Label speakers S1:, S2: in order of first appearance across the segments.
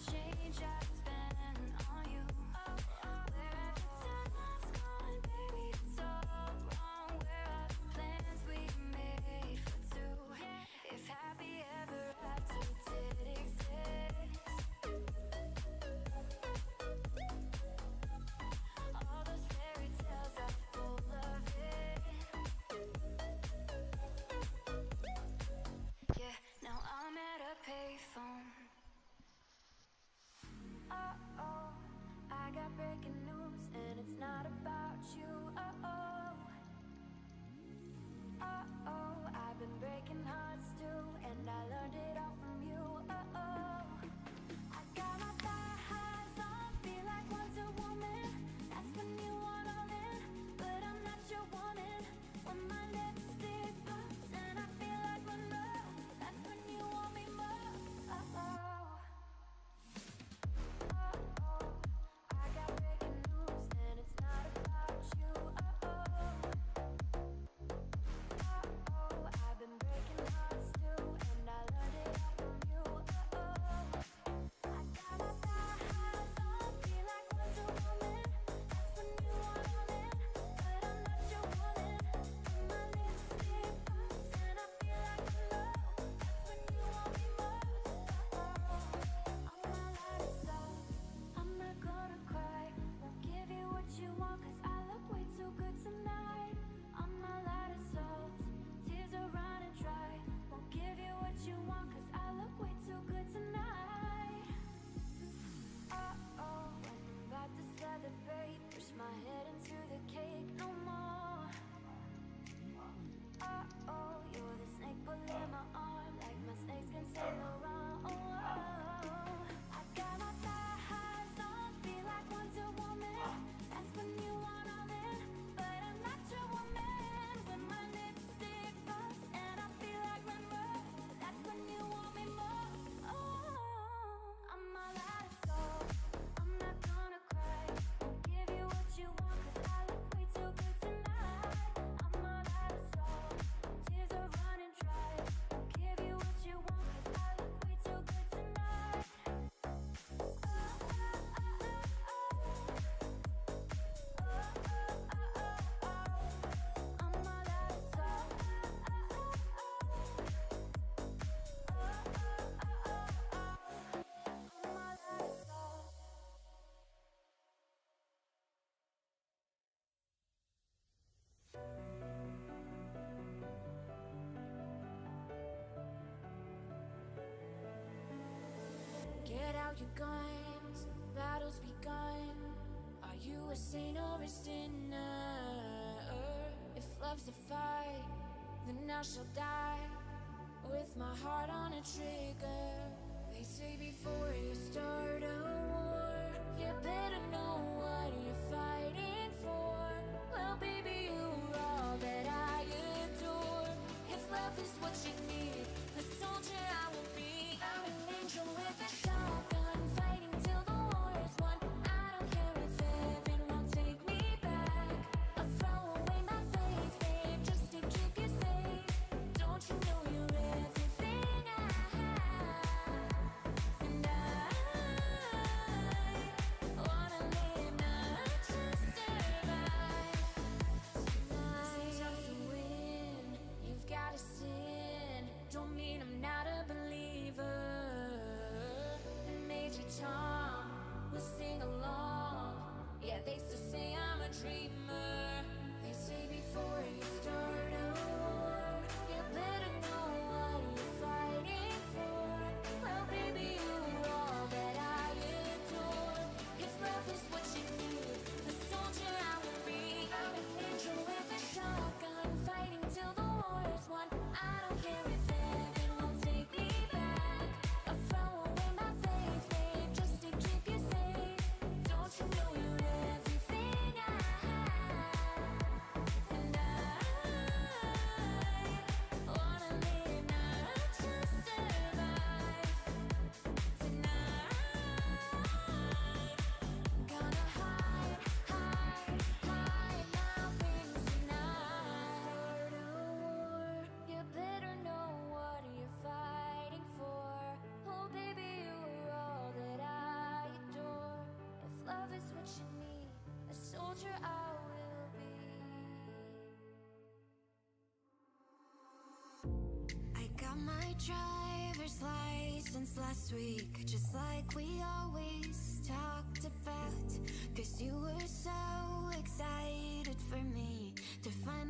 S1: change,
S2: us. guns, battles begun. Are you a saint or a sinner? If love's a fight, then I shall die with my heart on a trigger. They say before you start a war, you better know. your time. Love is what you need. A soldier I will be. I
S3: got my driver's license last week, just like we always talked about. Cause you were so excited for me to
S4: find.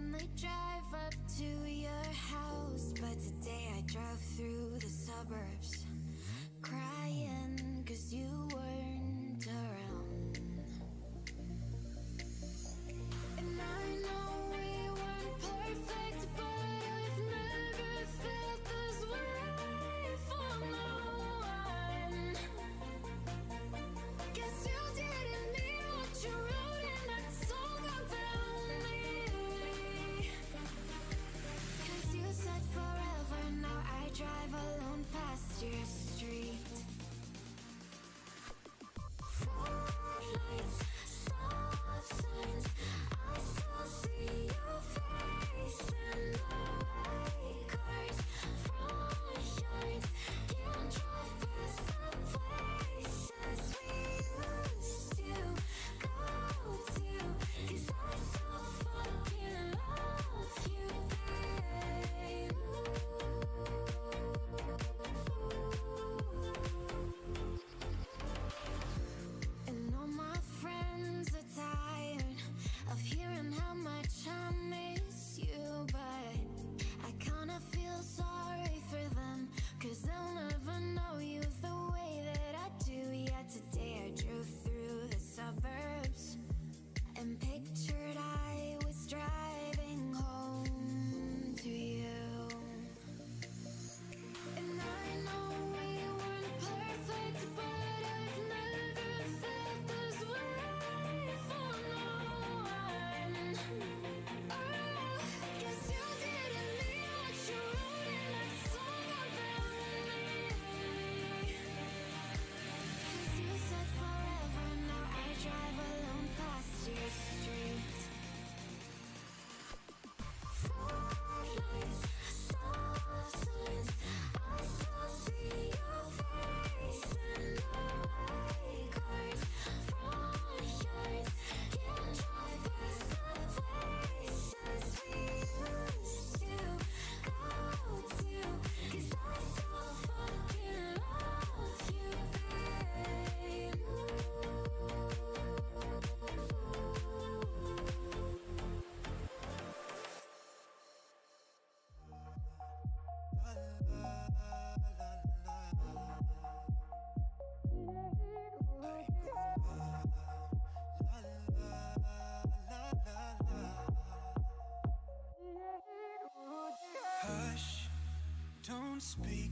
S4: speak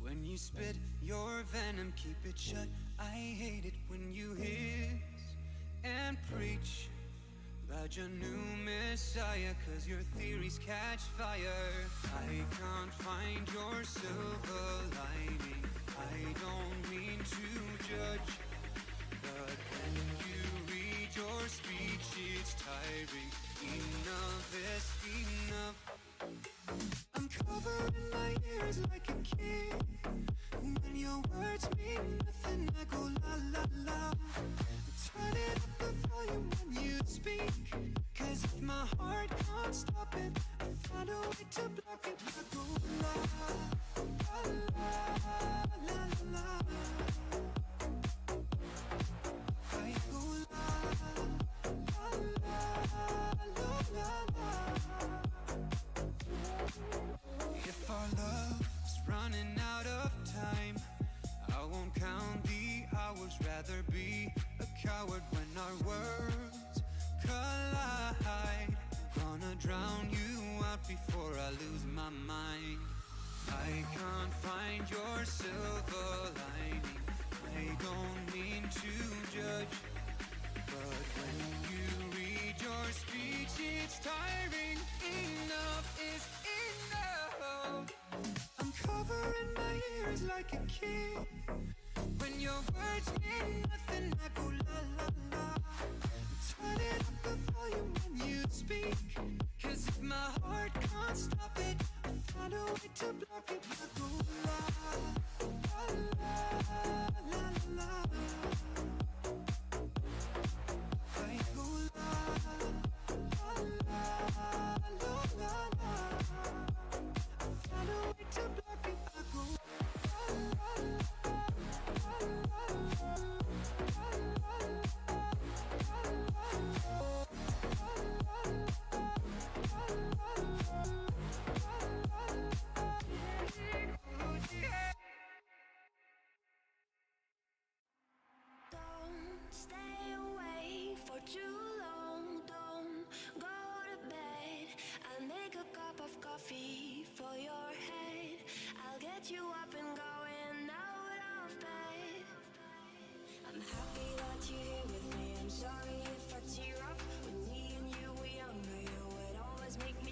S4: when you spit your venom. Keep it shut. I hate it when you hiss and preach about your new messiah. Cause your theories catch fire. I can't find your silver lining. I don't mean to judge, but when you read your speech, it's tiring. Enough is enough. tip find
S5: your silver lining. I don't mean to judge, but when you read your speech, it's tiring. Enough is enough. I'm covering my ears like a kid when your words mean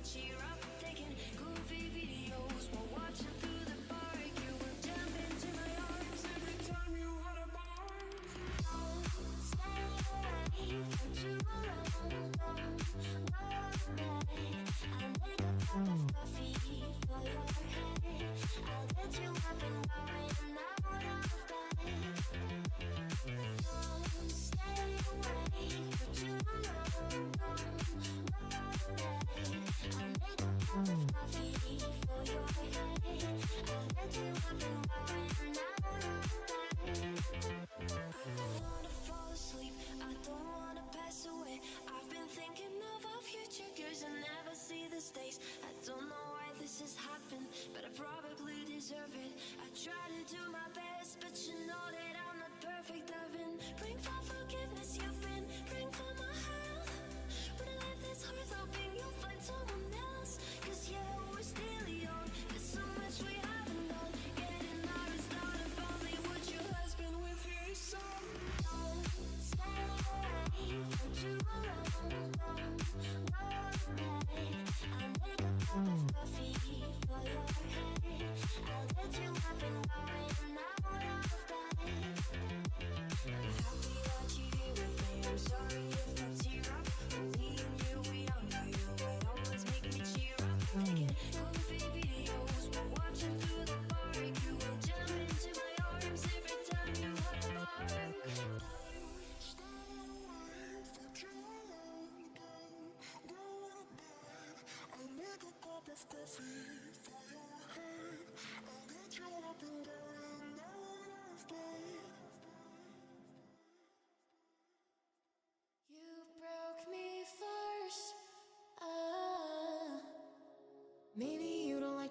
S2: cheer up.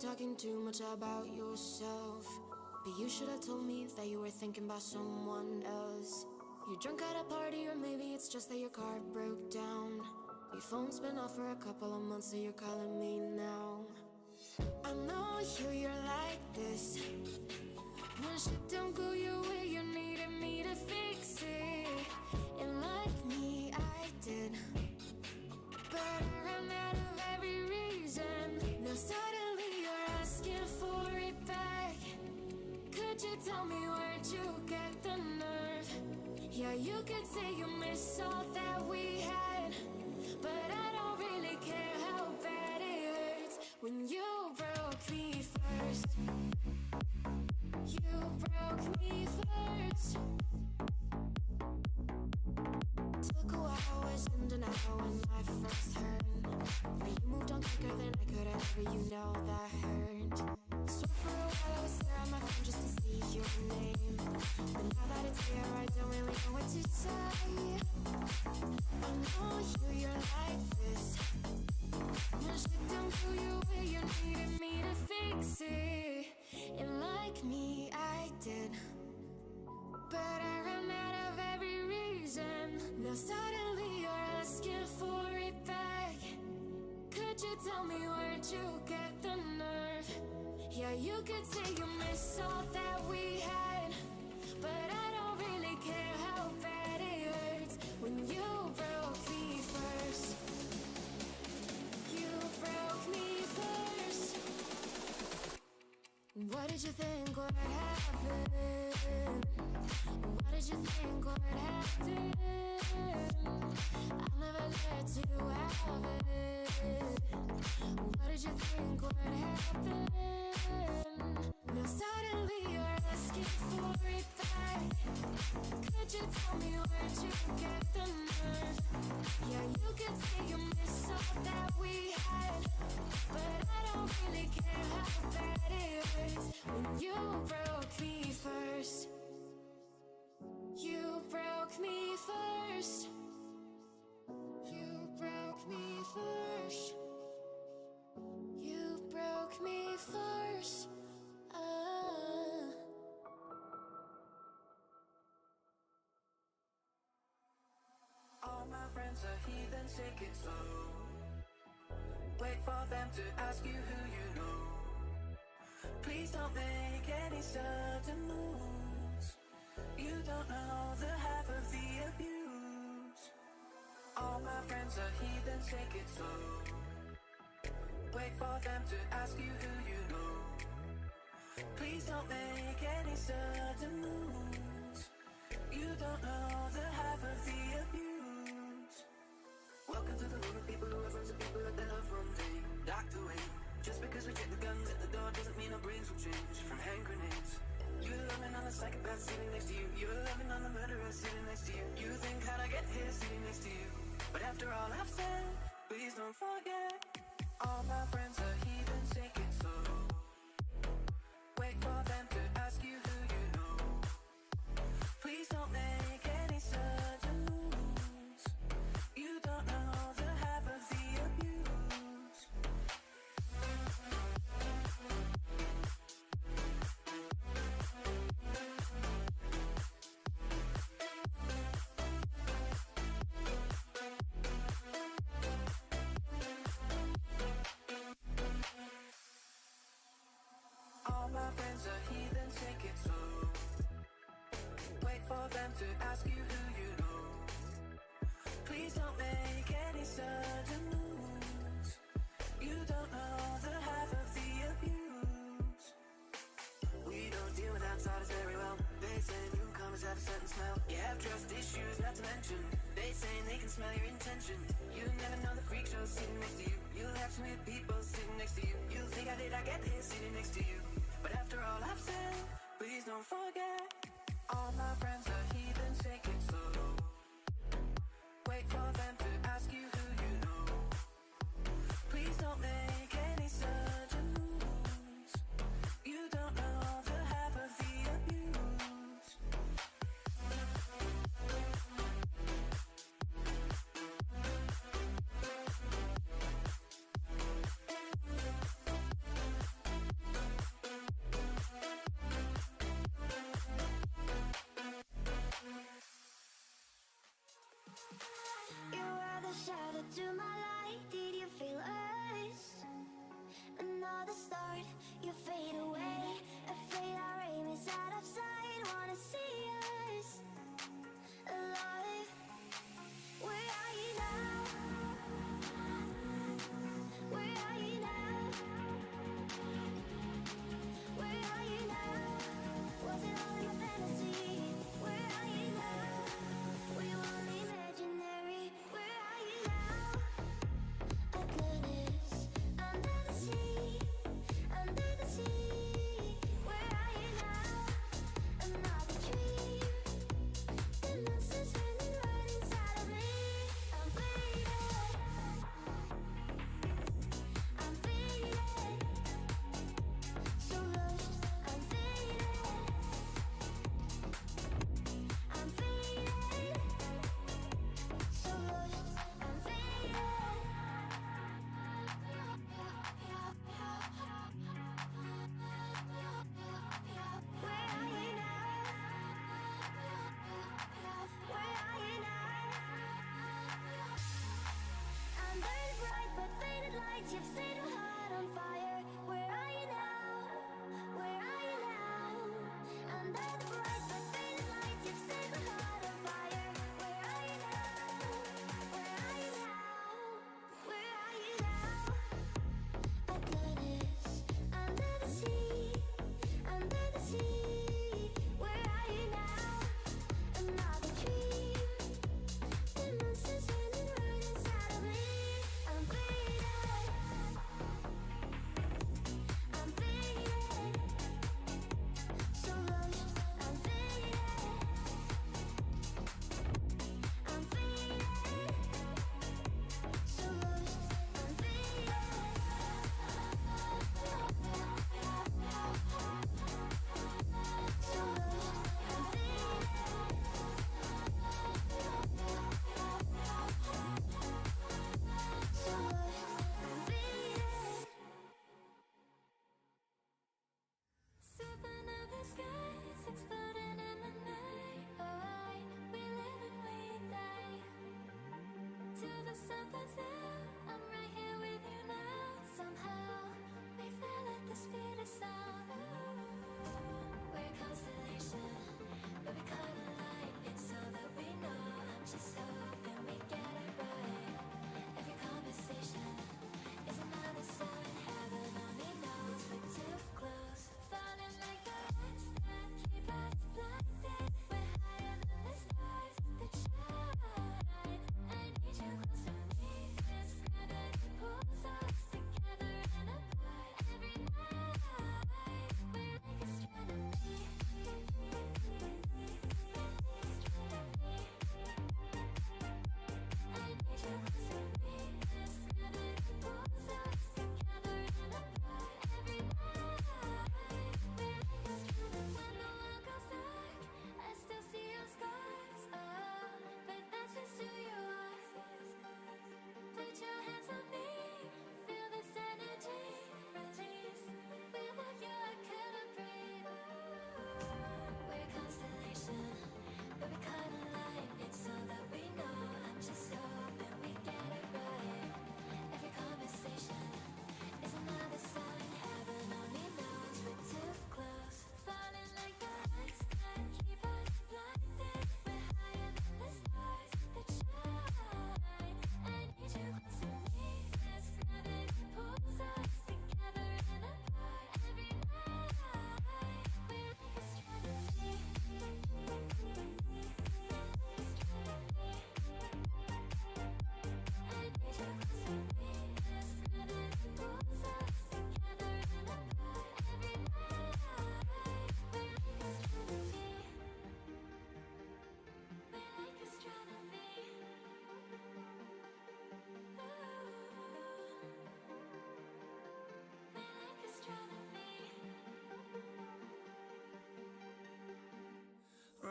S4: talking too much about yourself. But you should have told me that you were thinking about someone else. You're drunk at a party, or maybe it's just that your car broke down. Your phone's been off for a couple of months, so you're calling me now. Suddenly you're asking for it back. Could you tell me where'd you get the nerve? Yeah, you could say you miss all that we had, you think would
S6: friends are heathens, take it slow. Wait for them to ask you who you know. Please don't make any sudden moves. You don't know the half of the abuse. All my friends are heathens, take it slow. Wait for them to ask you who you know. Please don't make any sudden moves. You don't know the half of the abuse. People who have run to people that they love one day. Docked away. Just because we check the guns at the door doesn't mean our brains will change from hand grenades. You're loving on the psychopath sitting next to you. You're loving on the murderer sitting next to you. You think how'd I get here sitting next to you? But after all I've said, are heathens, take it slow. Wait for them to ask you who you know. Please don't make any sudden moves. You don't know the half of the abuse. We don't deal with outsiders very well. They say newcomers have a certain smell. You have trust issues, not to mention. They say they can smell your intention. You never know the freak show sitting next to you. You'll have some weird people sitting next to you. You think I did, I get here sitting next to you. After all. I've To my life, did you feel us? Another start, you fade away Afraid our aim is out of sight, wanna see lights you've seen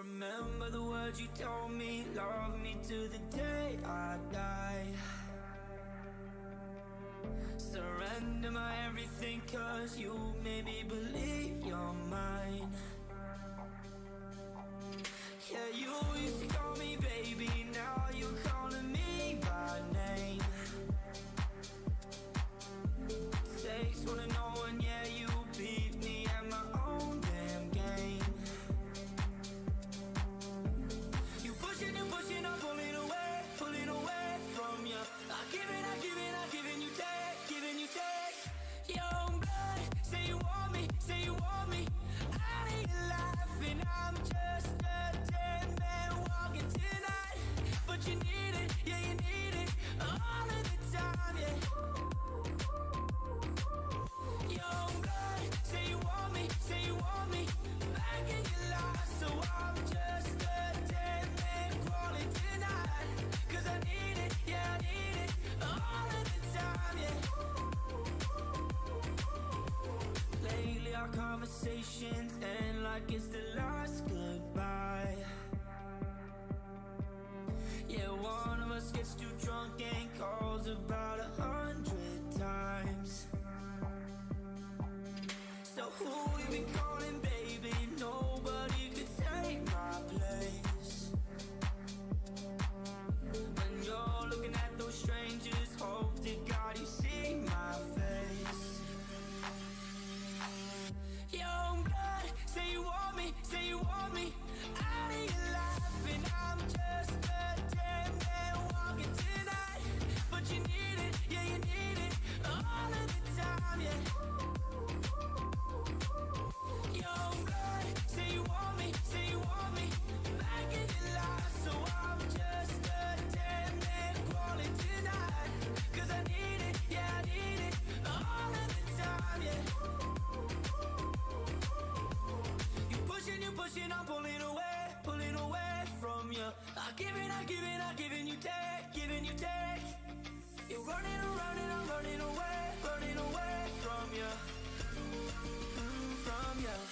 S6: remember the words you told me. Love me to the day I die. Surrender my everything Cause you made me believe you're mine. who we been calling baby. Giving, I'm giving, I'm giving you take, giving you take. You're running I'm running, I'm running away, running away from you, mm, from you.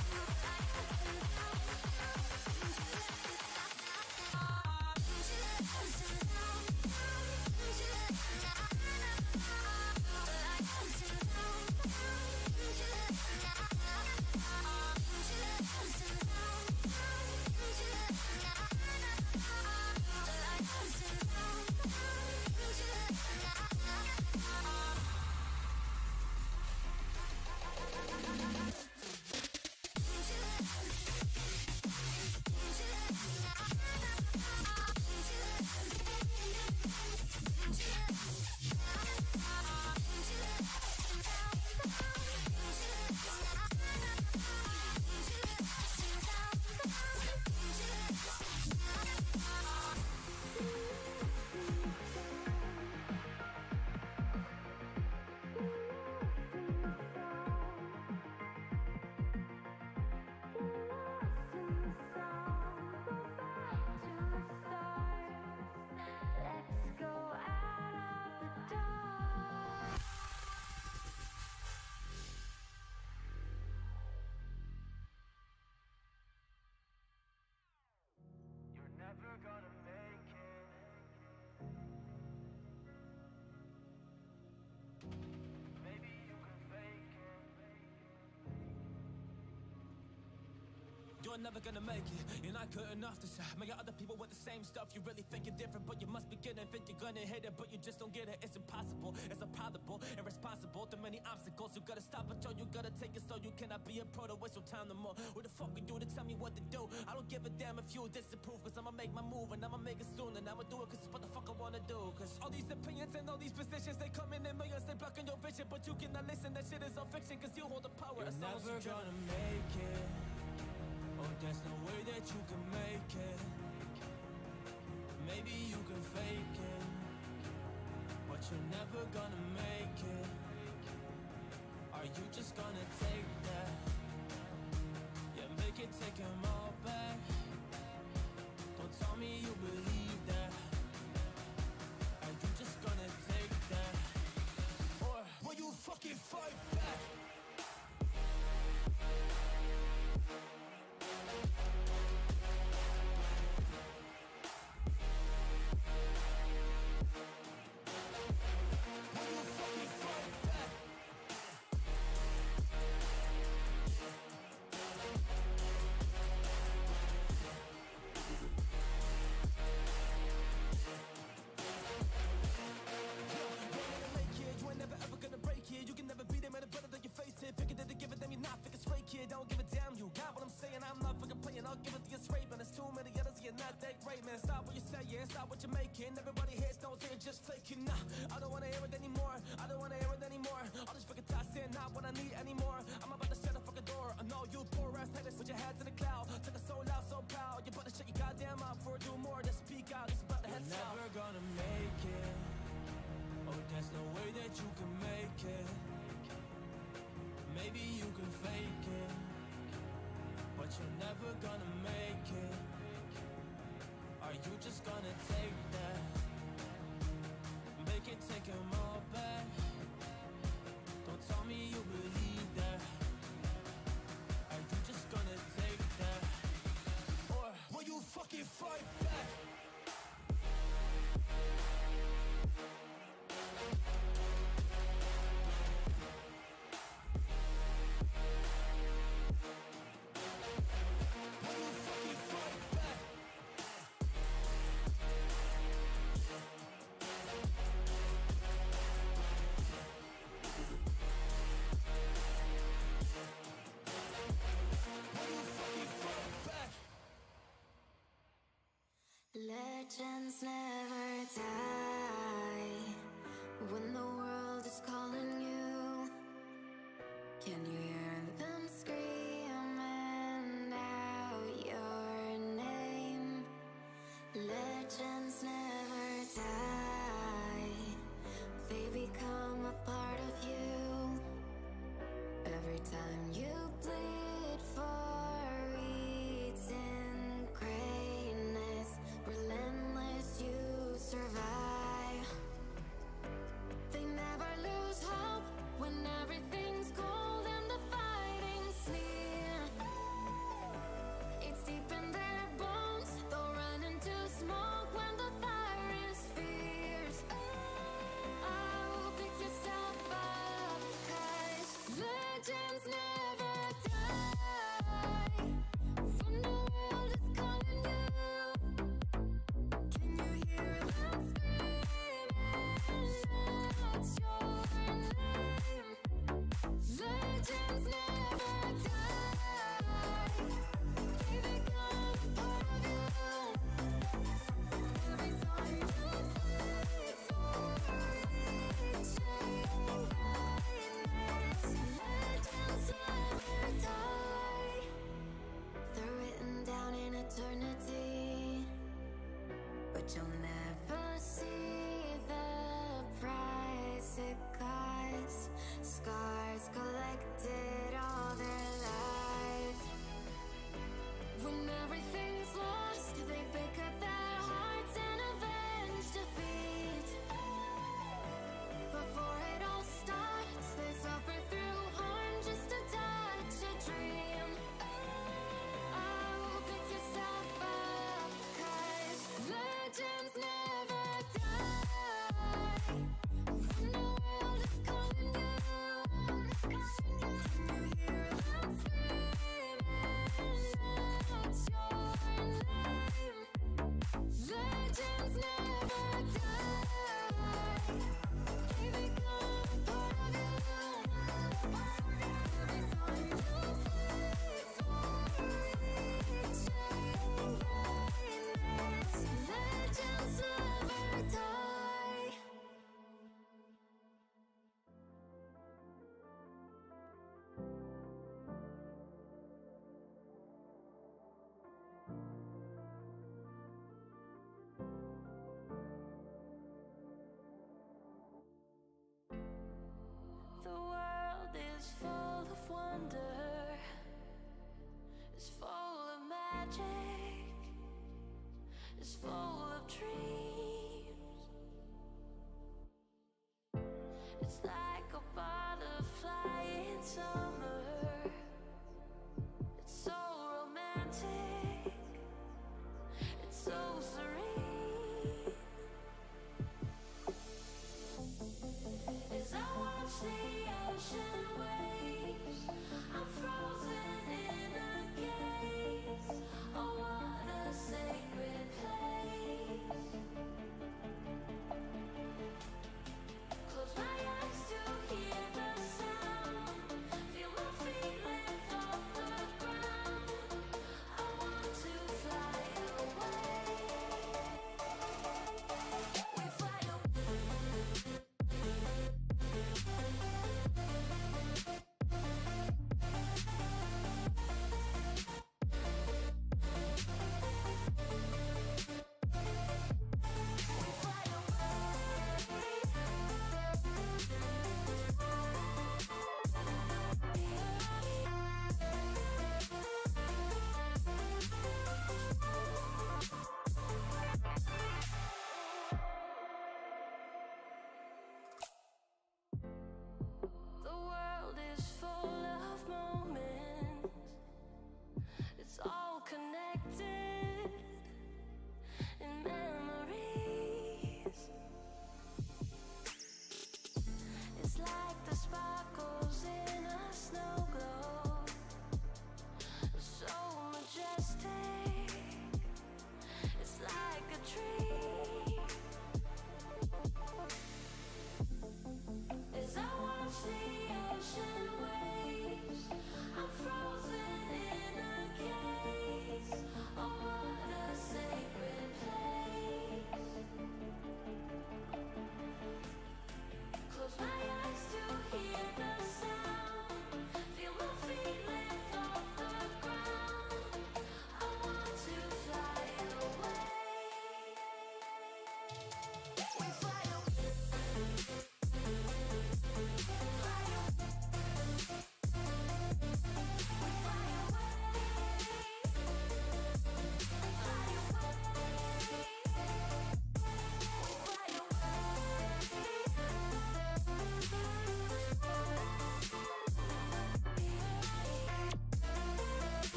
S7: you're never gonna make it. You're not good enough to say. Man, other people with the same stuff. You really think you're different, but you must be getting think you're gonna hit it, but you just don't get it. It's impossible, it's improbable, irresponsible. Too many obstacles. You gotta stop it, yo. You gotta take it so you cannot be a pro to waste your time no more. What the fuck are you to tell me what to do? I don't give a damn if you disapprove, cause I'ma make my move and I'ma make it soon. And I'ma do it cause it's what the fuck I wanna do. Cause all these opinions and all these positions, they come in in millions, they blocking your vision, but you cannot listen. That shit is all fiction, cause you hold the power.
S4: You're never
S7: you
S4: gonna make it. Oh, there's no way that you can make it. Maybe you can fake it, but you're never gonna make it. Are you just gonna take that? Yeah, make it take 'em all
S7: Man. Stop what you're saying. Stop what you're making. Everybody hears knows they're just faking. Nah, I don't wanna hear it anymore. I don't wanna hear it anymore. All this fucking tossing, not what I need anymore. I'm about to shut the fucking door. I know you poor ass haters. Put your heads in the cloud. It so loud, so proud. You better shut your goddamn mouth for do more than speak out. It's about to head south.
S4: never gonna make it. Oh, there's no way that you can make it. Maybe you can fake it, but you're never gonna make it. You just gonna take that? Make it take 'em all back.
S1: The world is
S8: full of wonder, it's full of magic, it's
S2: full.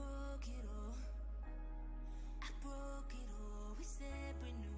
S2: broke it all. I broke it all. We said we knew.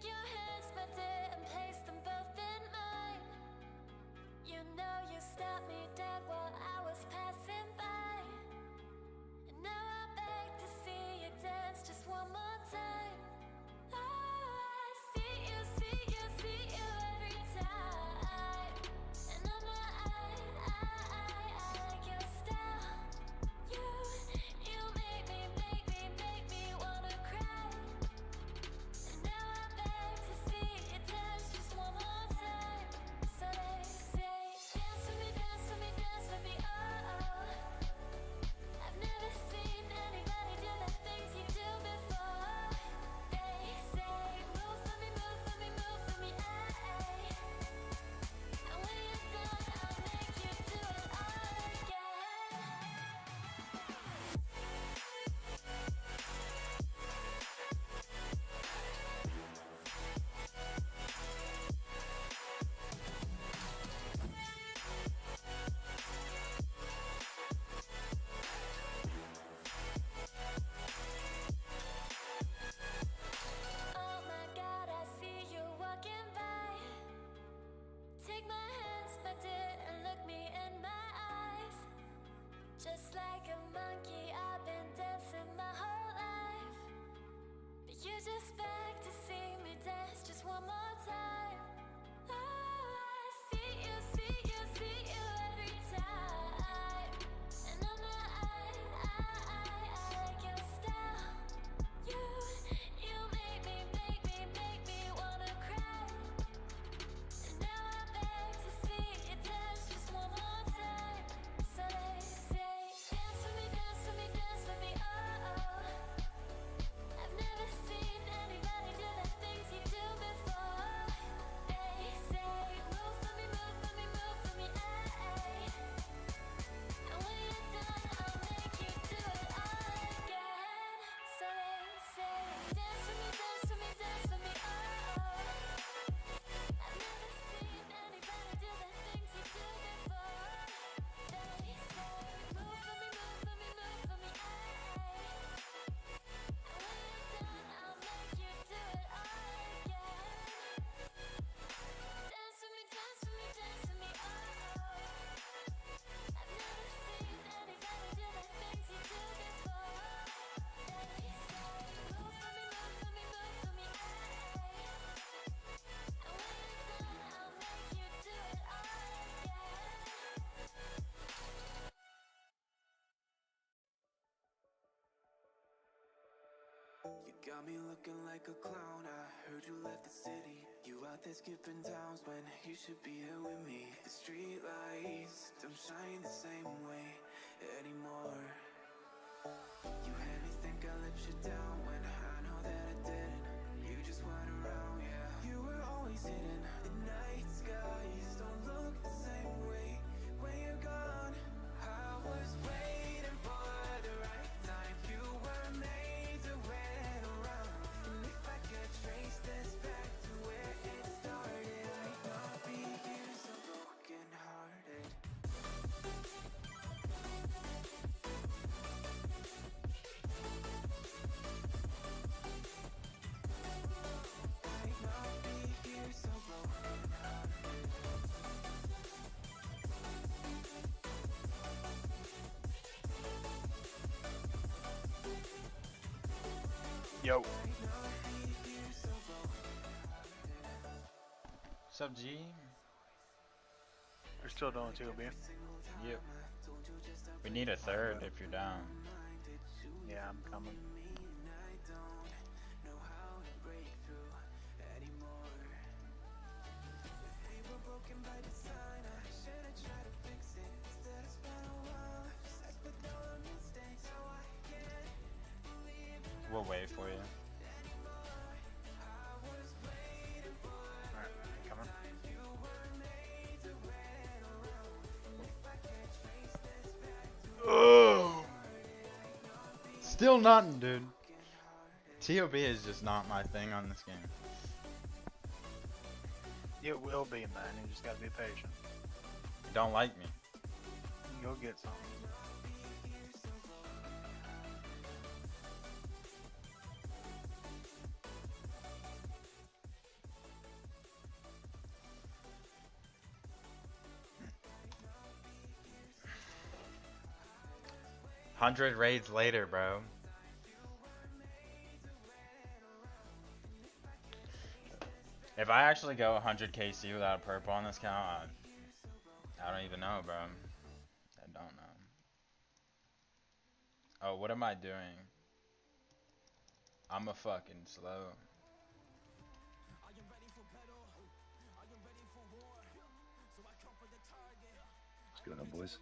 S2: take your hand. You
S6: got me looking like a clown. I heard you left the city. You out there skipping towns when you should be here with me. The street lights don't shine the same way
S9: Yo.
S10: Sup, G?
S9: We're still doing 2B.
S10: Yep. We need a third if you're down. Still nothing, dude. TOB is just not my thing on this game.
S9: It will be, man. You just gotta be patient.
S10: You don't like me.
S9: You'll get some.
S10: Hundred raids later, bro. If I actually go 100 KC without a purple on this count, I, I don't even know, bro. I don't know. Oh, what am I doing? I'm a fucking slow.
S7: What's going on, boys?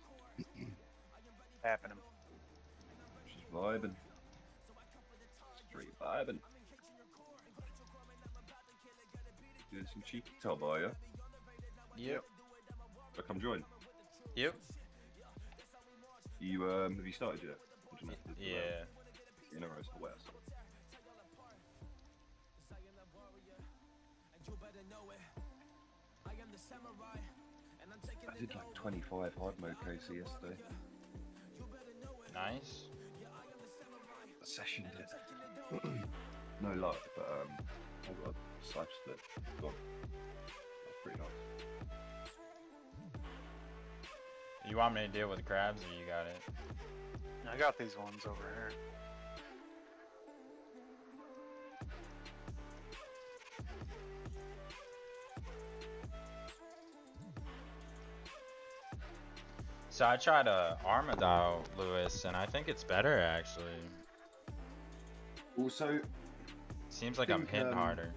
S9: Happening.
S7: Vibing. Straight vibing. Doing some cheeky TOB, are ya?
S10: Yep.
S7: I come join.
S10: Yep.
S7: You um, have you started yet? You know-
S10: Yeah.
S7: In a where? So. I did like 25 hard mode KC yesterday.
S10: Nice.
S7: Sessioned it. no luck, but um, I got a side split. Got, that's pretty nice.
S10: You want me to deal with crabs or you got it?
S9: I got these ones over here.
S10: So I tried a Armadile Lewis and I think it's better actually.
S7: Also,
S10: Seems like I'm hitting
S7: um,
S10: harder.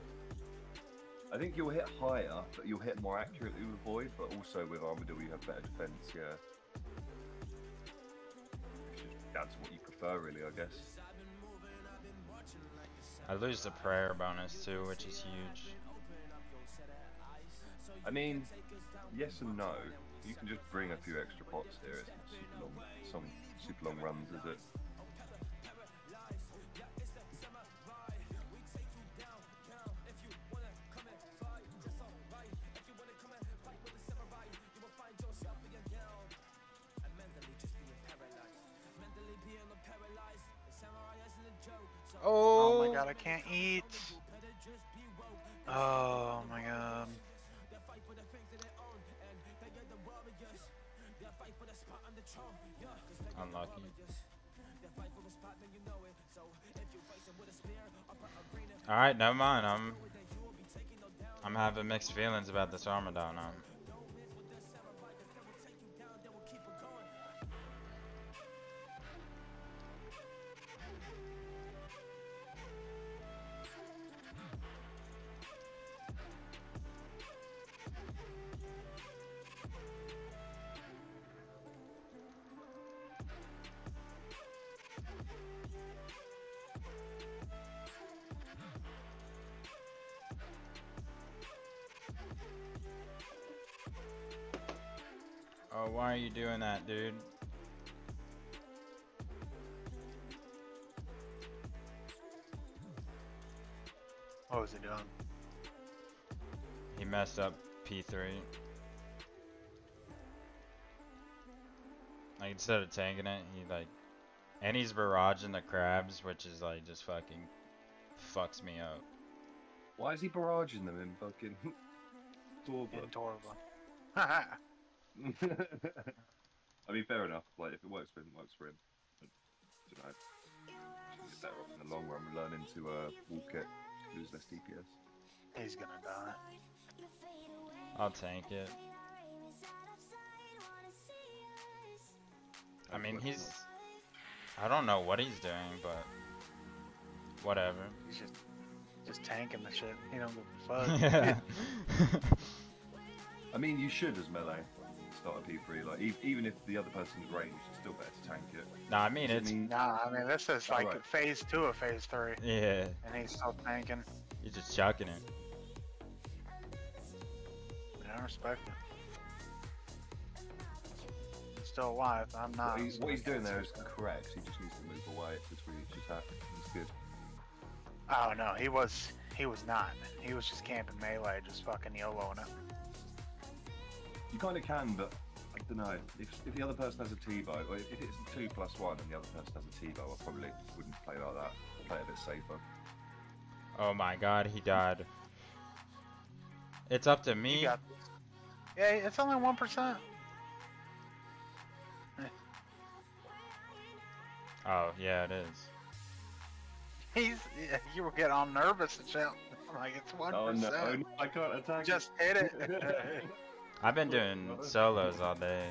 S7: I think you'll hit higher, but you'll hit more accurately with Void, but also with Armadillo you have better defense, yeah. It's just down to what you prefer, really, I guess.
S10: I lose the prayer bonus too, which is huge.
S7: I mean, yes and no. You can just bring a few extra pots here. It's not super long, some super long runs, is it?
S9: Oh my oh. god, I can't eat. Oh my god.
S10: Unlucky. Alright, never mind. I'm I'm having mixed feelings about this Armadillo now. Dude?
S9: What was he doing?
S10: He messed up P3. Like instead of tanking it, he like, and he's barraging the crabs, which is like just fucking fucks me up.
S11: Why is he barraging them in fucking Torba?
S9: In Torva. Haha.
S11: I mean, fair enough. Like, if it works for him, it works for him. But, you know, should be better off in the long run learning to uh, walk it, lose less DPS.
S9: He's gonna die.
S10: I'll tank it. I mean, he's. I don't know what he's doing, but whatever.
S9: He's just just tanking the shit. He don't give a fuck.
S10: yeah.
S11: I mean, you should as melee start a P3. Like, e- even if the other person's range, it's still better to tank it.
S10: nah, I mean it's.
S9: Nah, I mean this is like
S11: Alright.
S9: phase two of phase three,
S10: Yeah,
S9: and he's still tanking.
S10: he's just chucking it.
S9: I don't respect it. He's still alive. I'm not.
S11: what he's, what he's doing there is correct. He just needs to move away between each attack. It's good.
S9: Oh no, he was he was not. He was just camping melee, just fucking YOLOing it.
S11: You kind of can, but I don't know. If, if the other person has a T-bow, or if, if it's a two plus one and the other person has a T-bow, I probably wouldn't play like that. I'd play it a bit safer.
S10: Oh my god, he died. It's up to me.
S9: got. Yeah, it's only one percent.
S10: Oh yeah, it is.
S9: He's yeah, you will get all nervous and shit. I'm like it's one
S11: Oh no. I can't attack.
S9: Just hit it.
S10: I've been doing solos all day.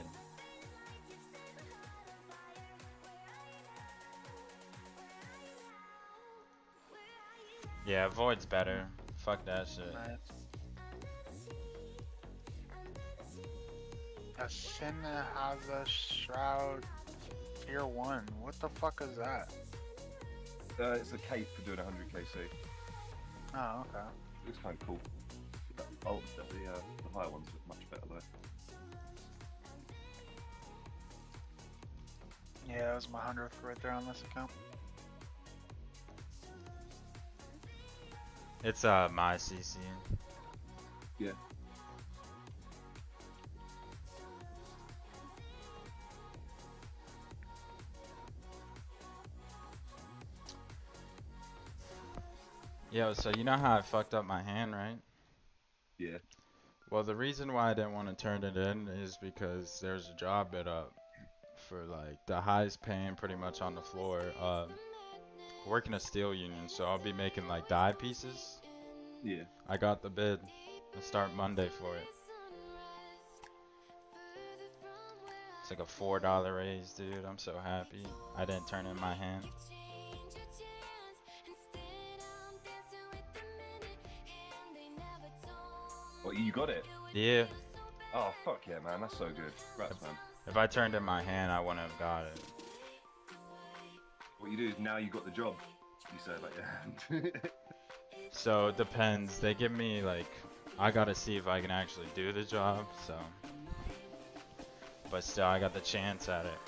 S10: Yeah, Void's better. Fuck that shit.
S9: Ascena has a shroud tier one. What the fuck is that?
S11: Uh, it's a cape for doing 100 KC.
S9: Oh, okay.
S11: Looks kind of cool. Oh, the, the, uh, the higher ones look much better though.
S9: Yeah, that was my hundredth right there on this account.
S10: It's uh my CC.
S11: Yeah.
S10: Yo, so you know how I fucked up my hand, right?
S11: Yeah.
S10: Well, the reason why I didn't want to turn it in is because there's a job bid up for like the highest paying pretty much on the floor. Uh, working a steel union, so I'll be making like die pieces.
S11: Yeah.
S10: I got the bid. I start Monday for it. It's like a four dollar raise, dude. I'm so happy. I didn't turn in my hand.
S11: What, you got it?
S10: Yeah.
S11: Oh, fuck yeah, man. That's so good. Man.
S10: If I turned in my hand, I wouldn't have got it.
S11: What you do is now you got the job. You say like, yeah.
S10: So it depends. They give me like I gotta see if I can actually do the job. So, but still, I got the chance at it.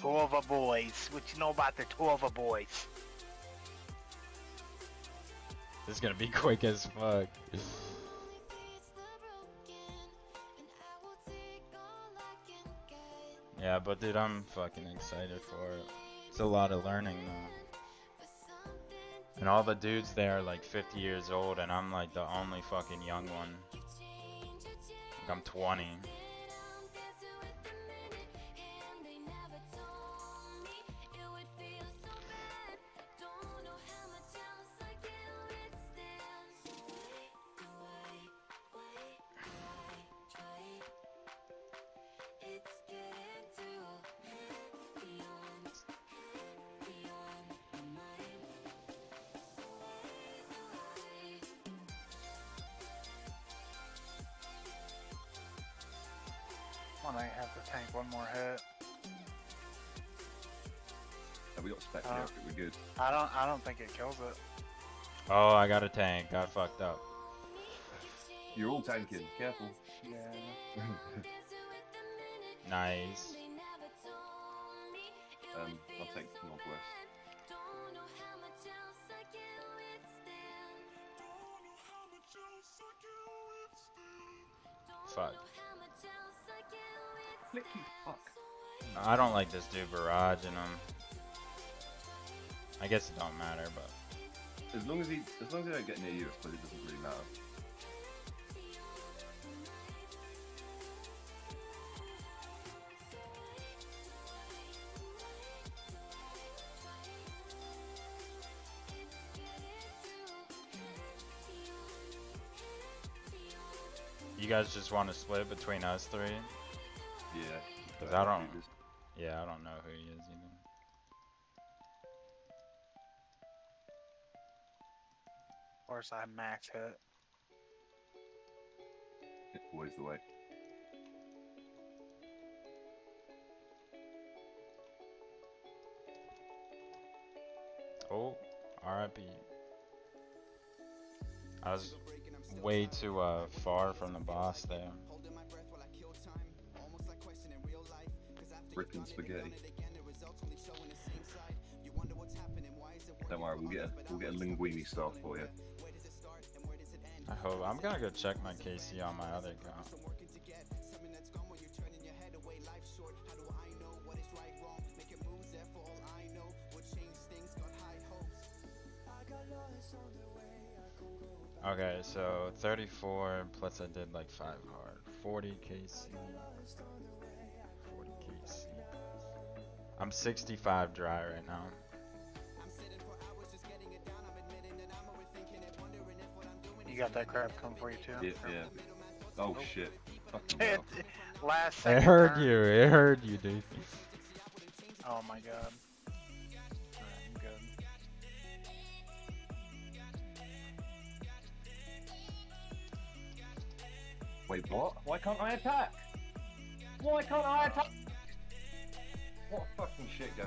S9: Torva boys. What you know about the Torva boys?
S10: This is gonna be quick as fuck. Yeah, but dude, I'm fucking excited for it. It's a lot of learning though. And all the dudes there are like 50 years old, and I'm like the only fucking young one. Like I'm 20.
S9: Don't. I don't think it kills it.
S10: Oh, I got a tank. Got fucked up.
S11: You're all tanking. Careful.
S9: Yeah.
S10: Nice.
S11: um, I'll take northwest.
S10: Fuck.
S11: Flick fuck.
S10: I don't like this dude barrage in him. I guess it don't matter, but
S11: As long as he, as long as they don't get near you, it doesn't really matter.
S10: you guys just want to split between us three?
S11: Yeah.
S10: 'Cause I don't- Yeah, I don't know who he is even.
S9: Course, I max hit.
S11: Always the way.
S10: Oh, RIP. I was way too uh, far from the boss there.
S11: Ripping spaghetti. Don't worry, we'll get a, we'll get a linguine start for you.
S10: I hope I'm gonna go check my KC on my other account. Okay, so 34 plus I did like 5 hard. 40 KC. 40 KC. I'm 65 dry right now.
S9: Got that crap coming for you too.
S11: Yeah, yeah. Oh shit. Fucking
S9: It,
S11: hell.
S9: last
S10: It
S9: second
S10: heard
S9: turn.
S10: you, it heard you, dude.
S9: Oh my god. Alright, I'm good.
S11: Wait, what? Why can't I attack? Why can't I attack? What a fucking shit game.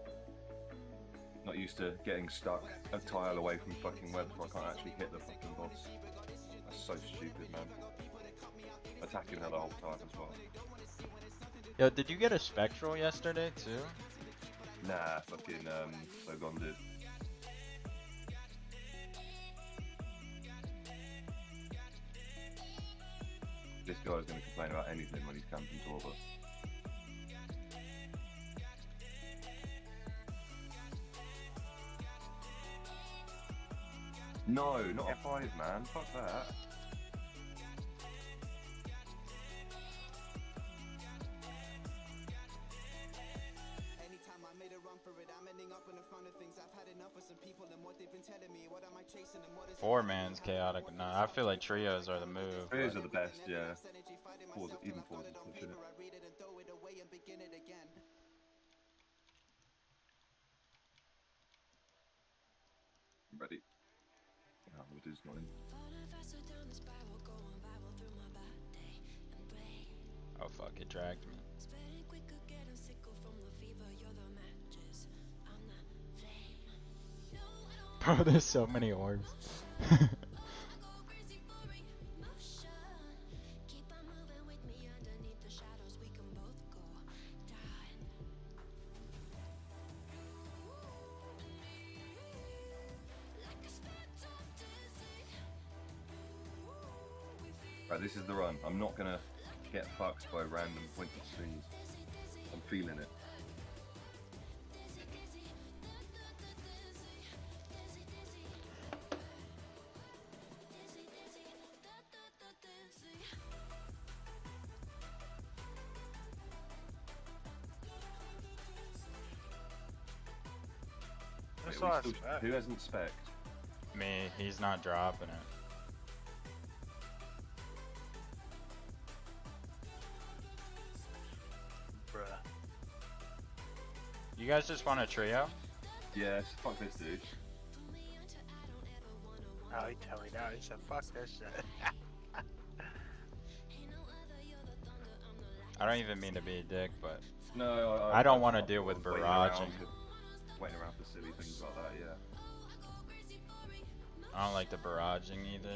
S11: Not
S10: used to
S11: getting stuck a tile away from fucking web so I can't actually hit the fucking boss. That's so stupid, man. Attacking her the whole time as well.
S10: Yo, did you get a spectral yesterday too?
S11: Nah, fucking um, so gone did. This guy's gonna complain about anything when he's camping Torva. No, not a five man. Fuck that.
S4: Made a run for it, I'm ending up in the front of things. I've had enough of some people and what they've been telling me. What am I chasing and what is
S10: Four man's chaotic. No, I feel like trios are the move.
S11: Trios are the best, yeah. Fours, even fours is pushing.
S4: I read it and throw it away and begin it again.
S11: Ready? Not in.
S10: Oh fuck, it dragged me. Bro, there's so many orbs.
S11: this is the run. I'm not gonna get fucked by random pointless things. I'm feeling it. Wait, are we
S9: all I
S11: still- Who hasn't spec?
S10: Me, he's not dropping it. You guys just want a trio?
S11: Yes, fuck this dude.
S9: Oh, he tell me now. He said, fuck this shit.
S10: I don't even mean to be a dick, but
S11: No, I,
S10: I don't wanna deal with
S11: waiting around
S10: barraging.
S11: Waiting around for silly things like that, yeah.
S10: I don't like the barraging either.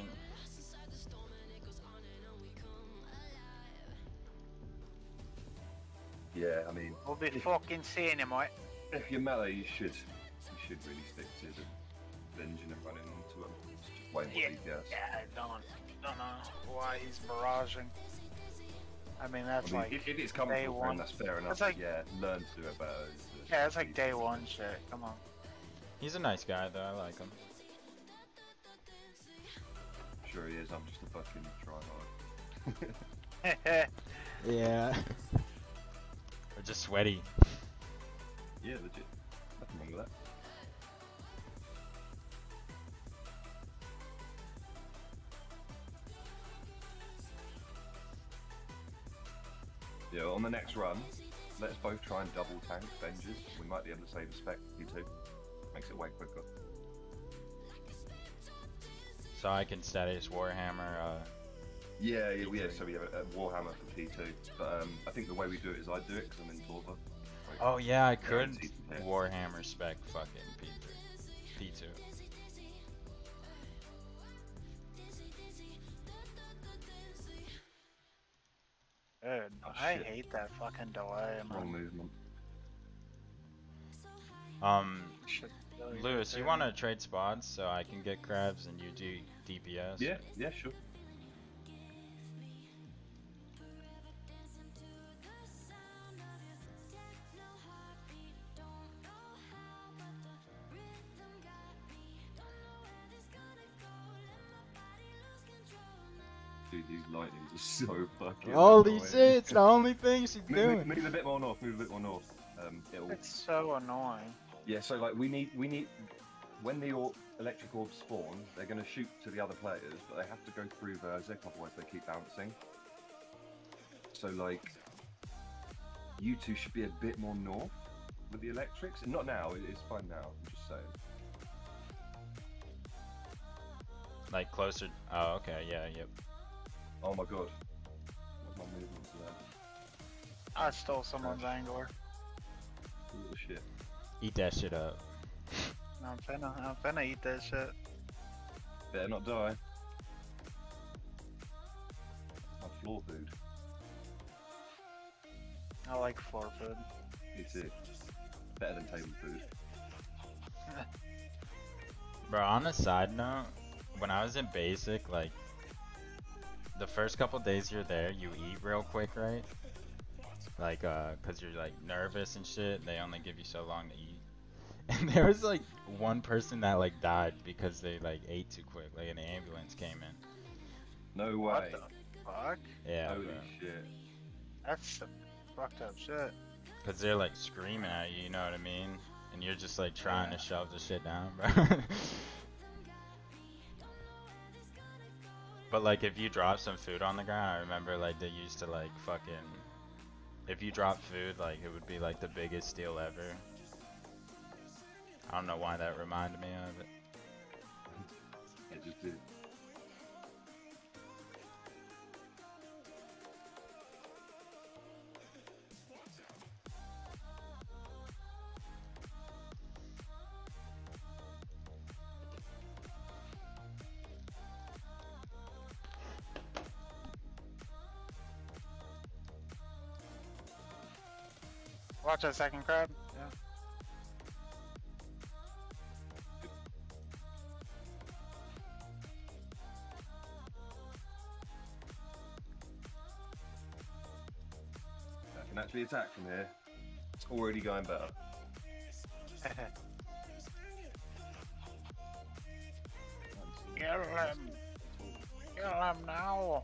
S11: Yeah, I mean,
S9: We'll be fucking seeing him, right?
S11: if you're melee, you should you should really stick to the engine and running into them. It's just way more
S9: Yeah,
S11: DPS.
S9: yeah, I don't, don't know why he's barraging. I mean, that's
S11: I mean,
S9: like
S11: if, if it's
S9: day
S11: comfortable for
S9: one.
S11: that's fair enough.
S9: That's like-
S11: yeah, learn to do it better. is
S9: Yeah, it's like day one shit. Come on.
S10: He's a nice guy though, I like him.
S11: Sure he is. I'm just a fucking tryhard.
S10: Yeah. just sweaty.
S11: yeah, legit. Nothing wrong with that. Yeah, on the next run, let's both try and double tank Venges. We might be able to save a spec, you two. Makes it way quicker.
S10: So I can status Warhammer, uh,
S11: Yeah, yeah, yeah so we have a, a Warhammer for P2. But um, I think the way we do it is I do it because I'm in Torva. Like,
S10: Oh yeah, I could
S11: guaranteed to hit.
S10: Warhammer spec fucking P3. P2.
S9: Dude,
S11: Oh,
S9: I hate that fucking delay,
S11: Wrong movement.
S10: Um,
S9: Shit
S10: Lewis, you want to trade spots so I can get crabs and you do DPS?
S11: Yeah, yeah, sure. So fucking.
S10: Holy
S11: annoying.
S10: shit, it's the only thing she's
S11: Move,
S10: doing.
S11: move, move a bit more north. Move a bit more north. Um, it'll.
S9: It's so annoying.
S11: Yeah, so like we need we need when the or- electric orbs spawn, they're going to shoot to the other players, but they have to go through Verzik, otherwise they keep bouncing. So like, you two should be a bit more north with the electrics, and not now. It's fine now. I'm just saying.
S10: Like closer. Oh, okay, yeah, yep.
S11: Oh my god, what's my movement to that?
S9: I stole someone's angler.
S11: Little shit.
S10: Eat that shit up.
S9: I'm finna, I'm finna eat that shit.
S11: Better not die. My floor food.
S9: I like floor food.
S11: Me too. Better than table food.
S10: Bro, on a side note, when I was in basic, like the first couple days you're there, you eat real quick, right? Like, uh, cause you're like nervous and shit. They only give you so long to eat. And there was like one person that like died because they like ate too quick. Like an ambulance came in.
S11: No
S9: What
S11: way.
S9: the fuck?
S10: Yeah,
S11: Holy
S10: bro.
S11: shit.
S9: That's some fucked up shit.
S10: Cause they're like screaming at you, you know what I mean? And you're just like trying
S9: Yeah.
S10: to shove the shit down, bro. but like if you drop some food on the ground, I remember like they used to like fucking if you drop food, like it would be like the biggest steal ever. I don't know why that reminded me of it.
S11: I just did.
S9: Watch that second crab. Yeah.
S11: I can actually attack from here. It's already going better.
S9: Kill him! Kill him now!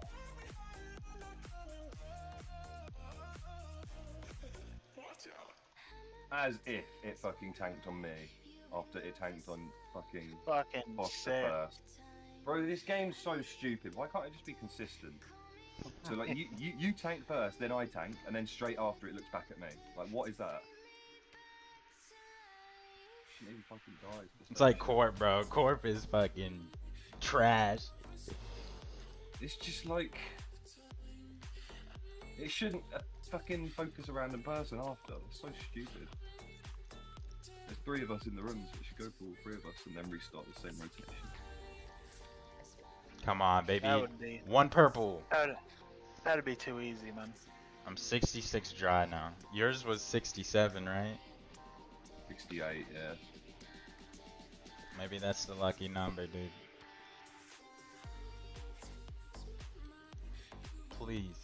S11: As if it fucking tanked on me after it tanked on fucking
S9: Fucking
S11: Foster first. Bro, this game's so stupid. Why can't it just be consistent? So like you, you, you tank first, then I tank, and then straight after it looks back at me. Like what is that? Fucking.
S10: It's like Corp, bro. Corp is fucking trash.
S11: It's just like it shouldn't uh, fucking focus around a random person after. It's so stupid. There's three of us in the room, so it should go for all three of us and then restart the same rotation.
S10: Come on, baby.
S9: That would be-
S10: One purple.
S9: That'd, that'd be too easy, man.
S10: I'm 66 dry now. Yours was 67, right?
S11: 68, yeah.
S10: Maybe that's the lucky number, dude. Please.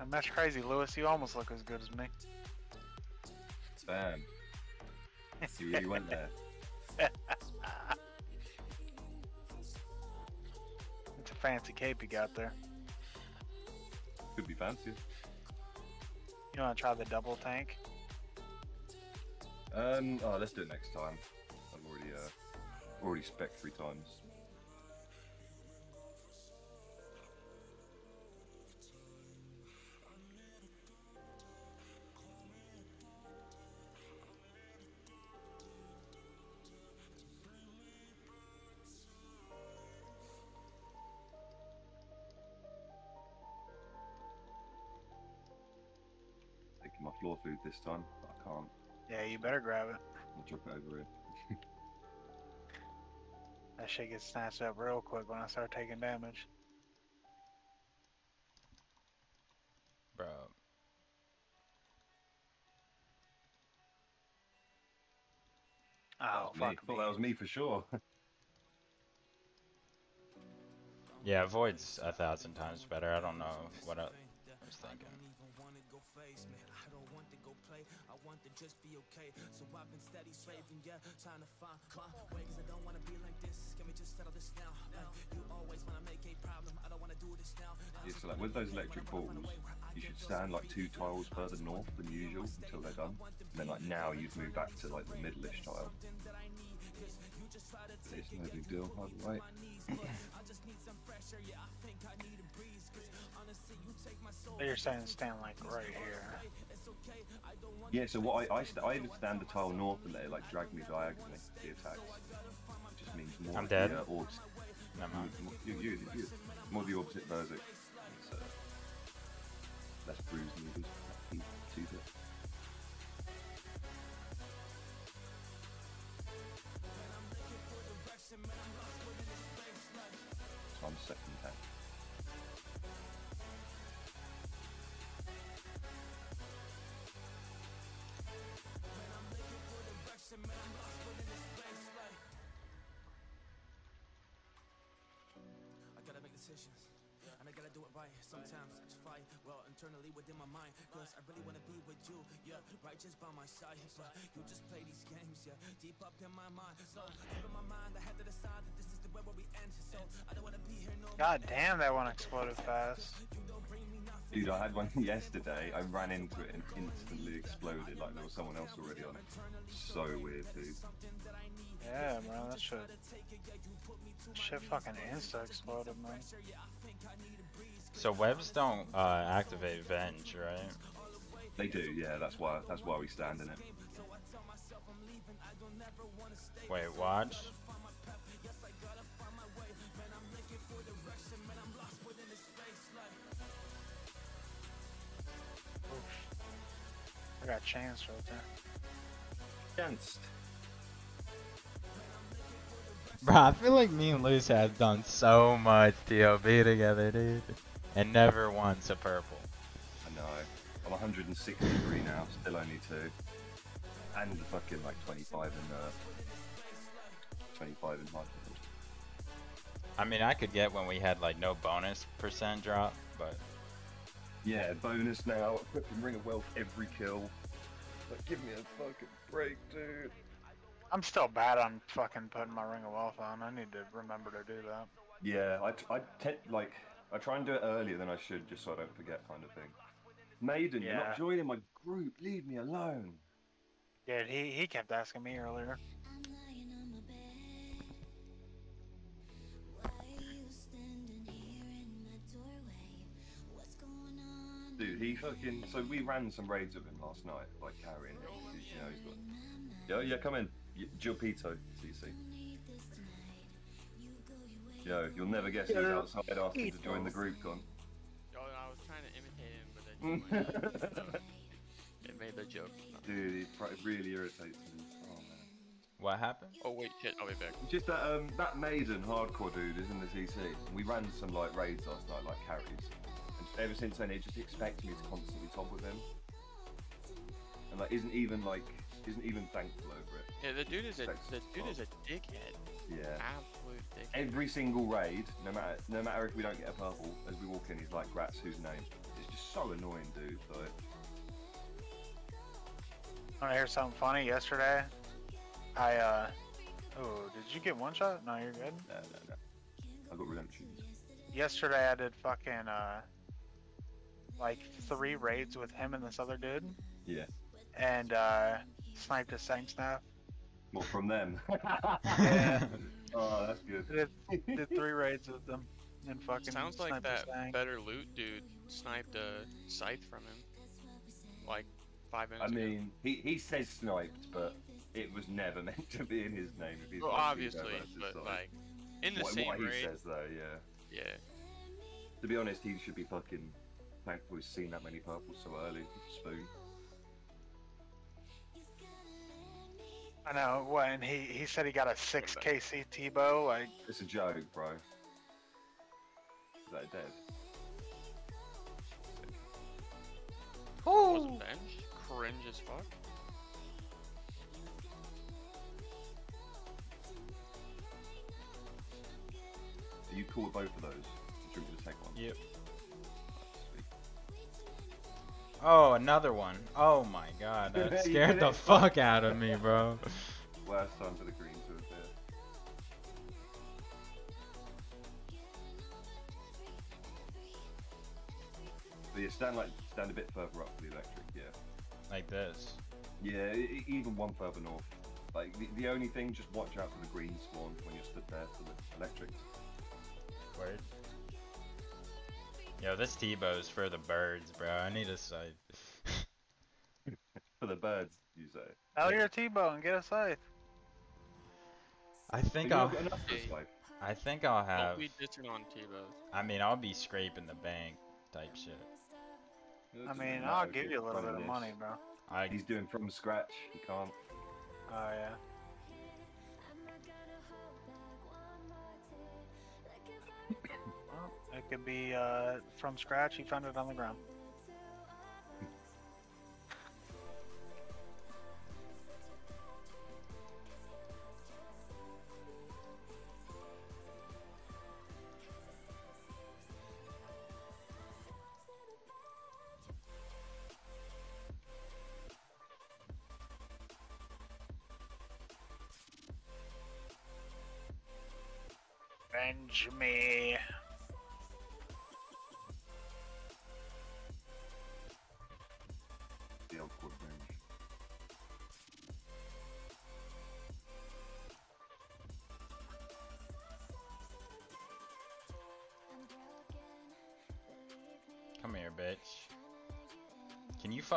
S9: And that's crazy, Lewis. You almost look as good as me.
S11: Bam. You went there.
S9: It's a fancy cape you got there.
S11: Could be fancy.
S9: You want to try the double tank?
S11: Um, oh, let's do it next time. I've already, uh, already spec three times. This time, I can't.
S9: Yeah, you better grab it.
S11: I'll drop it over here.
S9: That shit gets snatched up real quick when I start taking damage.
S10: Bro.
S9: Oh,
S11: me.
S9: fuck
S11: Thought that was me for sure.
S10: Yeah, Void's a thousand times better. I don't know what I was thinking.
S7: Want to just be okay. So I've been steady slaving, yeah, trying to find my way, cause I don't wanna be like this. Can we just settle this now? Like, you always wanna make a problem, I don't wanna do this now.
S11: Yeah, so like with those electric balls, you should stand like two tiles further north than usual until they're done. And then like now you'd move back to like the middle-ish tile. But it's no big deal, either way.
S9: So You're saying stand like right here.
S11: Yeah, so what I I, st- I either stand the tile north and let it like drag me diagonally the attacks. It just means more
S10: I'm
S11: of
S10: dead.
S11: the uh, orbs.
S10: Mind.
S11: More, you, you, you, more of the opposite. It's, uh, less bruised and
S7: decisions. And I gotta do it right. Sometimes I just fight, well, internally within my mind. Cause I really wanna be with you, yeah, right just by my side. But you just play these games, yeah, deep up in my mind. So, deep in my mind, I had to decide that this is the way where we end. So, I don't wanna be here no
S9: God damn, that one exploded fast.
S11: Dude, I had one yesterday. I ran into it and instantly exploded like there was someone else already on it. So weird, dude.
S9: Yeah, bro, that shit. Shit fucking insta exploded, man.
S10: So webs don't uh, activate Venge, right?
S11: They do, yeah. That's why. That's why we stand in it.
S10: Wait, watch.
S9: I got chance right there.
S11: Chanced.
S10: Bro, I feel like me and Luce have done so much TOB together, dude. And never once a purple.
S11: I know. I'm 163 now. Still only two. And fucking like 25 in uh, 25 in hard.
S10: I mean, I could get when we had like no bonus percent drop, but
S11: Yeah, bonus now. Fucking Ring of Wealth every kill. Like, give me a fucking break, dude.
S9: I'm still bad on fucking putting my Ring of Wealth on. I need to remember to do that.
S11: Yeah, I, I te- like I try and do it earlier than I should, just so I don't forget, kind of thing. Maiden, you're not joining my group. Leave me alone.
S9: Dude, he, he kept asking me earlier.
S12: I'm lying on my bed. Why you standing here in my doorway? What's going on?
S11: Dude, he fucking. So we ran some raids with him last night, like carrying him. 'cause, You know, he's got. Yo, yeah, come in. Y- Julpito, CC. Yo, you'll never guess who's outside asking to join the group, Con.
S13: Yo, I was trying to imitate him, but then it made the joke.
S11: Dude, it really irritates me. Oh man.
S10: what happened?
S13: Oh wait, shit, I'll be back.
S11: Just that um that maiden hardcore dude is in the CC. We ran some like raids last night, like carries. And ever since then, it just expects me to constantly top with him. And like, isn't even like, isn't even thankful over it.
S13: Yeah, the dude is a
S11: Expects
S13: the dude is a dickhead.
S11: Yeah.
S13: Absolute dickhead.
S11: Every single raid, no matter no matter if we don't get a purple, as we walk in, he's like, "Grats, whose name?" It's just so annoying, dude. Like,
S9: Want to hear something funny? Yesterday, I, uh, oh, did you get one shot? No, you're good.
S11: no, no, no. I got redemptions.
S9: Yesterday, I did fucking, uh, like three raids with him and this other dude,
S11: Yeah.
S9: and, uh, sniped a Sang Snap.
S11: What from them?
S9: Yeah.
S11: oh, that's good.
S9: Did, did three raids with them, and fucking
S13: Sounds like that
S9: Sang.
S13: better loot dude sniped a scythe from him. Like five
S11: I
S13: ago.
S11: mean, he, he says sniped, but it was never meant to be in his name. If he's
S13: Well,
S11: like,
S13: obviously,
S11: Hugo
S13: but
S11: Scythe.
S13: like in the
S11: what,
S13: same
S11: what he
S13: raid.
S11: says though, yeah.
S13: Yeah.
S11: To be honest, he should be fucking thankful he's seen that many purples so early. Spoon.
S9: I know. What? And he he said he got a six KC T-bow. Like,
S11: It's a joke, bro. Is that dead?
S13: Was it bench? Cringe as fuck.
S11: Are you cool with both of those? Do you want me to take one?
S10: Yep. Oh, another one. Oh my god, that scared the fuck out of me, bro.
S11: Last time for the green to appear. But yeah, stand like stand a bit further up for the electric, yeah.
S10: Like this.
S11: Yeah, even one further north. Like the, the only thing, just watch out for the green spawn when you're stood there for the electric.
S10: Word. Yo, this T-bow's for the birds, bro. I need a scythe.
S11: For the birds, you say.
S9: hell, your T-bow and get a scythe.
S10: I think I'll.
S11: not good enough for this
S13: Hey.
S11: life.
S10: I think I'll
S13: Don't
S10: have.
S13: be dissing on T-Bows.
S10: I mean, I'll be scraping the bank type shit.
S9: I mean, I'll give
S11: you're
S9: a little bit of money, bro.
S10: I
S11: He's doing from scratch. He can't.
S9: Oh yeah. It could be uh, from scratch. He found it on the ground.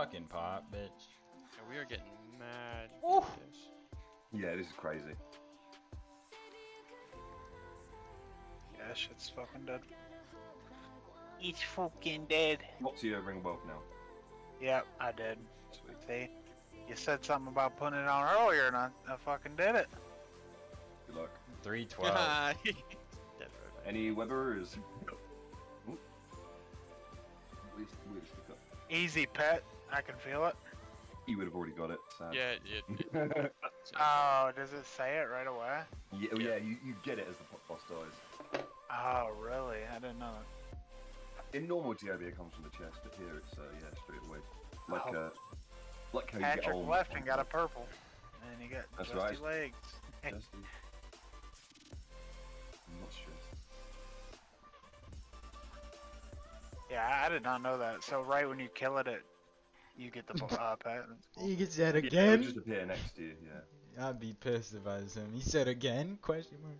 S10: Fucking pop, bitch?
S13: Yeah, we are getting mad.
S10: Oof.
S11: Yeah, this is crazy.
S9: Yeah, that shit's fucking dead. It's fucking dead.
S11: What's your ring wealth now?
S9: Yep, I did.
S11: Sweet.
S9: See, you said something about putting it on earlier, and I, I fucking did it.
S11: Good luck.
S10: 312.
S11: Any Weberers? Ooh. Where's- where's the cup?
S9: Easy pet. I can feel it.
S11: You would have already got it. Sad.
S13: Yeah, it,
S11: yeah,
S9: Oh, does it say it right away?
S11: oh, yeah, you, you get it as the po- boss dies.
S9: Oh, really? I didn't know that.
S11: In normal Diablo, it comes from the chest, but here it's uh, yeah straight away. Like
S9: Oh.
S11: uh, like how you get
S9: Patrick left and got a purple. And you got
S11: That's
S9: dusty
S11: right.
S9: legs.
S11: Dusty. I'm not stressed.
S9: Yeah, I- I did not know that. So right when you kill it, it you get the uh, pet.
S10: He gets that
S11: Yeah, it'll
S10: again?
S11: just appear next to you. Yeah.
S10: I'd be pissed if I was him. He said again? Question mark.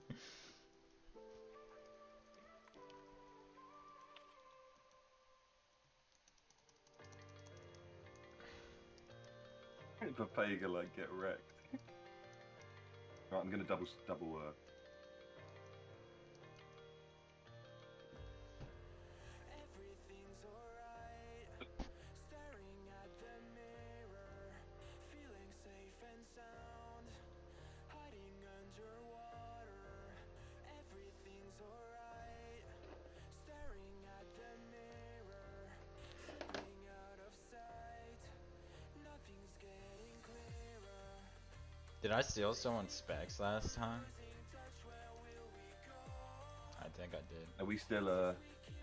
S11: Papega like get wrecked. right, I'm gonna double double. Uh,
S10: Did I steal someone's specs last time? I think I did.
S11: are we still uh?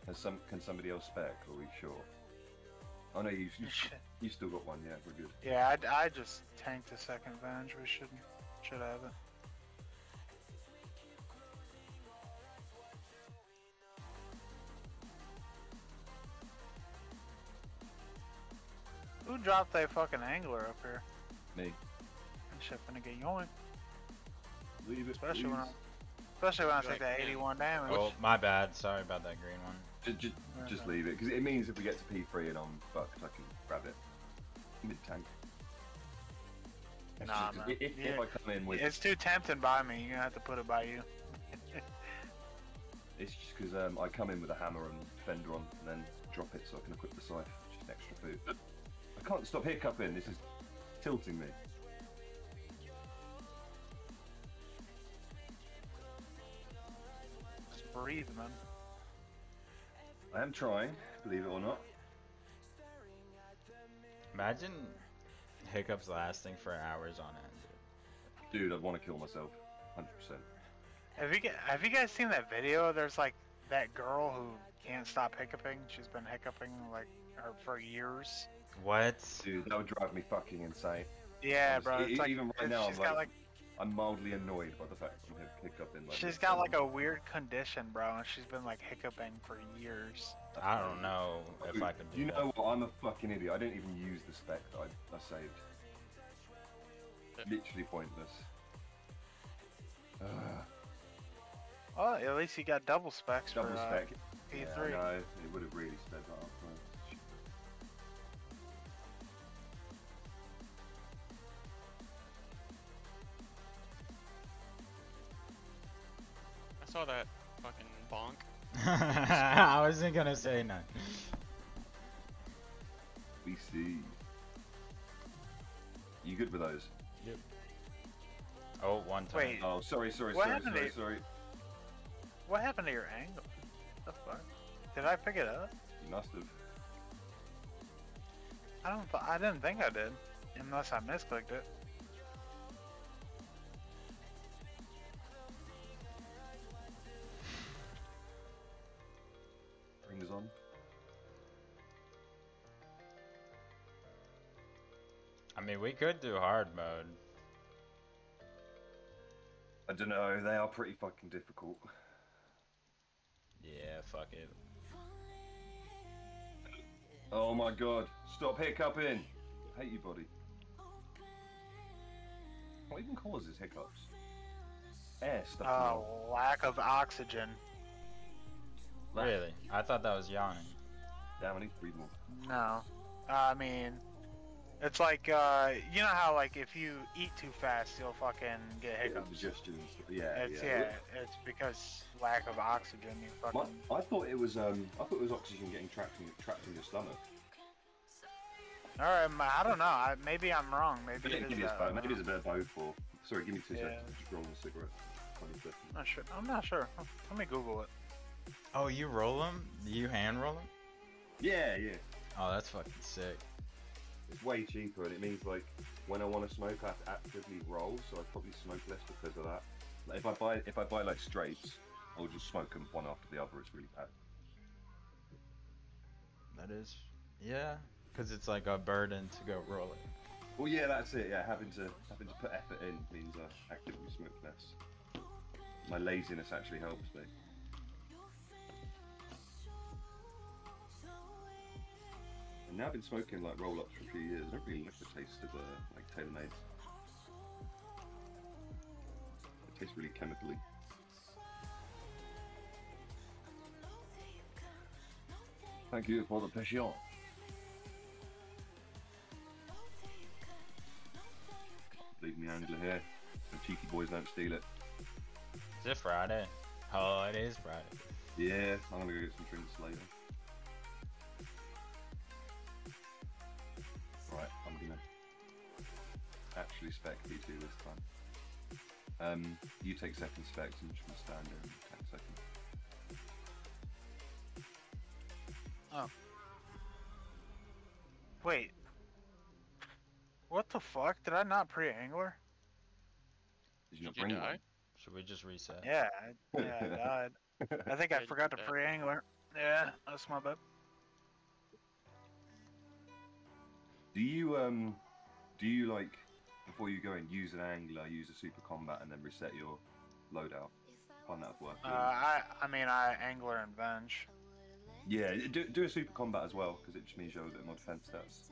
S11: Has some can somebody else spec? Are we sure? Oh no, you you you still got one. Yeah, we're good.
S9: Yeah, I, I just tanked the second venge. We should should have it. Who dropped that fucking angler up here?
S11: Me.
S9: That shit finna get yoinked.
S11: Leave it.
S9: Especially when I,
S11: please.
S9: especially when I take that 81 damage.
S10: Oh, my bad. Sorry about that green one.
S11: Just, just, just leave it because it means if we get to P3 and I'm fucked, I can grab it mid tank.
S9: Nah,
S11: if,
S9: man.
S11: if, if
S9: Yeah.
S11: I come in with,
S9: It's too tempting by me. You're gonna have to put it by you.
S11: it's just because um, I come in with a hammer and fender on, and then drop it so I can equip the scythe. Just an extra food. I can't stop hiccuping. This is tilting me.
S9: Breathe, man.
S11: I am trying, believe it or not.
S10: Imagine hiccups lasting for hours on end.
S11: Dude, I'd want to kill myself. 100%.
S9: Have you have you guys seen that video? There's like that girl who can't stop hiccuping. She's been hiccuping like or for years.
S10: What?
S11: Dude, that would drive me fucking insane.
S9: Yeah, bro.
S11: Honestly,
S9: It's
S11: e-
S9: like,
S11: even right
S9: it's-
S11: now, I'm
S9: she's got
S11: like,
S9: like
S11: I'm mildly annoyed by the fact I'm hic- hiccuping. Like,
S9: she's
S11: this.
S9: got like a weird condition, bro, and she's been like hiccuping for years.
S10: I don't know if I could do
S11: You
S10: that.
S11: know what? I'm a fucking idiot. I didn't even use the spec that I, I saved. Literally pointless. Ugh,
S9: Oh, at least you got double specs
S11: double
S9: for uh. P3.
S11: Yeah, I know. It would have really sped up.
S13: I saw that fucking bonk.
S10: I wasn't gonna say none.
S11: We see. You good with those?
S10: Yep. Oh, one time.
S9: Wait,
S11: Oh, sorry, sorry,
S9: What
S11: sorry, sorry, sorry.
S9: what happened to your angle? The fuck? Did I pick it up?
S11: You must have.
S9: I don't. I didn't think I did, unless I misclicked it.
S11: Bring us on.
S10: I mean, we could do hard mode.
S11: I don't know. They are pretty fucking difficult.
S10: Yeah, fuck it.
S11: Oh my god! Stop hiccuping. Hate you, buddy. What even causes hiccups? Air stuff.
S9: Oh, lack of oxygen.
S10: Really? I thought that was yawning.
S11: Damn, I need to more.
S9: No. I mean, it's like, uh, you know how, like, if you eat too fast, you'll fucking get hiccups.
S11: Digestion and stuff. Yeah,
S9: It's,
S11: yeah.
S9: yeah, it's because lack of oxygen. You
S11: My. I thought it was um. I thought it was oxygen getting trapped in trapped in your stomach.
S9: Alright, I don't know. I, maybe I'm wrong. Maybe
S11: Maybe,
S9: it is
S11: maybe it's
S9: that.
S11: Maybe it's a bit of both. Or sorry, give me two
S9: Yeah.
S11: seconds. I'm just rolling a cigarette. 20 seconds.
S9: know. Not sure. I'm not sure. Let me Google it.
S10: Oh, you roll them? You hand roll them?
S11: Yeah, yeah.
S10: Oh, that's fucking sick.
S11: It's way cheaper, and it means like when I want to smoke, I have to actively roll. So I probably smoke less because of that. Like if I buy if I buy like straights, I'll just smoke them one after the other. It's really bad.
S10: That is, yeah, because it's like a burden to go roll it.
S11: Well, yeah, that's it. Yeah, having to having to put effort in means I actively smoke less. My laziness actually helps me. And now I've been smoking like roll-ups for a few years. I don't really like the taste of uh, like tailor made. It tastes really chemically. Thank you for the passion. Leave me angler here. The cheeky boys don't steal it.
S10: Is it Friday? Oh, it is Friday.
S11: Yeah, I'm gonna go get some drinks later. Actually spec P2 this time. Um, you take second specs and just gonna stand there and take second.
S9: Oh. Wait. What the fuck? Did I not pre-angler?
S11: Did you not
S13: Did you
S11: bring
S13: die?
S11: one?
S10: Should we just reset?
S9: Yeah, I, yeah, I died. I think I forgot to pre-angler. Yeah, that's my bad.
S11: Do you um, do you like before you go in use an angler, use a super combat, and then reset your loadout? Find that worth
S9: Uh. I, I mean, I angler and venge.
S11: Yeah, do, do a super combat as well because it just means you have a bit more defense stats.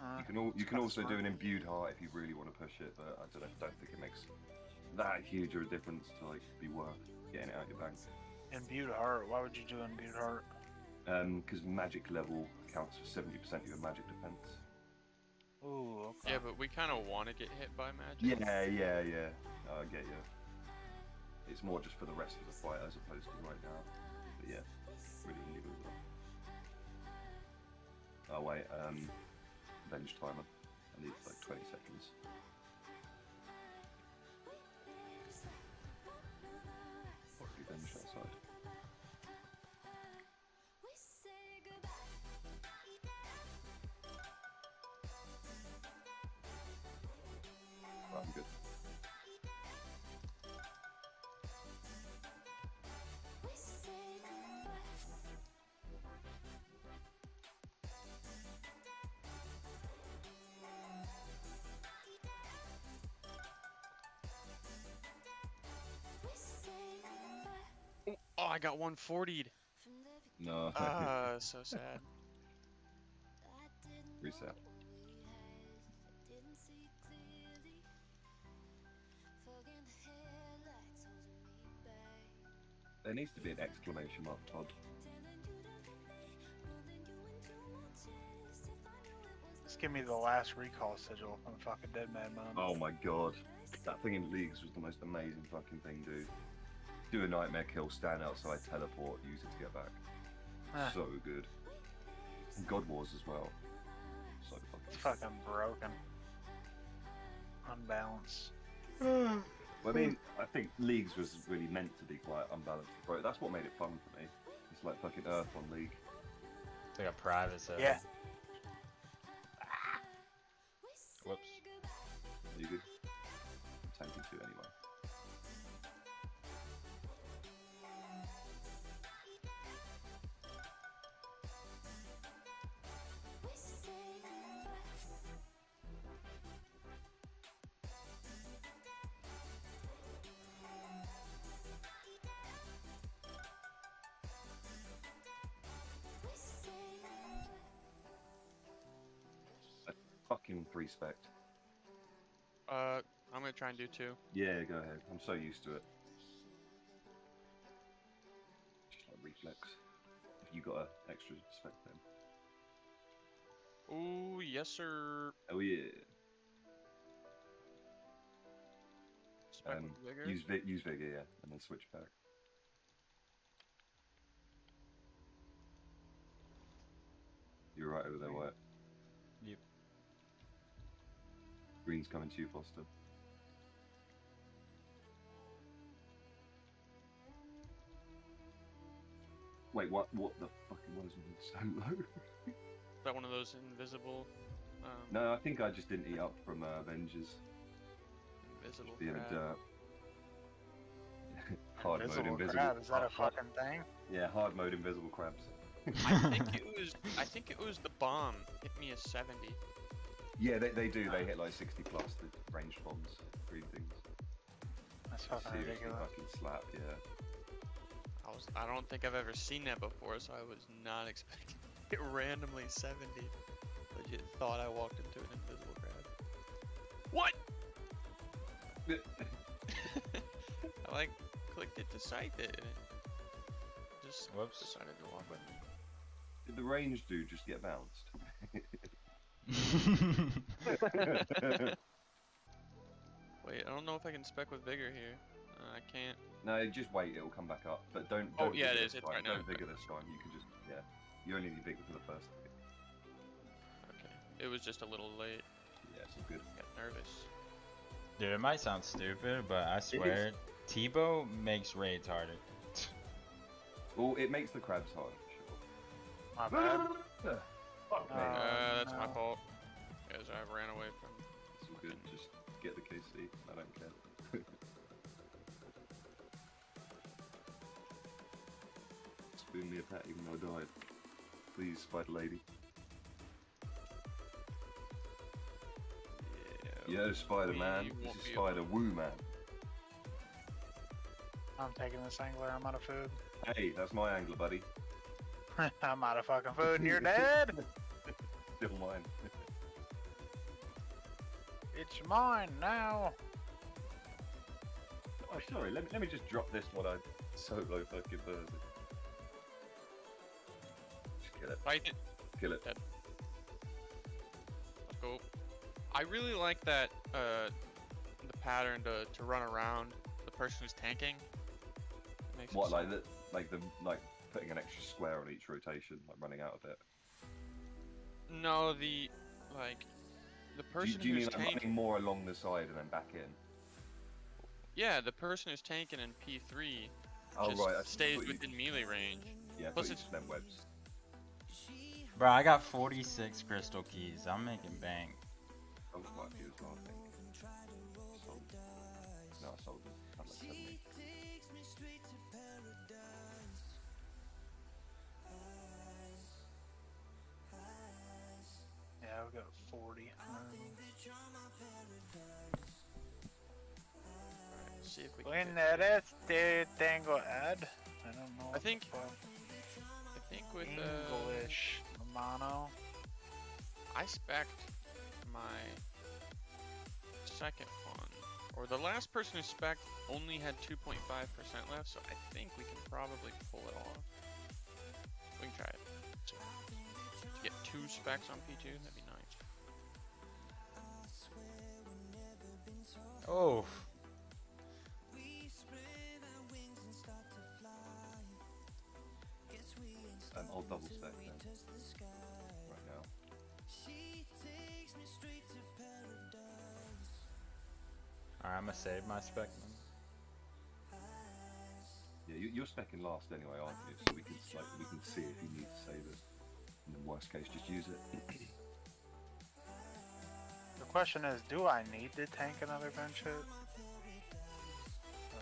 S9: Uh,
S11: You can al- you can also do an imbued heart if you really want to push it, but I don't know, don't think it makes that huge of a difference to like be worth getting it out your bank.
S9: Imbued heart. Why would you do an imbued heart?
S11: Um, Because magic level counts for seventy percent of your magic defense.
S9: Ooh, okay.
S13: Yeah, but we kind of want to get hit by magic.
S11: Yeah, yeah, yeah. I get you. It's more just for the rest of the fight as opposed to right now. But yeah, really illegal as well. Oh wait, um, venge timer. I need like 20 seconds.
S13: Oh, I got 140'd.
S11: No.
S13: Ah, so sad.
S11: Reset. There needs to be an exclamation mark, Todd.
S9: Just give me the last recall sigil from fucking Deadman Mode.
S11: Oh my god. That thing in Leagues was the most amazing fucking thing, dude. Do a nightmare kill, stand outside, teleport, use it to get back.
S9: Ah.
S11: So good. And God Wars as well. So fucking.
S9: fucking broken. Unbalanced.
S11: Well, I mean, I think Leagues was really meant to be quite unbalanced. Bro, that's what made it fun for me. It's like fucking Earth on League.
S10: It's like a private server.
S9: Yeah.
S10: Whoops.
S11: Are you good? Fucking three spec.
S13: Uh, I'm gonna try and do two.
S11: Yeah, go ahead. I'm so used to it. Just like reflex. If you got an extra spec then.
S13: Ooh, yes sir.
S11: Oh yeah.
S13: Spec
S11: Um,
S13: vigor.
S11: use vi- use vigor, yeah, and then switch back. You're right over there, Wyatt.
S10: Yep.
S11: Green's coming to you, Foster. Wait, what? What the fucking was so low?
S13: Is that one of those invisible? Um,
S11: no, I think I just didn't eat up from uh, Avengers.
S13: Invisible
S11: Being
S13: crab.
S11: a dirt. hard
S9: Invisible
S11: mode invisible.
S9: crab, is that a fucking thing?
S11: Yeah, hard mode invisible crabs.
S13: I think it was. I think it was the bomb hit me a 70.
S11: Yeah, they, they do. They hit like 60 plus the ranged bombs, green things.
S9: That's fucking
S11: Seriously
S9: ridiculous.
S11: fucking slap, yeah.
S13: I was. I don't think I've ever seen that before, so I was not expecting it randomly 70. Legit thought I walked into an invisible crab. What? I like clicked it to sight it, and it just
S10: Whoops.
S13: decided to walk with me.
S11: Did the range dude just get bounced?
S13: Wait, I don't know if I can spec with vigor here. Uh, I can't.
S11: no, just wait, it'll come back up. But don't,
S13: Oh,
S11: don't
S13: yeah, it
S11: vigor
S13: is,
S11: this
S13: it's
S11: time.
S13: right now,
S11: Don't
S13: it's
S11: vigor this time. You can just, yeah. You only need vigor for the first hit.
S13: Okay. It was just a little late.
S11: Yeah, it's all good.
S13: Got nervous.
S10: Dude, it might sound stupid, but I swear, T-bow makes raids harder.
S11: Well, it makes the crabs harder, for
S9: My bad.
S11: sure. Fuck me.
S9: Uh,
S13: Uh, that's my fault. As I ran away from.
S11: It's all good. Just get the KC. I don't care. Spoon me a pat even though I died. Please, Spider Lady.
S13: Yeah.
S11: Yo, Spider Man. This is Spider Woo Man.
S9: I'm taking this angler. I'm out of food.
S11: Hey, that's my angler, buddy.
S9: I'm out of fucking food and you're dead.
S11: Still mine.
S9: It's mine now.
S11: oh, sorry. Let me let me just drop this while I solo fucking bird. Just kill it.
S13: Fight it.
S11: Kill it.
S13: Let's go. I really like that uh, the pattern to, to run around the person who's tanking. Makes it
S11: What
S13: so-
S11: like the like the like putting an extra square on each rotation, like running out of it.
S13: No, the like the
S11: Do you,
S13: person
S11: do you mean
S13: who's
S11: like
S13: tanking.
S11: running more along the side and then back in?
S13: Yeah, the person who's tanking in P3
S11: Oh
S13: just
S11: right,
S13: stays
S11: thought you-
S13: within melee range.
S11: Yeah,
S13: Plus
S11: plus
S13: it's-
S11: it's them webs.
S10: Bro, I got 46 crystal keys. I'm making bank.
S13: See if we can.
S9: When
S13: get-
S9: este tengo ad. I don't know.
S13: I think. I think with uh,
S9: English mono.
S13: I spec'd my second one, or the last person who spec'd only had 2.5% left, so I think we can probably pull it off. We can try it. To get two specs on P2, that'd be nice.
S10: Oh,
S11: Um, I'll double spec then. Right now.
S10: alright, I'm gonna save my spec. then.
S11: Yeah, you, you're specking last anyway, aren't you? So we can like we can see if you need to save it. In the worst case, just use it.
S9: The question is, do I need to tank another venge hit? Oh,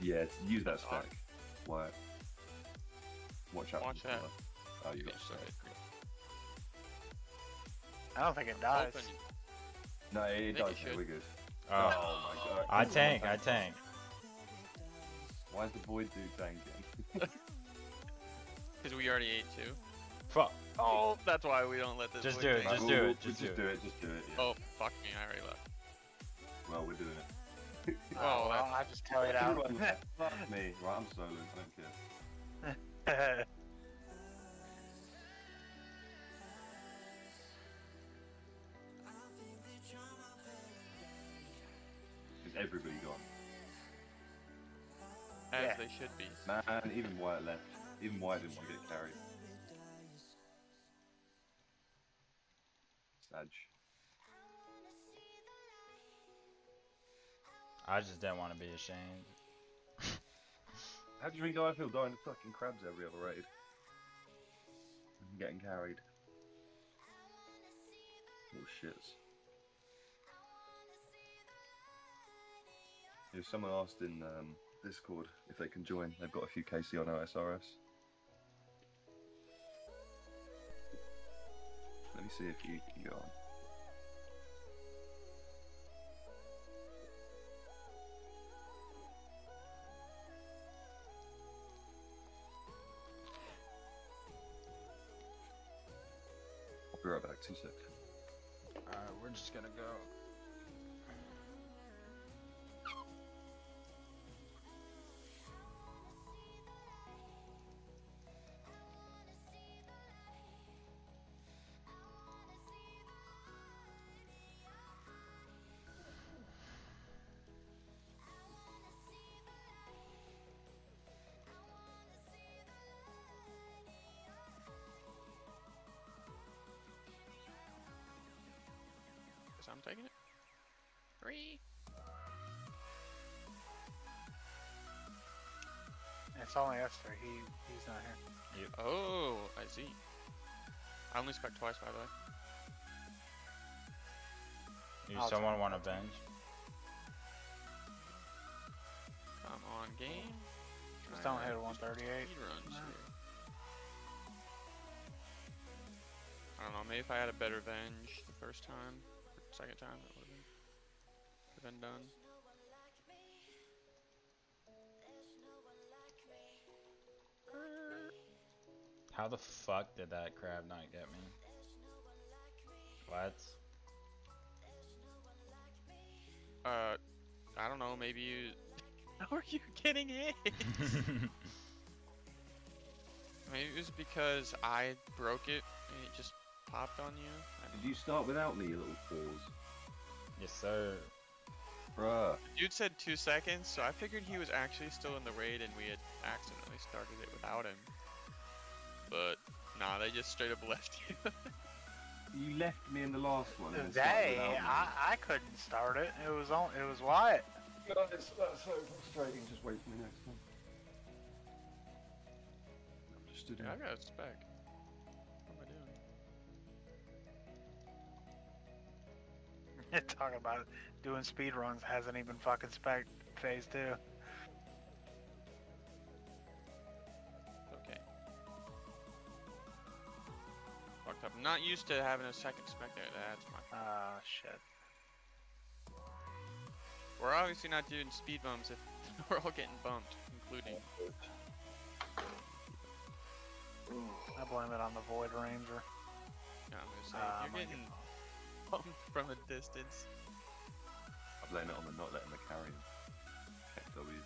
S11: yeah, use that spec. Why? Watch out.
S13: Watch
S11: out. Oh, you got
S13: so
S11: spec.
S13: it-
S9: I don't think it dies.
S11: No, it, does.
S13: you
S11: yeah. We're good. Ah.
S10: Oh,
S11: my god.
S10: I tank, I tank.
S11: Why is the boy dude tanking?
S13: Because we already ate two.
S10: Fuck.
S13: Oh, that's why we don't let this.
S10: Just do it, just do
S11: we'll-
S10: it,
S11: we'll-
S10: just
S11: just
S10: do
S11: do
S10: it.
S11: it. Just do it. Yeah.
S13: Oh, fuck me, I already left.
S11: Well, we're doing it.
S9: Oh,
S13: Oh,
S9: well, I just tell it out.
S11: Fuck me. Right, I'm solo. I don't care. Is everybody gone?
S13: As
S9: Yeah.
S13: they should be.
S11: Man, even Wyatt left. Even Wyatt didn't want to get carried. Sadge.
S10: I just didn't want to be ashamed.
S11: How do you think I feel dying to fucking crabs every other raid? I'm getting carried. Oh shits. If someone asked in um, Discord if they can join, they've got a few KC on OSRS. Let me see if you get on. Two sec.
S13: I'm taking it. Three.
S9: It's only Esther. He he's not here.
S13: Oh, I see. I only spec twice, by the way.
S10: You
S9: I'll
S10: someone
S9: try.
S10: want avenge?
S13: Come on, game.
S9: Just
S13: Try
S9: don't hit 138.
S13: runs
S9: No.
S13: here. I don't know. Maybe if I had a better venge the first time, or second time, it would have been, been done.
S10: How the fuck did that crab not get me? What?
S13: Uh, I don't know. Maybe you. How are you getting hit? Maybe it was because I broke it and it just popped on you. I don't
S11: Did you start without me, you little balls?
S10: yes, sir.
S11: Bruh.
S13: Dude said two seconds, so I figured he was actually still in the raid and we had accidentally started it without him. But nah, they just straight up left you.
S11: You left me in the last one. and started
S9: They. I, I couldn't start it. It was on. It was Wyatt.
S11: God, it's, that's so frustrating. Just wait for me next time. I'm just stood
S13: yeah, I got a spec.
S9: Talking about doing speed runs hasn't even fucking spec phase two.
S13: Okay. Fucked up. I'm not used to having a second spec there. That's my.
S9: Ah shit.
S13: We're obviously not doing speed bumps if we're all getting bumped, including.
S9: I blame it on the Void Ranger.
S13: Yeah, I'm gonna say,
S9: my
S13: you're getting bumped from a distance.
S11: I blame it on the not letting the carry. FW.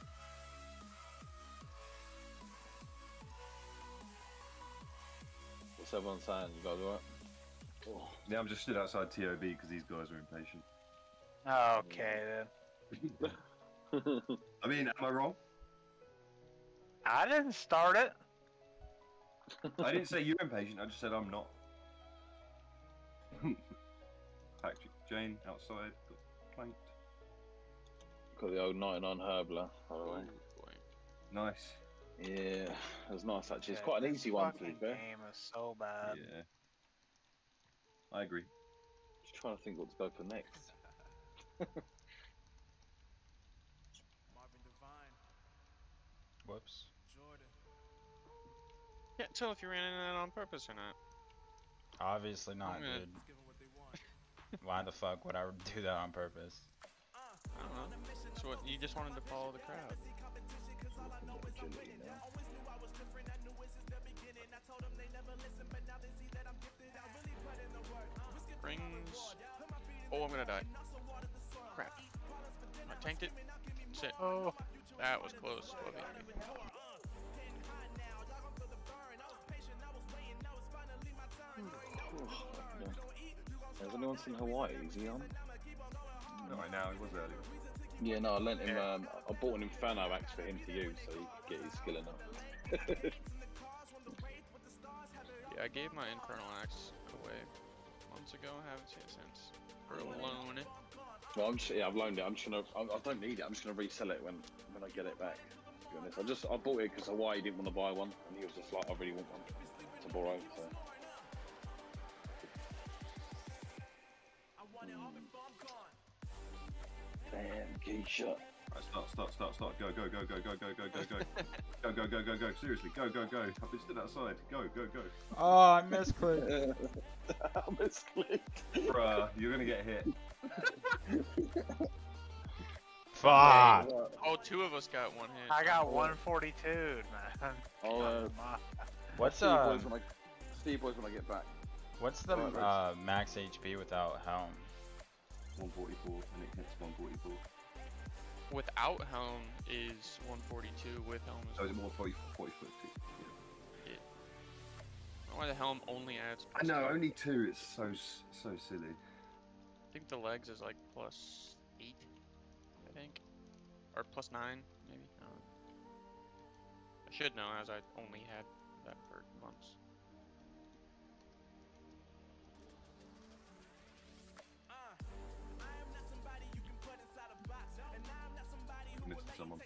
S14: What's everyone saying? You guys alright? Oh,
S11: Yeah, I'm just stood outside TOB because these guys are impatient.
S9: Ah, okay then.
S11: I mean, am I wrong?
S9: I didn't start it.
S11: I didn't say you're impatient. I just said I'm not. Patrick Jane outside got planked.
S14: got the old 99 Herblore, by the way.
S11: Nice.
S14: Yeah, it was nice actually. It's quite an easy one to be
S9: fucking
S14: fair.
S9: game is so bad.
S11: yeah. I agree.
S14: Just trying to think what to go for next.
S4: Marvin Devine,
S10: Whoops.
S4: Jordan.
S13: Can't tell if you ran into that on purpose or not.
S10: Obviously not,
S13: gonna-
S10: dude.
S4: Let's give 'em what they want.
S10: Why the fuck would I do that on purpose?
S13: I don't know. So what, you just wanted to follow the crowd. Rings. Oh, I'm gonna die. Crap. I tanked it. Shit.
S9: Oh,
S13: That was close. Hmm, Lovey.
S14: Has anyone seen Hawaii? Is he on?
S11: Not right now. he was earlier.
S14: Yeah, no, I lent him.
S13: Yeah.
S14: Um, I bought an infernal axe for him to use so he could get his skill up.
S13: Yeah, I gave my infernal axe away months ago. I Haven't seen it since. For a loan.
S14: well, I'm just, yeah, I've loaned it. I'm just gonna. I, I don't need it. I'm just gonna resell it when when I get it back. To be honest, I just I bought it because Hawaii didn't want to buy one, and he was just like, I really want one to borrow. So. Damn, Keisha.
S11: Right, start, start, start, start. Go, go, go, go, go, go, go, go, go. go, go, go, go, go. Seriously, go, go, go. I've been stood outside. Go, go, go.
S10: Oh, I misclicked.
S14: I misclicked.
S11: Bruh, you're gonna get hit.
S10: Fuck.
S13: Oh, two of us got one hit.
S9: I got 142, man.
S14: I'll, uh,
S9: Come on.
S10: What's
S14: see you
S10: uh,
S14: boys when I see boys when I get back.
S10: what's the
S14: Right, right.
S10: uh, max HP without helm?
S11: 144, and it hits 144.
S13: Without helm is 142. With helm is.
S11: So it's more 40, 40 foot.
S13: I don't know why the helm only adds.
S11: I know,
S13: two.
S11: only two. It's so so silly.
S13: I think the legs is like plus eight. I think, or plus nine, maybe. I don't know. I should know as I only had that for months.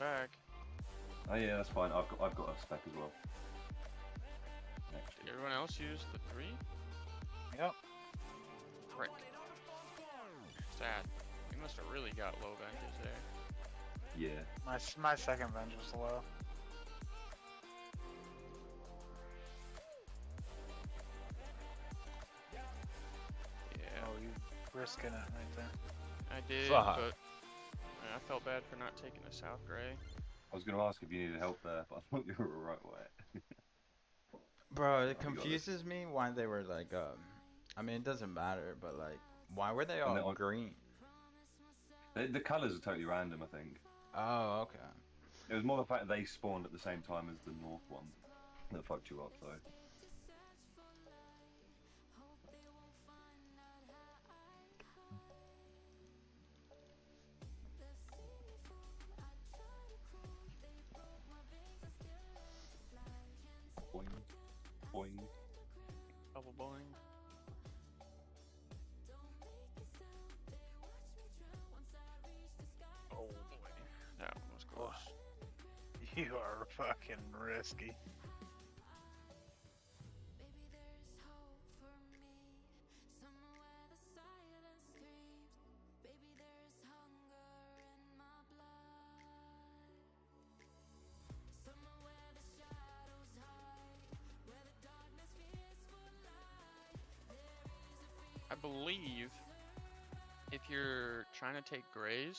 S9: I
S13: can spec.
S11: Oh yeah, that's fine. I've got I've got a spec as well.
S13: Did everyone else use the three?
S9: Yep.
S13: Frick. Sad. We must have really got low venges there.
S11: Yeah.
S9: My my second venge was low.
S13: Yeah.
S9: Oh, you risking it right there.
S13: I did,
S10: Fuck.
S13: but I felt bad for not taking the South Gray.
S11: I was gonna ask if you needed help there, but I thought you were right way.
S10: Bro, it
S11: you got it.
S10: confuses me why they were like, um, I mean, it doesn't matter, but like, why were they all
S11: they're
S10: green?
S11: The, the colours are totally random, I think.
S10: Oh, okay.
S11: It was more the fact that they spawned at the same time as the north one that fucked you up, though. Boing.
S13: Double bowling. Oh boy, that one was oh. close.
S9: You are fucking risky.
S13: Believe if you're trying to take grays,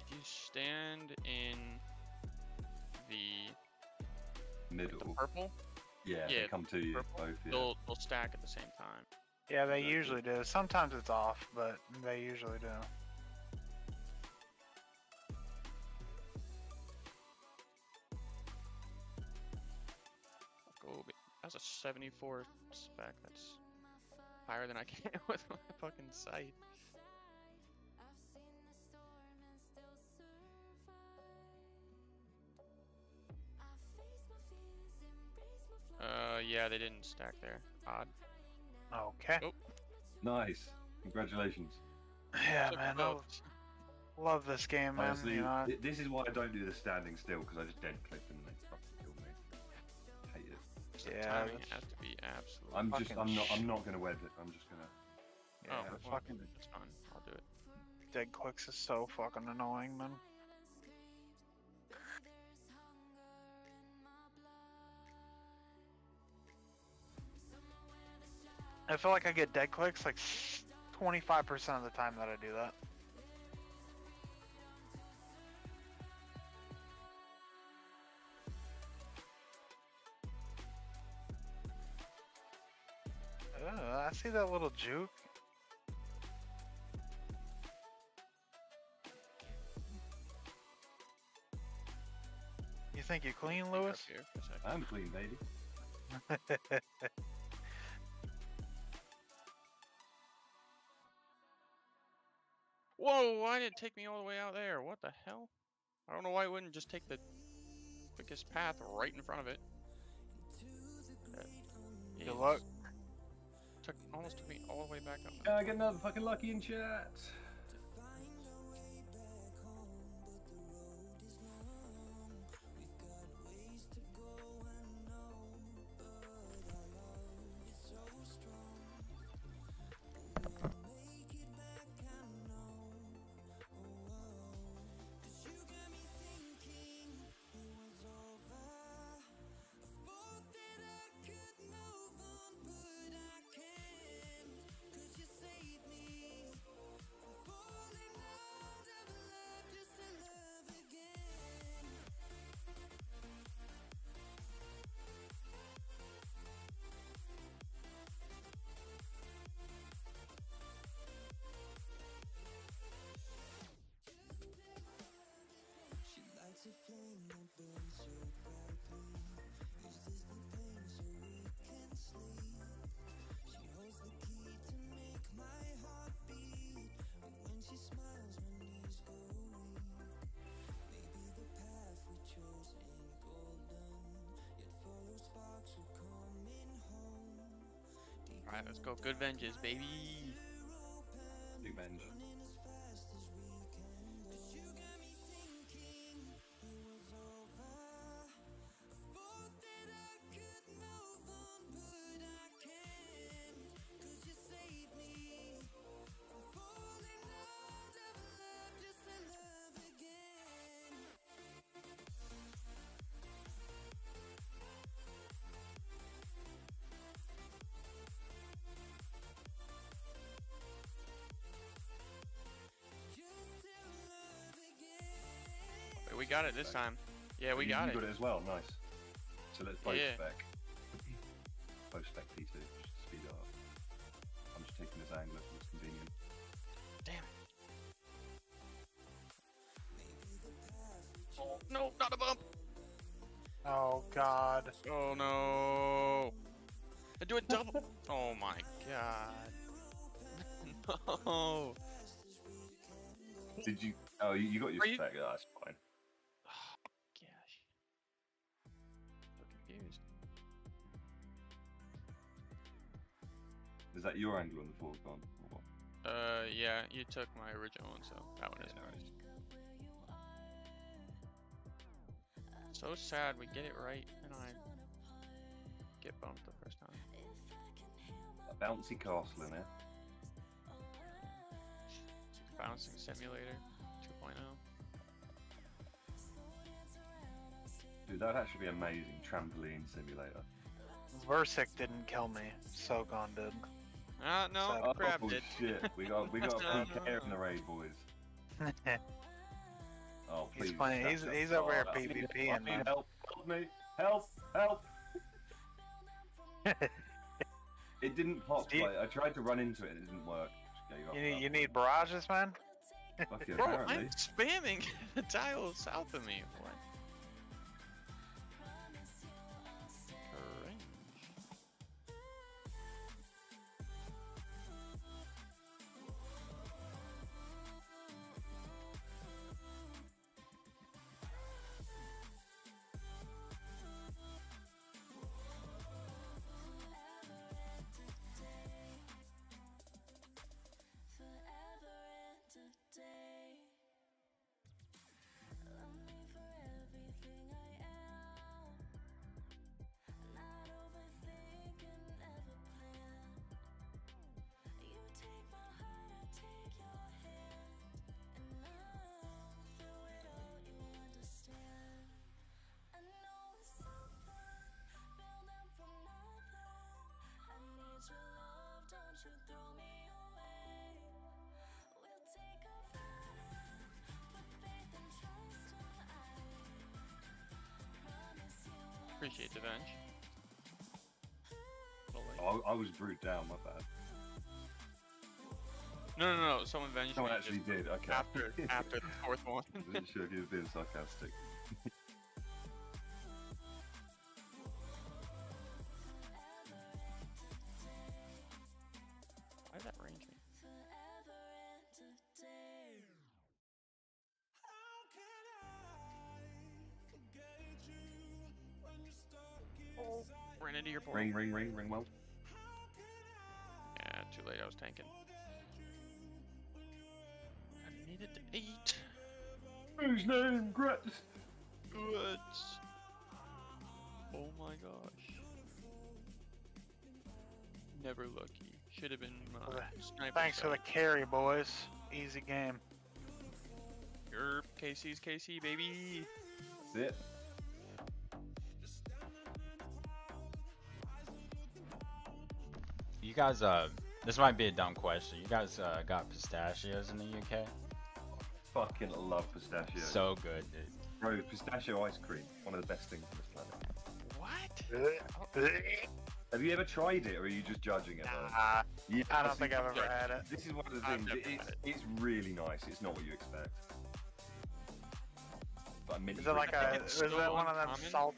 S13: if you stand in the
S11: Middle.
S13: the purple,
S11: Yeah,
S13: yeah,
S11: they come to you
S13: purple,
S11: both. Yeah.
S13: they'll they'll stack at the same time.
S9: Yeah, they
S11: Exactly.
S9: usually do. Sometimes it's off, but they usually do.
S13: Go. That's a 74 spec. That's higher than I can with my fucking sight. Uh, yeah, they didn't stack there. Odd.
S9: Okay.
S13: Oh,
S11: Nice. Congratulations.
S9: Yeah,
S13: took
S9: man. I love this game, man.
S11: Honestly,
S9: you know,
S11: thi- this is why I don't do the standing still because I just dead click them and it.
S13: So
S9: Yeah,
S13: timing
S9: that's-
S13: has to be absolute.
S11: I'm just I'm not I'm not gonna wed it. I'm just gonna.
S9: Oh, yeah,
S13: oh, well,
S9: fucking
S13: It's fine. I'll do it.
S9: dead clicks is so fucking annoying, man. I feel like I get dead clicks like 25% of the time that I do that. I see that little juke. You think you're clean, Lewis?
S6: I'm clean, baby.
S12: Whoa, why did it take me all the way out there? What the hell? I don't know why it wouldn't just take the quickest path right in front of it.
S9: Good luck.
S12: Took, almost took me all the way back up.
S6: I get another fucking lucky in chat.
S12: Let's go. Good venges, baby. We got it this time. Yeah, oh, we
S6: you,
S12: got
S6: you
S12: it.
S6: got it as well. Nice. So let's both
S12: Yeah.
S6: spec. Both spec P2. Just to speed it up. I'm just taking this angle if it's convenient.
S12: Damn it. Oh, no, not a bump.
S9: Oh God.
S12: Oh no. I do a double. oh my god. No.
S6: Did you? Oh, you, you got your
S12: Are you-
S6: spec. Yeah, that's Is that your angle on the foregone? Or what?
S12: Uh, yeah, you took my original one, so that one is nice. So sad we get it right and I get bumped the first time.
S6: A bouncy castle in there.
S12: Bouncing Simulator oh. 2.0.
S6: Dude, that'd actually be amazing. Trampoline simulator.
S9: Verzik didn't kill me. Sogon did.
S12: Ah, no,
S6: oh,
S12: grabbed it.
S6: shit. We got we got a PK in the raid, boys. Oh, please.
S9: He's
S6: please.
S9: playing-
S6: that's
S9: he's-
S6: a-
S9: he's over here
S6: I need-
S9: PvP
S6: I
S9: and,
S6: need
S9: man.
S6: help. Help me. Help. Help. it didn't pop.
S9: Do you-
S6: Like, I tried to run into it. It didn't work. Just gave up
S9: You
S6: on
S9: need
S6: that
S9: you
S6: one.
S9: need barrages, man.
S6: Fuck yeah,
S12: Bro,
S6: apparently.
S12: I'm spamming the tile south of me. What?
S13: Appreciate the venge.
S11: Oh, I, I was brewed down, my bad.
S13: No, no, no. Someone venged
S11: Someone
S13: me
S11: actually did, okay.
S13: After after the fourth one.
S11: Wasn't sure if you were being sarcastic.
S13: Sniper.
S9: Thanks for the carry, boys. Easy game.
S13: Yerp, KC's KC, baby.
S11: That's it.
S10: You guys, uh, this might be a dumb question. You guys uh, got pistachios in the UK?
S11: Fucking love pistachios.
S10: So good, dude.
S11: Bro, pistachio ice cream, one of the best things on this planet.
S13: What?
S11: Have you ever tried it, or are you just judging it?
S9: Nah,
S11: Yeah,
S9: I don't think I've ever had it.
S11: This is one of the things. It, it's,
S13: it.
S11: it's really nice. It's not what you expect. But mini
S9: Is it like a? Is
S13: that
S9: one of them
S13: uncommon.
S9: salt?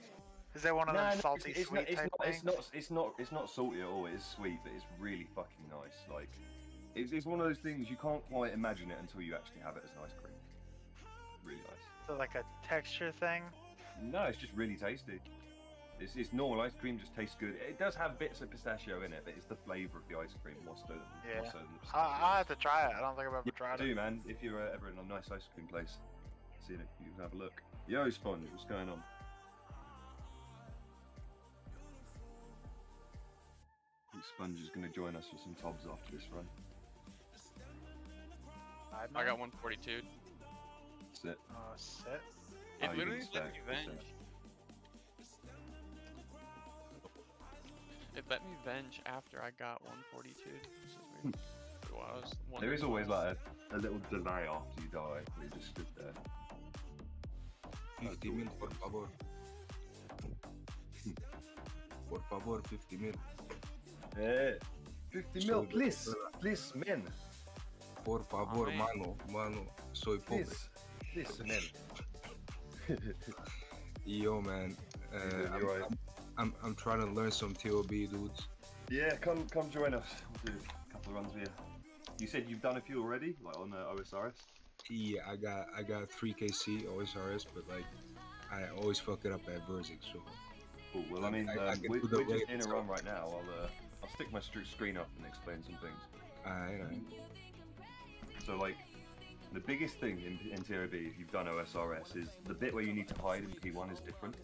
S9: Is it one of
S11: No,
S9: them
S11: no,
S9: salty
S11: it's, it's
S9: sweet
S11: not, it's
S9: type
S11: not,
S9: things?
S11: it's not. It's not. It's not salty at all. It is sweet, but it's really fucking nice. Like, it's, it's one of those things you can't quite imagine it until you actually have it as an ice cream. Really nice.
S9: Is it like a texture thing?
S11: No, it's just really tasty. It's, it's normal ice cream, just tastes good. It does have bits of pistachio in it, but it's the flavour of the ice cream more so than,
S9: Yeah.
S11: more so than the
S9: I, I'll have to try it. I don't think I've ever
S11: Yeah,
S9: tried
S11: do
S9: it.
S11: man. If you're uh, ever in a nice ice cream place, see it, you can have a look. Yo, Sponge, what's going on? Sponge is going to join us for some tobs after this run.
S13: I got 142.
S11: That's it.
S9: Oh, sit.
S13: It
S11: Oh,
S13: literally
S11: didn't
S13: let me It let me venge after I got 142. This is weird. well, I was one
S11: There
S13: of
S11: is
S13: the
S11: always like a, a little delay after you die, where you just stood there.
S15: 50 mil, por favor. Por favor, 50 mil.
S11: Yeah. 50
S15: So
S11: mil,
S15: good.
S11: please, please, men.
S15: Por favor,
S13: Amén.
S15: mano, mano, soy pobre.
S11: Please, please, men.
S15: Yo, man. Uh,
S11: You doing
S15: I'm. I'm, trying to learn some TOB, dudes.
S11: Yeah, come come join us. We'll do a couple of runs with you. You said you've done a few already, like on uh, OSRS.
S15: Yeah, I got I got 3KC OSRS, but like I always fuck it up at Verzik, so
S11: Cool. Well, I mean,
S15: I- I
S11: um,
S15: can
S11: we,
S15: the
S11: we're just in a run right now. I'll uh, I'll stick my screen up and explain some things.
S15: alright, alright.
S11: So like, the biggest thing in, in TOB, if you've done OSRS, is the bit where you need to hide in P1 is different.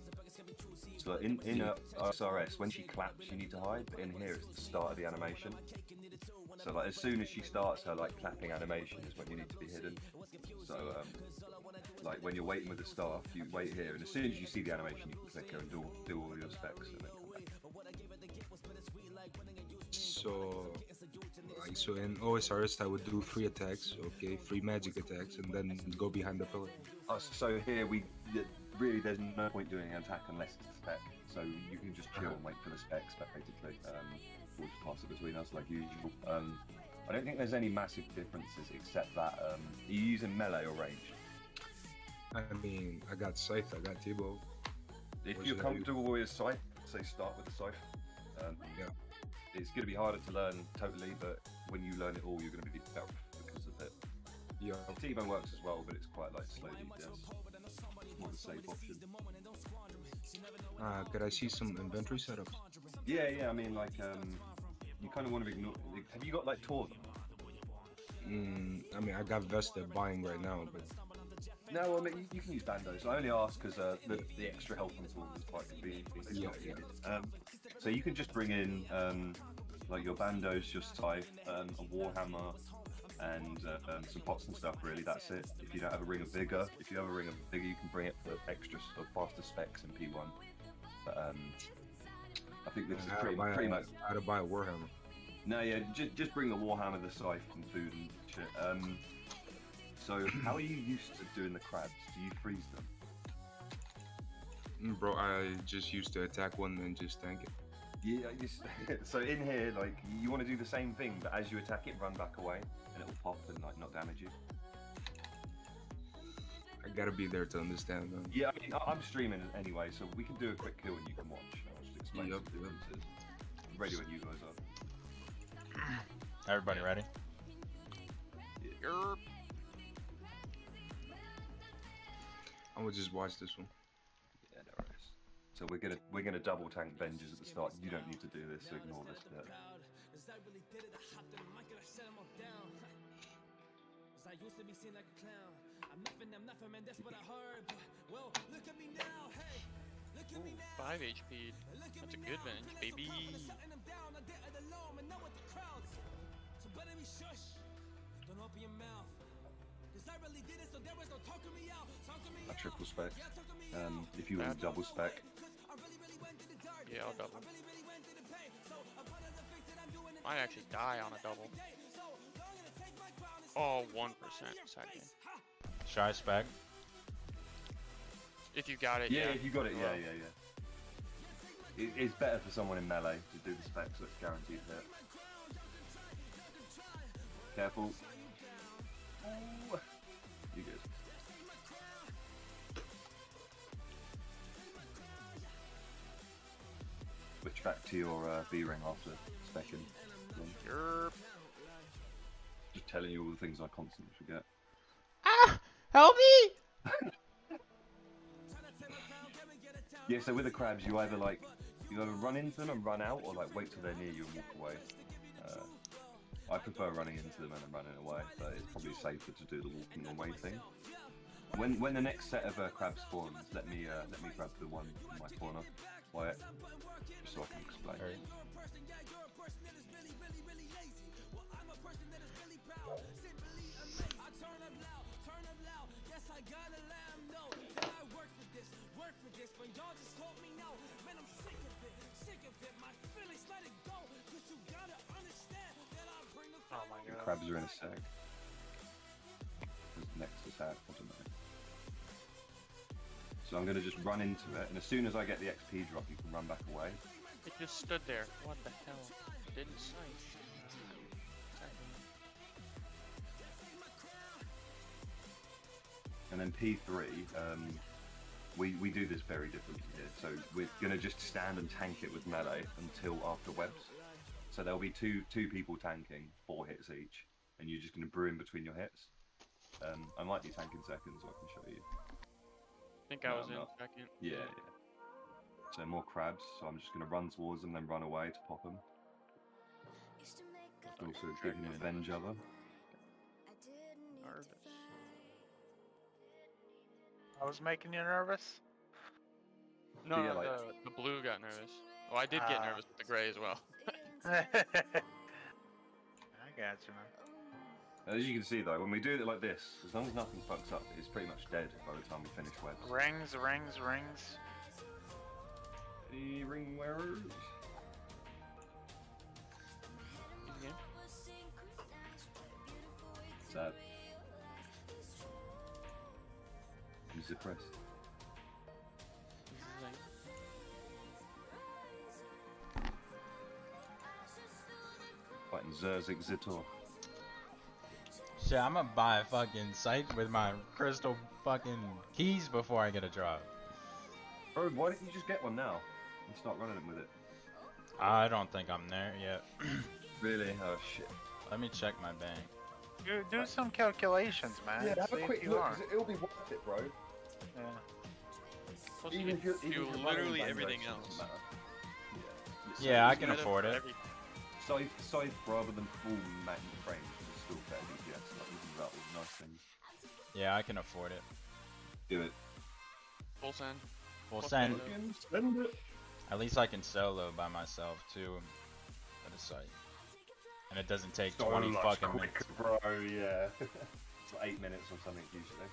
S11: So in in uh, OSRS, when she claps, you need to hide, but in here it's the start of the animation. So like, as soon as she starts her like clapping animation is when you need to be hidden. So um, like when you're waiting with the staff, you wait here, and as soon as you see the animation, you can click her and do do all your specs.
S15: So, like, so in OSRS, I would do three attacks, okay, three magic attacks, and then go behind the pillar.
S11: Oh, so here we really there's no point doing an attack unless it's a spec. So you can just chill and wait for the specs, basically. Um, we'll just pass it between us like usual. Um, I don't think there's any massive differences except that um, are you using melee or range?
S15: I mean, I got Scythe, I got T-Bow.
S11: If you're
S15: should I do?
S11: comfortable with your scythe, say start with the scythe. Um,
S15: Yeah.
S11: It's going to be harder to learn totally, but when you learn it all, you're going to be better because of it.
S15: Yeah.
S11: T-bow works as well, but it's quite like slowly. Yes. More of a safe option.
S15: Uh, could I see some inventory setups?
S11: Yeah, yeah. I mean, like, um, you kind of want to ignore. Have you got like Torva?
S15: Mm, I mean, I got Vesta buying right now, but
S11: No, I mean you, you can use bandos. I only ask because uh, the, the extra health on tools is quite convenient. It's
S15: Yeah, yeah.
S11: Um, so you can just bring in um, like your bandos, your scythe, um, a warhammer, and uh, um, some pots and stuff. Really, that's it. If you don't have a ring of vigor, if you have a ring of vigor, you can bring it for extra sort of faster specs in P1. But um, I think this is
S15: I had to
S11: pretty,
S15: buy,
S11: pretty much.
S15: how to buy a Warhammer.
S11: No, yeah, just, just bring the warhammer, the scythe, and food and shit. Um, so, how are you used to doing the crabs? Do you freeze them?
S15: Mm, Bro, I just used to attack one and just tank it.
S11: Yeah, so in here, like, you want to do the same thing, but as you attack it, run back away, pop and like not damage you.
S15: I gotta be there to understand them.
S11: Yeah, I mean, I- I'm streaming anyway, so we can do a quick kill and you can watch. I'll just explain
S15: Yep,
S11: some differences. I'm ready when you guys are.
S10: Everybody ready?
S13: Yerp.
S15: I would just watch this one.
S11: Yeah, no worries. So we're gonna we're gonna double tank Vengeance at the start. You don't need to do this, so ignore this bit.
S7: Used to be seen like a clown. I'm nothing, I'm nothing, man, that's what I heard. But, well, look at me now, hey. Look at me now.
S13: 5 HP. That's a good venge, baby.
S7: Shutting them down, I did it alone, and now with the crowds. So better be shush. Don't open your mouth. Cause I really did it, so there was no talking me out. Talking me
S11: A triple spec. Um, if you want to double spec,
S13: Yeah, I'll double. Might actually die on a double. Oh, 1% second.
S10: Shy spec.
S13: If you got it,
S11: yeah,
S13: yeah.
S11: if you got it, yeah, yeah, yeah. It, it's better for someone in melee to do the spec, so it's guaranteed hit. Careful. Ooh. You good? Switch back to your uh, B ring after specking.
S13: Yerp.
S11: Just telling you all the things I constantly forget. Ah!
S10: Help me!
S11: Yeah, so with the crabs, you either like you either run into them and run out, or like wait till they're near you and walk away. Uh, I prefer running into them and running away, but it's probably safer to do the walking away thing. When when the next set of uh, crabs spawns, let me uh, let me grab the one in my corner, Wyatt, just so I can explain.
S9: Oh my
S11: The
S9: god.
S11: crabs are in a sec. Who's next attack? I don't know. So I'm gonna just run into it, and as soon as I get the XP drop, you can run back away.
S13: It just stood there. What the hell? Didn't sight.
S11: And then P3, um, we, we do this very differently here. So we're going to just stand and tank it with melee until after webs. So there'll be two two people tanking, four hits each, and you're just going to brew in between your hits. Um, I might be tanking seconds, so I can show you.
S13: I think I
S11: No,
S13: was
S11: I'm
S13: in
S11: not.
S13: second.
S11: Yeah, yeah. So more crabs, so I'm just going to run towards them, then run away to pop them. Also taking revenge other.
S13: Nervous.
S9: I was making you nervous.
S13: No,
S11: Yeah,
S13: no,
S11: like-
S13: the, the blue got nervous. Oh, I did get
S9: Ah.
S13: nervous with the gray as well.
S9: I got you, man.
S11: As you can see though, when we do it like this, as long as nothing fucks up, it's pretty much dead by the time we finish webs.
S9: Rings, rings, rings.
S11: The ring wearers.
S13: Yeah.
S11: Sad. Use the press. Fighting Verzik Vitur.
S10: Shit, I'm gonna buy a fucking scythe with my crystal fucking keys before I get a drop.
S11: Bro, why don't you just get one now and start running them with it?
S10: I don't think I'm there yet.
S11: Really? Oh shit.
S10: Let me check my bank.
S9: Do, do some calculations, man.
S11: Yeah, have
S9: See
S11: a quick look,
S9: are.
S11: 'cause it'll be worth it, bro.
S9: Yeah.
S13: Plus,
S11: Even
S13: you
S11: if you're-
S13: can do
S11: you're
S13: literally everything else.
S11: doesn't matter.
S10: Yeah, I can afford it.
S11: Scythe, scythe rather than full magnet frames is still fair DPS. Like, isn't that all the nice things?
S10: Yeah, I can afford it.
S11: Do it.
S13: Full send.
S10: Full
S13: Plus
S10: send.
S13: payload.
S11: Send it.
S10: At least I can solo by myself too at a scythe. And it doesn't take
S11: So
S10: 20
S11: much
S10: fucking
S11: quicker,
S10: minutes.
S11: bro. Yeah. it's like eight minutes or something usually.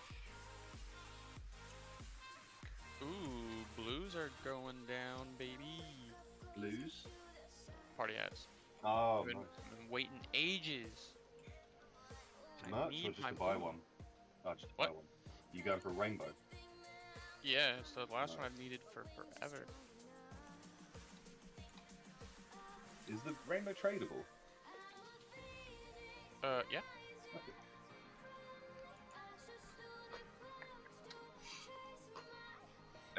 S13: Ooh, blues are going down, baby.
S11: Blues.
S13: Party hats.
S11: Oh,
S13: been,
S11: nice.
S13: been waiting ages. I
S11: Merch or
S13: need
S11: just to buy
S13: blue.
S11: one? Oh, just to
S13: What?
S11: buy one. You going for a rainbow?
S13: Yeah, it's the last one I've needed for forever.
S11: Is the rainbow tradable?
S13: Uh, yeah.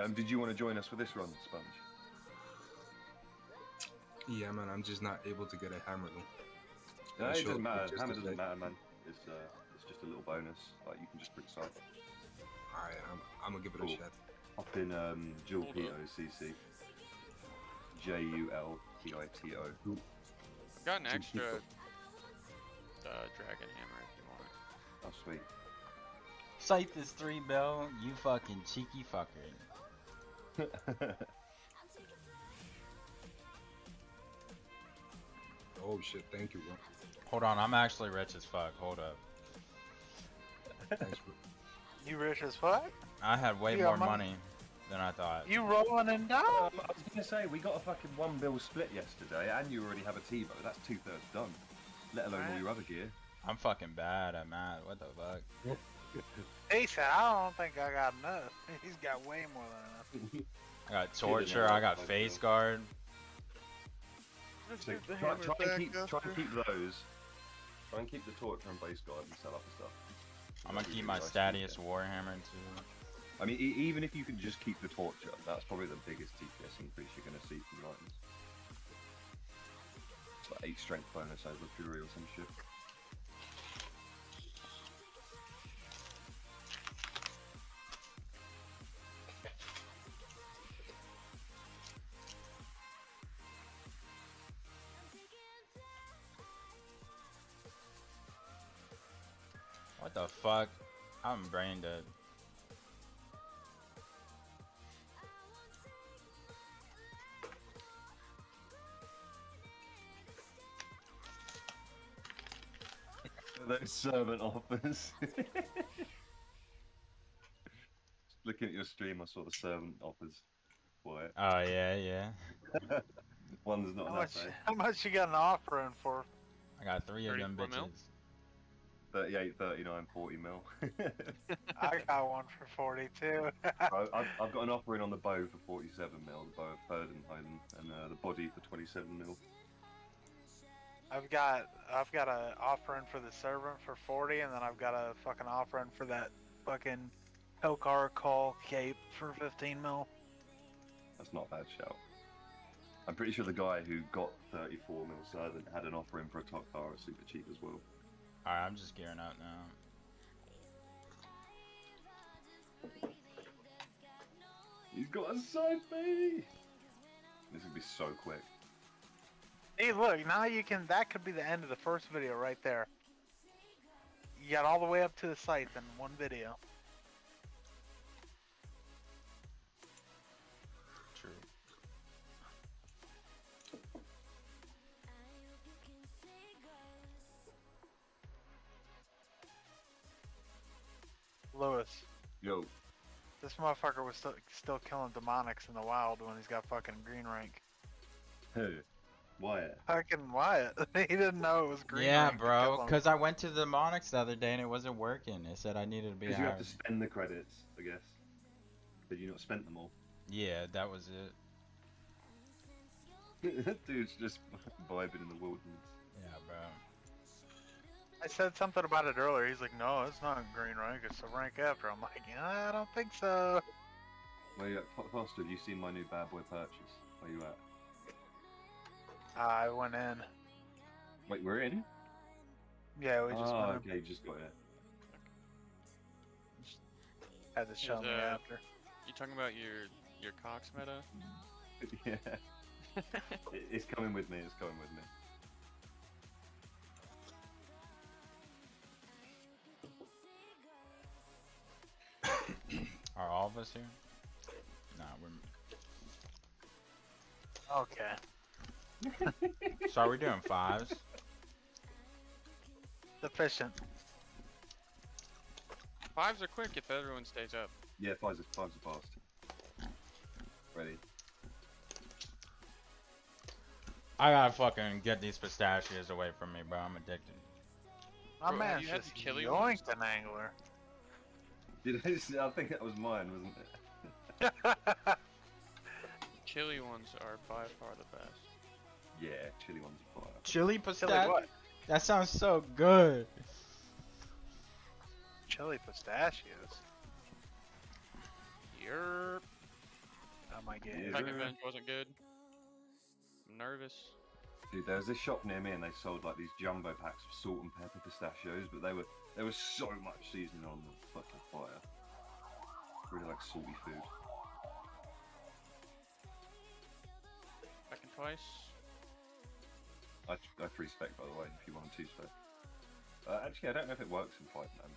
S11: Um, did you want to join us for this run, Sponge?
S15: Yeah, man, I'm just not able to get a hammer though.
S11: No, it doesn't matter. Hammer doesn't
S15: day.
S11: matter, man. It's uh, it's just a little bonus. Like you can just bring scythe.
S15: All right, I'm I'm gonna give it
S11: Cool.
S15: a shot.
S11: Up in um, Jewel
S13: Hold
S11: P
S13: up.
S11: O C C. J U L P I T O.
S13: I've got an extra uh, dragon hammer if you want it.
S11: Oh sweet.
S10: Scythe is three bill, you fucking cheeky fucker.
S15: Oh shit, thank you, bro.
S10: Hold on, I'm actually rich as fuck. Hold up.
S15: Thanks.
S9: You rich as fuck?
S10: I had way
S9: You
S10: more
S9: money?
S10: money than I thought.
S9: You rolling in dough?
S11: Um, I was gonna say we got a fucking one bill split yesterday, and you already have a T-bow. That's two thirds done. Let alone all your other gear.
S10: I'm fucking bad at math. What the fuck?
S9: He said, I don't think I got enough. He's got way more than enough.
S10: I got torture. I got
S11: fuck
S10: face
S11: you.
S10: Guard.
S11: So try, try, and keep, try and keep those. Try and keep the torture and base guard and sell up the stuff.
S10: I'm gonna keep my
S11: nice
S10: Stadius
S11: get.
S10: Warhammer too.
S11: I mean, e- even if you can just keep the torture, that's probably the biggest TPS increase you're going to see from Titans. Like 8 strength bonus over Fury or some shit.
S10: Fuck? I'm brain dead.
S11: Those servant offers. Looking at your stream, I saw the servant offers. Boy,
S10: Oh yeah, yeah.
S11: one's not
S9: How
S11: enough,
S9: much, how much you got an offering for?
S10: I got three of them
S13: 34 mil?
S10: Bitches.
S11: 38, 39, 40 mil.
S9: I got one for 42.
S11: I, I've, I've got an offering on the bow for 47 mil, the bow of Faerdhinen, and uh, the body for 27 mil.
S9: I've got I've got a offering for the servant for 40, and then I've got a fucking offering for that fucking Tokar call cape for 15 mil.
S11: That's not a bad shout. I'm pretty sure the guy who got 34 mil servant had an offering for a top car at super cheap as well.
S10: Alright, I'm just gearing up now.
S11: He's got a scythe baby! This would be so quick.
S9: Hey, look, now you can. That could be the end of the first video right there. You got all the way up to the scythe in one video. Lewis,
S11: Yo,
S9: this motherfucker was still, still killing demonics in the wild when he's got fucking green rank.
S11: who? Wyatt.
S9: Fucking Wyatt. he didn't know it was green
S10: Yeah,
S9: rank to
S10: bro. Cause I went to demonics the other day and it wasn't working. It said I needed to be
S11: Because you have to spend the credits, I guess. But you not spent them all.
S10: Yeah, that was it.
S11: Dude's just vibing in the wilderness.
S10: Yeah, bro.
S9: I said something about it earlier. He's like, no, it's not green rank. It's a rank after. I'm like, yeah, I don't think so.
S11: Where you at? Foster, have you seen my new bad boy purchase? Where you at?
S9: I went in.
S11: Wait, we're in?
S9: Yeah, we just
S11: oh,
S9: went in.
S11: okay, just got it.
S9: Had to show me
S13: uh,
S9: after.
S13: You talking about your your Cox meta?
S11: yeah. It- it's coming with me, it's coming with me.
S10: Are all of us here? Nah, we're.
S9: Okay.
S10: So are we doing fives?
S9: Sufficient.
S13: Fives are quick if everyone stays up.
S11: Yeah, fives are, fives are fast. Ready?
S10: I gotta fucking get these pistachios away from me, bro. I'm addicted.
S9: My
S13: Bro, have
S9: man's
S13: you had
S9: just
S13: the killy ones?
S9: yoinked an angler.
S11: Did I, just, I think that was mine, wasn't it?
S13: Chili ones are by far the best.
S11: Yeah, chili ones are fire.
S10: Chili
S9: Chili
S10: pistachio. That sounds so good.
S9: Chili pistachios.
S13: Yerp.
S9: Oh my god.
S11: Yeah.
S13: Second bench wasn't good. I'm nervous.
S11: Dude, there was this shop near me, and they sold like these jumbo packs of salt and pepper pistachios, but they were there was so much seasoning on the Fucking fire. Really like salty food.
S13: Second twice.
S11: I, I free spec by the way, if you want two spec. Uh, actually, I don't know if it works in five man.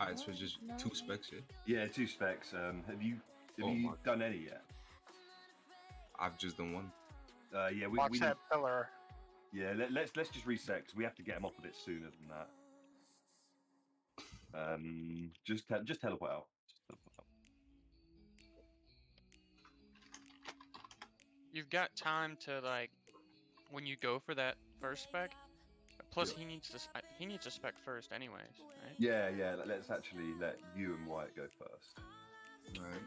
S15: Alright, so just two specs here.
S11: Yeah, two specs. Um, have you have
S15: Oh
S11: you
S15: my-
S11: done any yet?
S15: I've just done one.
S11: Uh, yeah, we,
S9: Watch
S11: we
S9: that pillar.
S11: Yeah, let, let's let's just reset 'cause we have to get them off a bit sooner than that. Um, just te- just teleport out. Just teleport out.
S13: You've got time to like when you go for that first spec. Plus, he needs to sp- he needs to spec first, anyways, right?
S11: Yeah, yeah. let- Let's actually let you and Wyatt go first.
S15: Right.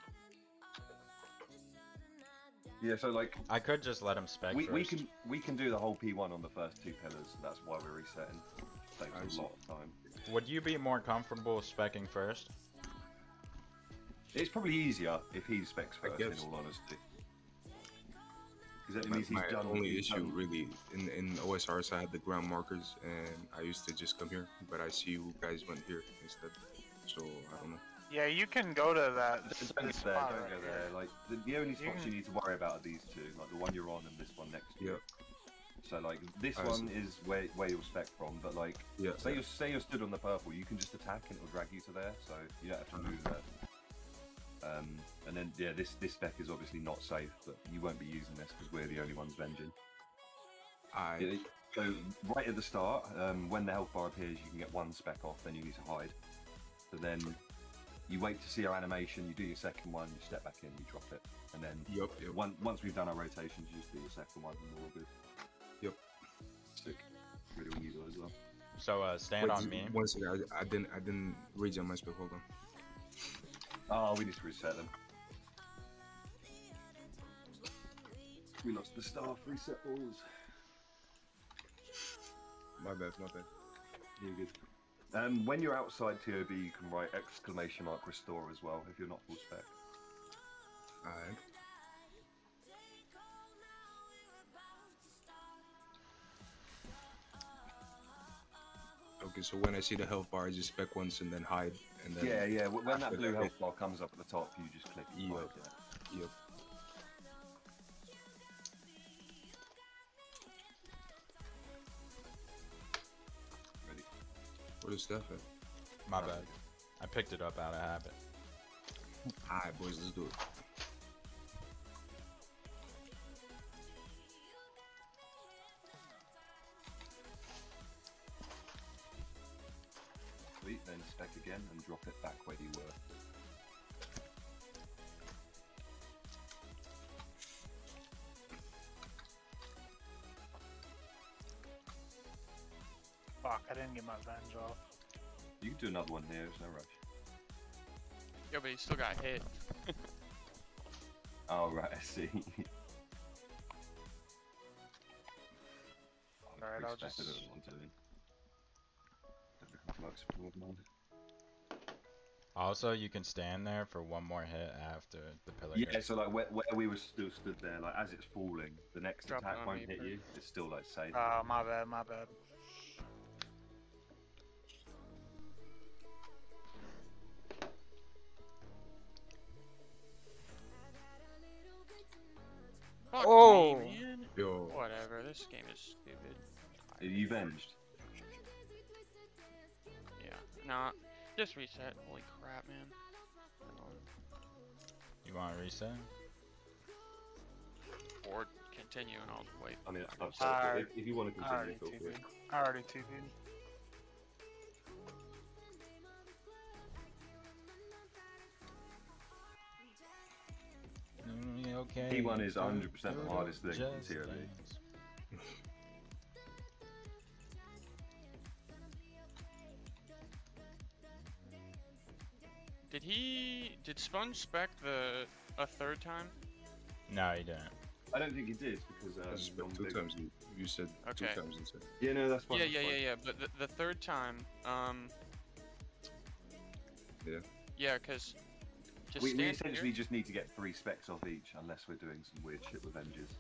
S11: Yeah, so like
S10: I could just let him spec
S11: we,
S10: first.
S11: we can we can do the whole P1 on the first two pillars. That's why we're resetting.
S15: I
S11: Saves
S15: see.
S11: a lot of time.
S10: Would you be more comfortable specking first?
S11: It's probably easier if he specs
S15: I
S11: first. In all honesty, because that
S15: My,
S11: means he's
S15: my
S11: done.
S15: only issue
S11: done-
S15: really in in OSRS I had the ground markers and I used to just come here, but I see you guys went here instead. So I don't know.
S9: Yeah, you can go to that.
S11: Don't go there,
S9: spot
S11: don't
S9: right
S11: go
S9: here.
S11: there. Like the, the only spots you
S9: can-
S11: need to worry about are these two, like the one you're on and this one next to you.
S15: Yep.
S11: So like this
S15: I
S11: one
S15: see.
S11: is where where you'll spec from, but like
S15: Yeah.
S11: say you're say you're stood on the purple, you can just attack and it'll drag you to there, so you don't have to move there. Um, and then yeah, this this spec is obviously not safe, but you won't be using this because we're the only ones venging.
S15: I
S11: Yeah, So right at the start, um, when the health bar appears, you can get one spec off. Then you need to hide. So then you wait to see our animation. You do your second one. You step back in. You drop it. And then
S15: Yup, yup.
S11: one, once we've done our rotations, you just do your second one, and we're all good.
S15: Yep.
S11: Sick. Really we need that as well.
S10: So uh, stand
S15: Wait,
S10: on me.
S15: One second, I, I didn't I didn't regen my spec. Hold on.
S11: Oh, we need to reset them. We lost the staff. Reset balls.
S15: My bad, my bad.
S11: You're good. Um, when you're outside TOB, you can write exclamation mark restore as well if you're not full spec.
S15: Alright. Okay, so when I see the health bar, I just spec once and then hide, and then
S11: Yeah, yeah. When that blue health bar comes up at the top, you just click and
S15: Yep.
S11: hide, yeah.
S15: Yep. Where the stuff at?
S10: My bad. I picked it up out of habit.
S15: Alright, boys, let's do it.
S11: Sweet, then spec again and drop it back where you were.
S9: Fuck, I didn't get my venge off.
S11: You can do another one here, there's no rush.
S13: Yeah, but he still got hit.
S11: Oh, right, I see.
S9: Alright, I'll just-
S11: don't want to. Don't look at works for mine.
S10: Also, you can stand there for one more hit after the pillar.
S11: Yeah,
S10: goes.
S11: so like where, where we were still stood there, like as it's falling, the next
S13: Drop
S11: attack won't hit you. It's still like safe.
S9: Oh, ah, my bad, my bad.
S13: Fuck
S10: Oh.
S13: me, man.
S15: Yo.
S13: Whatever. This game is stupid.
S11: Are you venged?
S13: Yeah. Nah. Just reset. Holy crap, man.
S10: You want to reset?
S13: Or continue, and I'll wait.
S11: I mean,
S13: I
S11: I'm sorry, if, if you want to continue, feel free.
S9: TP'd. I already TP'd.
S10: Okay.
S11: P1 is 100% the hardest thing in
S10: just TOB.
S13: Did he? Did Sponge spec the a third time?
S10: No, he didn't.
S11: I don't think he did because um,
S15: I spec two
S11: big-
S15: times. You, you said two times instead.
S11: Yeah, no, that's fine.
S13: yeah, yeah, yeah, yeah. But the, the third time, um,
S15: Yeah.
S13: yeah, cause just
S11: We, we essentially
S13: here,
S11: just need to get three specs off each, unless we're doing some weird shit with Venges.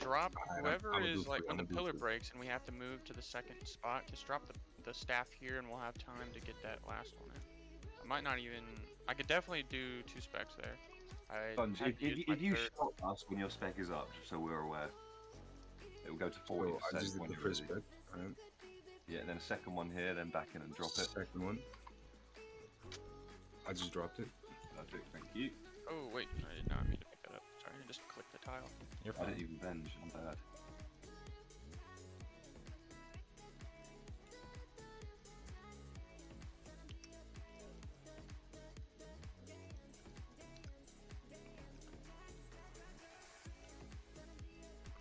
S13: drop
S15: I- I-
S13: whoever
S15: I
S13: is like when the pillar
S15: three.
S13: breaks and we have to move to the second spot. Just drop the the staff here, and we'll have time to get that last one in. I might not even. I could definitely do two specs there. I
S11: Sponge, if, if, you-
S13: my
S11: if you
S13: third-
S11: stop us when your spec is up, just so we're aware, it will go to 40%
S15: I just did
S11: when
S15: the
S11: you're
S15: first
S11: ready.
S15: spec. Alright.
S11: Yeah, then a second one here, then back in and drop it.
S15: Second one. I just dropped it.
S11: Perfect, thank you.
S13: Oh wait, I did not mean to pick that up. Sorry, I just clicked the tile.
S10: You're
S11: I
S10: fine.
S11: didn't even venge, I'm bad.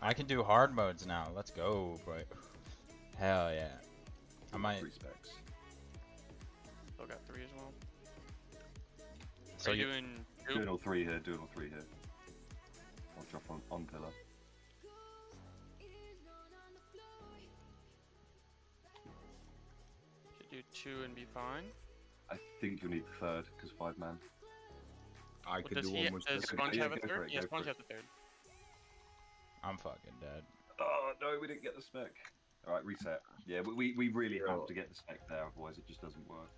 S10: I can do hard modes now. Let's go, bro. Hell yeah. I might.
S11: Three specs.
S13: Still got three as well.
S10: So
S13: Are you
S10: you,
S13: doing two?
S11: Doing all three here, doing all three here. I'll drop on, on pillar.
S13: Should do two and be fine.
S11: I think you'll need the third, because five man.
S15: I
S13: well,
S15: could do
S13: he,
S15: almost...
S13: Does Sponge have a third?
S11: It,
S13: yeah, Sponge have the third.
S10: I'm fucking dead.
S11: Oh no, we didn't get the spec. Alright, reset. Yeah, we, we, we really have to get the spec there, otherwise it just doesn't work.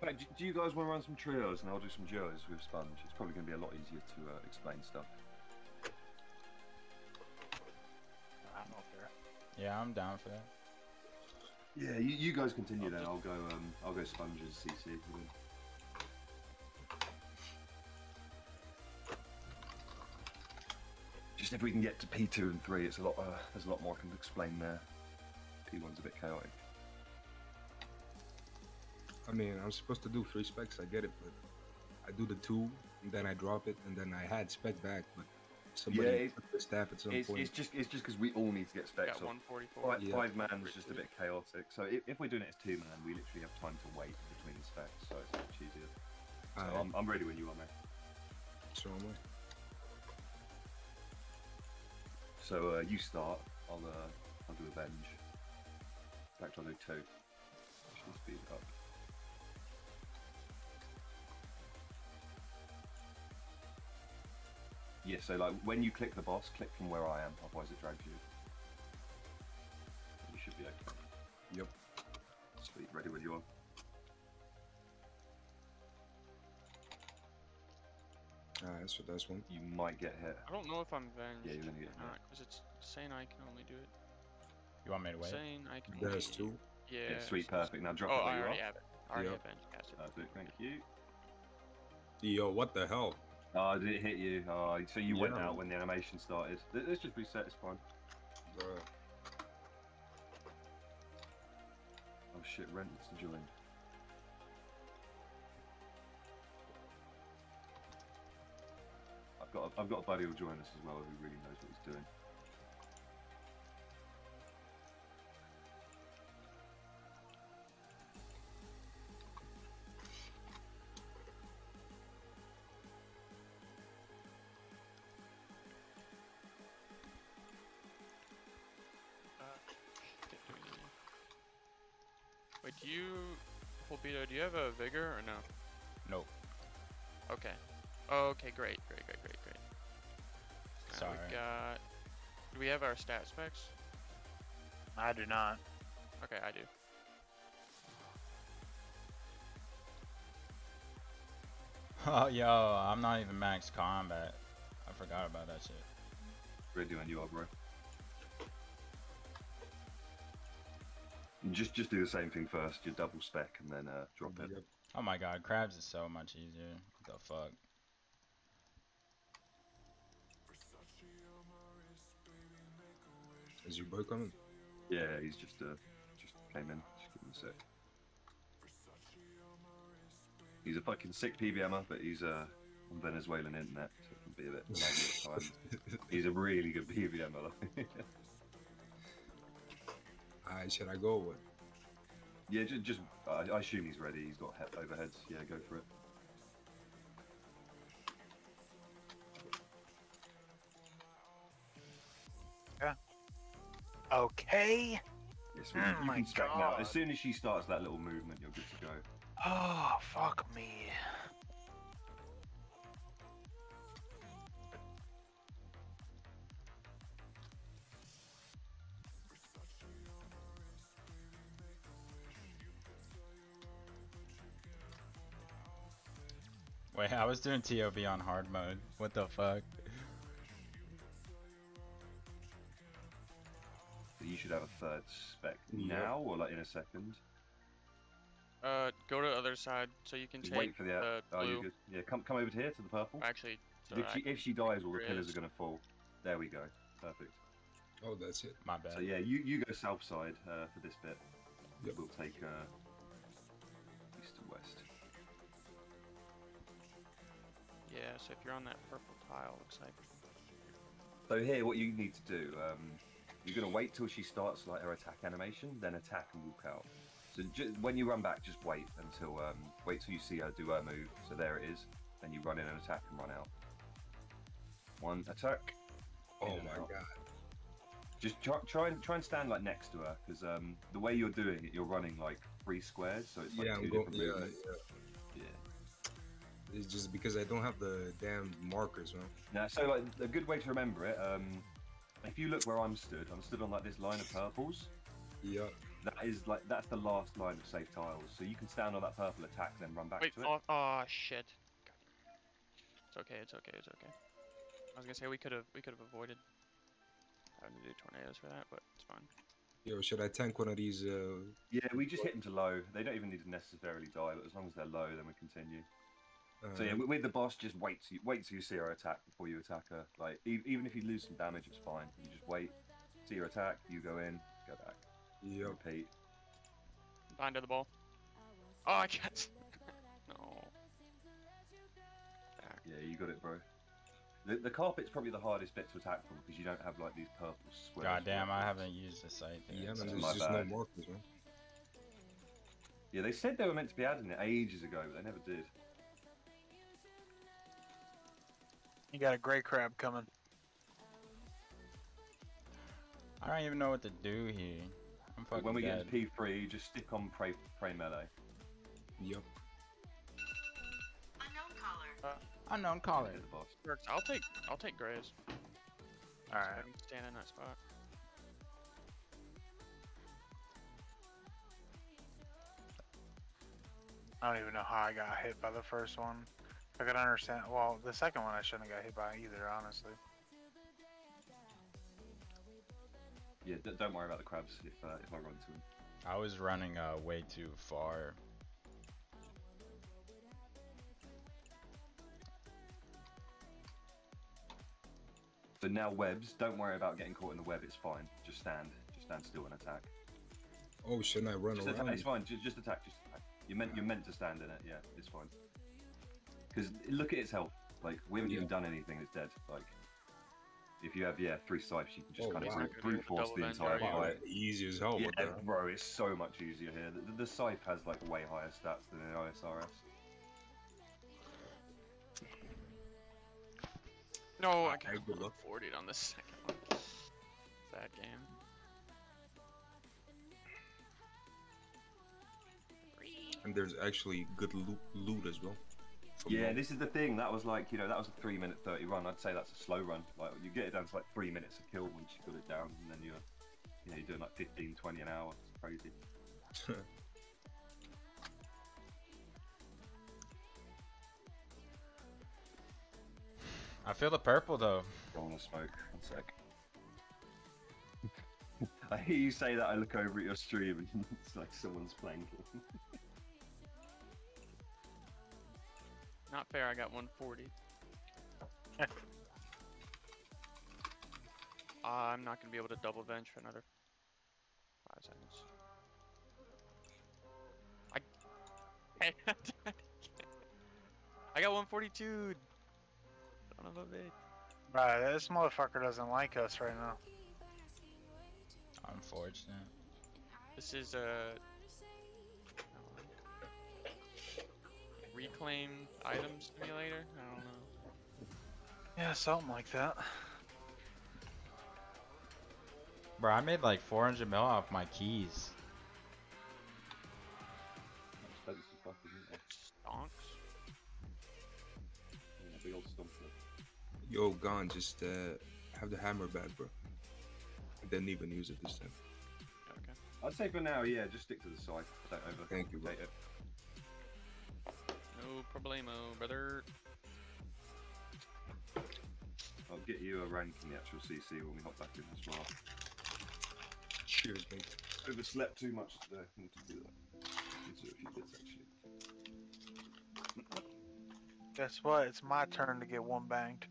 S11: Fact, do- do you guys want to run some trios and I'll do some duos with Sponge? It's probably going to be a lot easier to uh, explain stuff.
S9: I don't care.
S10: Yeah, I'm down for that.
S11: Yeah, you, you guys continue then. I'll go. Um, I'll go sponges CC. with. Just if we can get to P two and three, it's a lot. Uh, there's a lot more I can explain there. P one's a bit chaotic.
S15: I mean, I'm supposed to do three specs. I get it, but I do the two, and then I drop it, and then I had spec back, but somebody
S11: Yeah, it-
S15: took the staff at some
S11: It's,
S15: point.
S11: it's just it's just because we all need to get specs.
S13: Got 144.
S11: Five,
S15: Yeah.
S11: five man is just a bit chaotic. So if, if we're doing it as two man, we literally have time to wait between the specs, so it's much easier. So
S15: Alright.
S11: I'm, I'm ready when you are, mate.
S15: So am I.
S11: So uh, you start. I'll uh, I'll do avenge. In fact, I'll do two. Should speed it up. Yeah. So like when you click the boss, click from where I am. Otherwise, it drags you. You should be okay.
S15: Yep.
S11: Sweet. Ready when you are.
S15: Alright, so that's one.
S11: You might get hit.
S13: I don't know if I'm avenged
S11: Yeah, you're gonna get
S13: or not, because it's saying I can only do it.
S10: You want me to wait?
S13: Saying I can.
S15: There's
S13: only-
S15: two.
S13: Yeah.
S11: Yeah, sweet. Perfect. Now drop
S13: Oh,
S11: it where
S13: I
S11: you
S13: already
S11: are.
S13: have it. I already
S15: Yep.
S13: have avenged. Gotcha.
S11: Perfect. Thank you.
S15: Yo, what the hell?
S11: Oh, did it hit you? Oh, so you went out when the animation started. Let- Let's just reset. It's fine.
S15: Bruh.
S11: Oh shit, to join. I've got a, I've got a buddy who'll join us as well who really knows what he's doing.
S13: Julpito, do you have a vigor or no?
S10: Nope.
S13: Okay. Oh, okay, great, great, great, great, great. Now
S10: Sorry.
S13: We got. Do we have our stat specs?
S9: I do not.
S13: Okay, I do.
S10: Oh, yo, I'm not even max combat. I forgot about that shit.
S11: Ready when you are, bro. Just just do the same thing first. You double spec and then uh, drop it.
S15: Yep.
S10: Oh my god, crabs is so much easier. What the fuck?
S15: Is your boy coming?
S11: Yeah, he's just uh just came in. Just give him a sec. He's a fucking sick PvMer, but he's uh, on Venezuelan internet, so it can be a bit laggy at times. He's a really good PvMer. though.
S15: Alright, should I go with?
S11: yeah, just, just I, I assume he's ready. He's got he- overheads. Yeah, go for it. Yeah.
S9: Okay.
S11: Yes, you,
S9: Oh
S11: you
S9: my
S11: can spec now. As soon as she starts that little movement, you're good to go.
S9: Oh, fuck me.
S10: Wait, I was doing TOB on hard mode. What the fuck?
S11: You should have a third spec
S10: Yep.
S11: now, or like in a second.
S13: Uh, go to the other side so you can
S11: Just
S13: take
S11: wait for the.
S13: the
S11: oh, you're
S13: blue.
S11: good. Yeah, come come over here to the purple.
S13: Actually, so
S11: if she if she dies, all the pillars are gonna fall. There we go. Perfect.
S15: Oh, that's it.
S10: My bad.
S11: So yeah, you you go south side uh, for this bit.
S15: Yep.
S11: We'll take uh,
S13: Yeah, so if you're on that purple tile, looks like.
S11: So here, what you need to do, um, you're gonna wait till she starts like her attack animation, then attack and walk out. So ju- when you run back, just wait until um, wait till you see her do her move. So there it is. Then you run in and attack and run out. One attack.
S15: Oh my
S11: out.
S15: god.
S11: Just try, try and try and stand like next to her, because um, the way you're doing it, you're running like three squares, so it's like
S15: Yeah,
S11: two
S15: I'm
S11: different
S15: Yeah,
S11: movements.
S15: yeah.
S11: Yeah.
S15: It's just because I don't have the damn markers, man.
S11: Now, so like a good way to remember it, um, if you look where I'm stood, I'm stood on like this line of purples.
S15: Yeah.
S11: That is like that's the last line of safe tiles. So you can stand on that purple attack, then run back
S13: Wait,
S11: to it.
S13: oh, oh shit. It's okay, it's okay, it's okay. I was gonna say we could have we could have avoided having to do tornadoes for that, but it's fine.
S15: Yo, should I tank one of these? Uh...
S11: Yeah, we just hit them to low. They don't even need to necessarily die, but as long as they're low, then we continue. So yeah,
S15: uh,
S11: with, with the boss, just wait till you, wait till you see her attack before you attack her. Like e- even if you lose some damage, it's fine. You just wait, see her attack, you go in, go back,
S15: Yep.
S11: repeat.
S13: Blind to the ball. Oh, I can't. no.
S11: Yeah, you got it, bro. The, the carpet's probably the hardest bit to attack from because you don't have like these purple squares.
S10: God damn, I haven't used the scythe.
S15: Yeah, man,
S11: That's
S15: there's
S11: my
S15: just no
S11: bad.
S15: markers, man.
S11: Yeah, they said they were meant to be adding it ages ago, but they never did.
S9: You got a gray crab coming.
S10: I don't even know what to do here. I'm fucking
S11: when we
S10: dead.
S11: get into P3, just stick on pray, pray melee.
S15: Yep.
S10: Unknown caller.
S11: Uh, hit the boss.
S13: Works. I'll take I'll take Grays.
S9: Alright.
S13: I can stand in that spot.
S9: I don't even know how I got hit by the first one. I could understand. Well, the second one I shouldn't have got hit by either, honestly.
S11: Yeah, d- don't worry about the crabs if, uh, if I run to them.
S10: I was running uh, way too far.
S11: So now webs, don't worry about getting caught in the web, it's fine. Just stand. Just stand still and attack.
S15: Oh, shouldn't I run
S11: Just attack,
S15: around?
S11: it's fine, just, just attack, just attack. You're meant, you're meant to stand in it, yeah, it's fine. Because look at its health. Like, we haven't even done anything, it's dead. Like, if you have, yeah, three swipes, you can just
S15: Oh,
S11: kind of brute, brute force the
S13: Double
S11: entire
S13: bend,
S15: Wow,
S11: fight.
S15: easy as hell.
S11: Yeah,
S15: What
S11: bro, it's so much easier here. The, the, the scythe has like way higher stats than in OSRS.
S13: No, I can't
S15: good luck.
S13: 40 on the second one. Sad game.
S15: And there's actually good loot, loot as well.
S11: Yeah, this is the thing. That was like, you know, that was a three minute thirty run. I'd say that's a slow run. Like you get it down to like three minutes a kill once you got it down, and then you're, you know, you're doing like 15, 20 an hour. It's crazy.
S10: I feel the purple though.
S11: Don't want to smoke. One sec. I hear you say that. I look over at your stream, and it's like someone's playing.
S13: Not fair, I got 140. Uh, I'm not gonna be able to double bench for another five seconds. I. I got 142. Son of a bitch.
S9: Right, this motherfucker doesn't like us right now.
S10: Unfortunate.
S13: This is a reclaim item simulator. I don't know.
S9: Yeah, something like that.
S10: Bro, I made like 400 mil off my keys.
S11: Expensive fuck, isn't it?
S13: Stonks.
S11: Yeah, big old stumper.
S15: Yo, Gon, just uh, have the hammer back, bro. Didn't even use it this time.
S13: Okay.
S11: I'd say for now, yeah, just stick to the side. Don't over.
S15: Thank you, bro.
S11: It.
S13: No problemo, brother.
S11: I'll get you a rank in the actual CC when we hop back in as well.
S15: Cheers, mate.
S11: Overslept too much today. Need to do that. Need to do a few bits actually.
S9: Guess what? It's my turn to get one banged.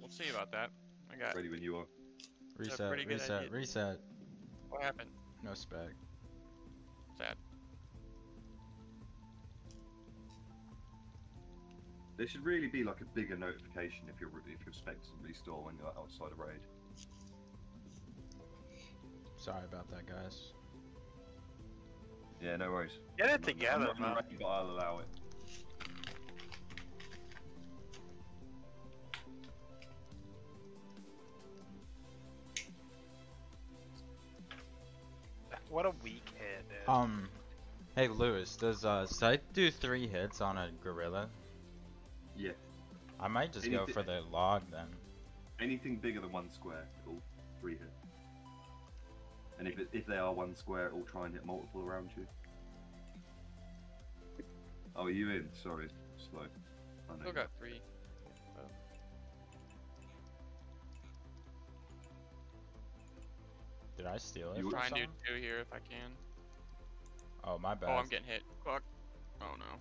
S13: We'll see about that. I got.
S11: Ready when you are.
S10: Reset, reset,
S13: idea.
S10: reset.
S13: What happened?
S10: No spec.
S13: Sad.
S11: There should really be like a bigger notification if you're if you're expecting to restore when you're outside a raid.
S10: Sorry about that, guys.
S11: Yeah, no worries.
S9: Get it
S11: I'm not-
S9: together,
S11: I'm not
S9: man.
S11: raid, but I'll allow it.
S9: What a weak head. dude.
S10: Um, hey Lewis, does uh Scythe do three hits on a gorilla?
S11: Yeah.
S10: I might just go for the log then.
S11: Anything bigger than one square, it'll three hit. And if it, if they are one square, it'll try and hit multiple around you. Oh, are you in? Sorry, slow. I know
S13: Still
S11: you-
S13: got three. So.
S10: Did I steal it?
S11: You-
S10: from
S13: Try and do
S10: someone?
S13: two here if I can.
S10: Oh my bad.
S13: Oh, I'm getting hit. Fuck. Oh no.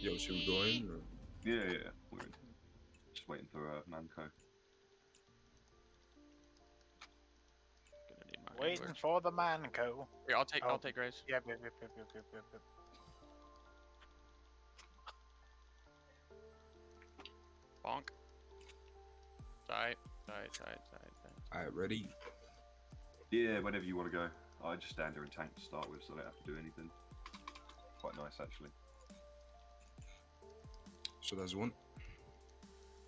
S15: Yo, should we go in? Or?
S11: Yeah, yeah, yeah, we're in. Just waiting for uh, Manco.
S13: Gonna need my
S9: Waiting
S13: angler.
S9: for the man co.
S13: Here, I'll take.
S9: Oh.
S13: I'll take Grays.
S9: Yep, yep, yep, yep, yep, yep, yep, yep.
S13: Bonk. Side, side, side, side, side.
S15: Alright, ready?
S11: Yeah, whenever you want to go. I just stand here and tank to start with, so I don't have to do anything. Quite nice, actually.
S15: So that's one.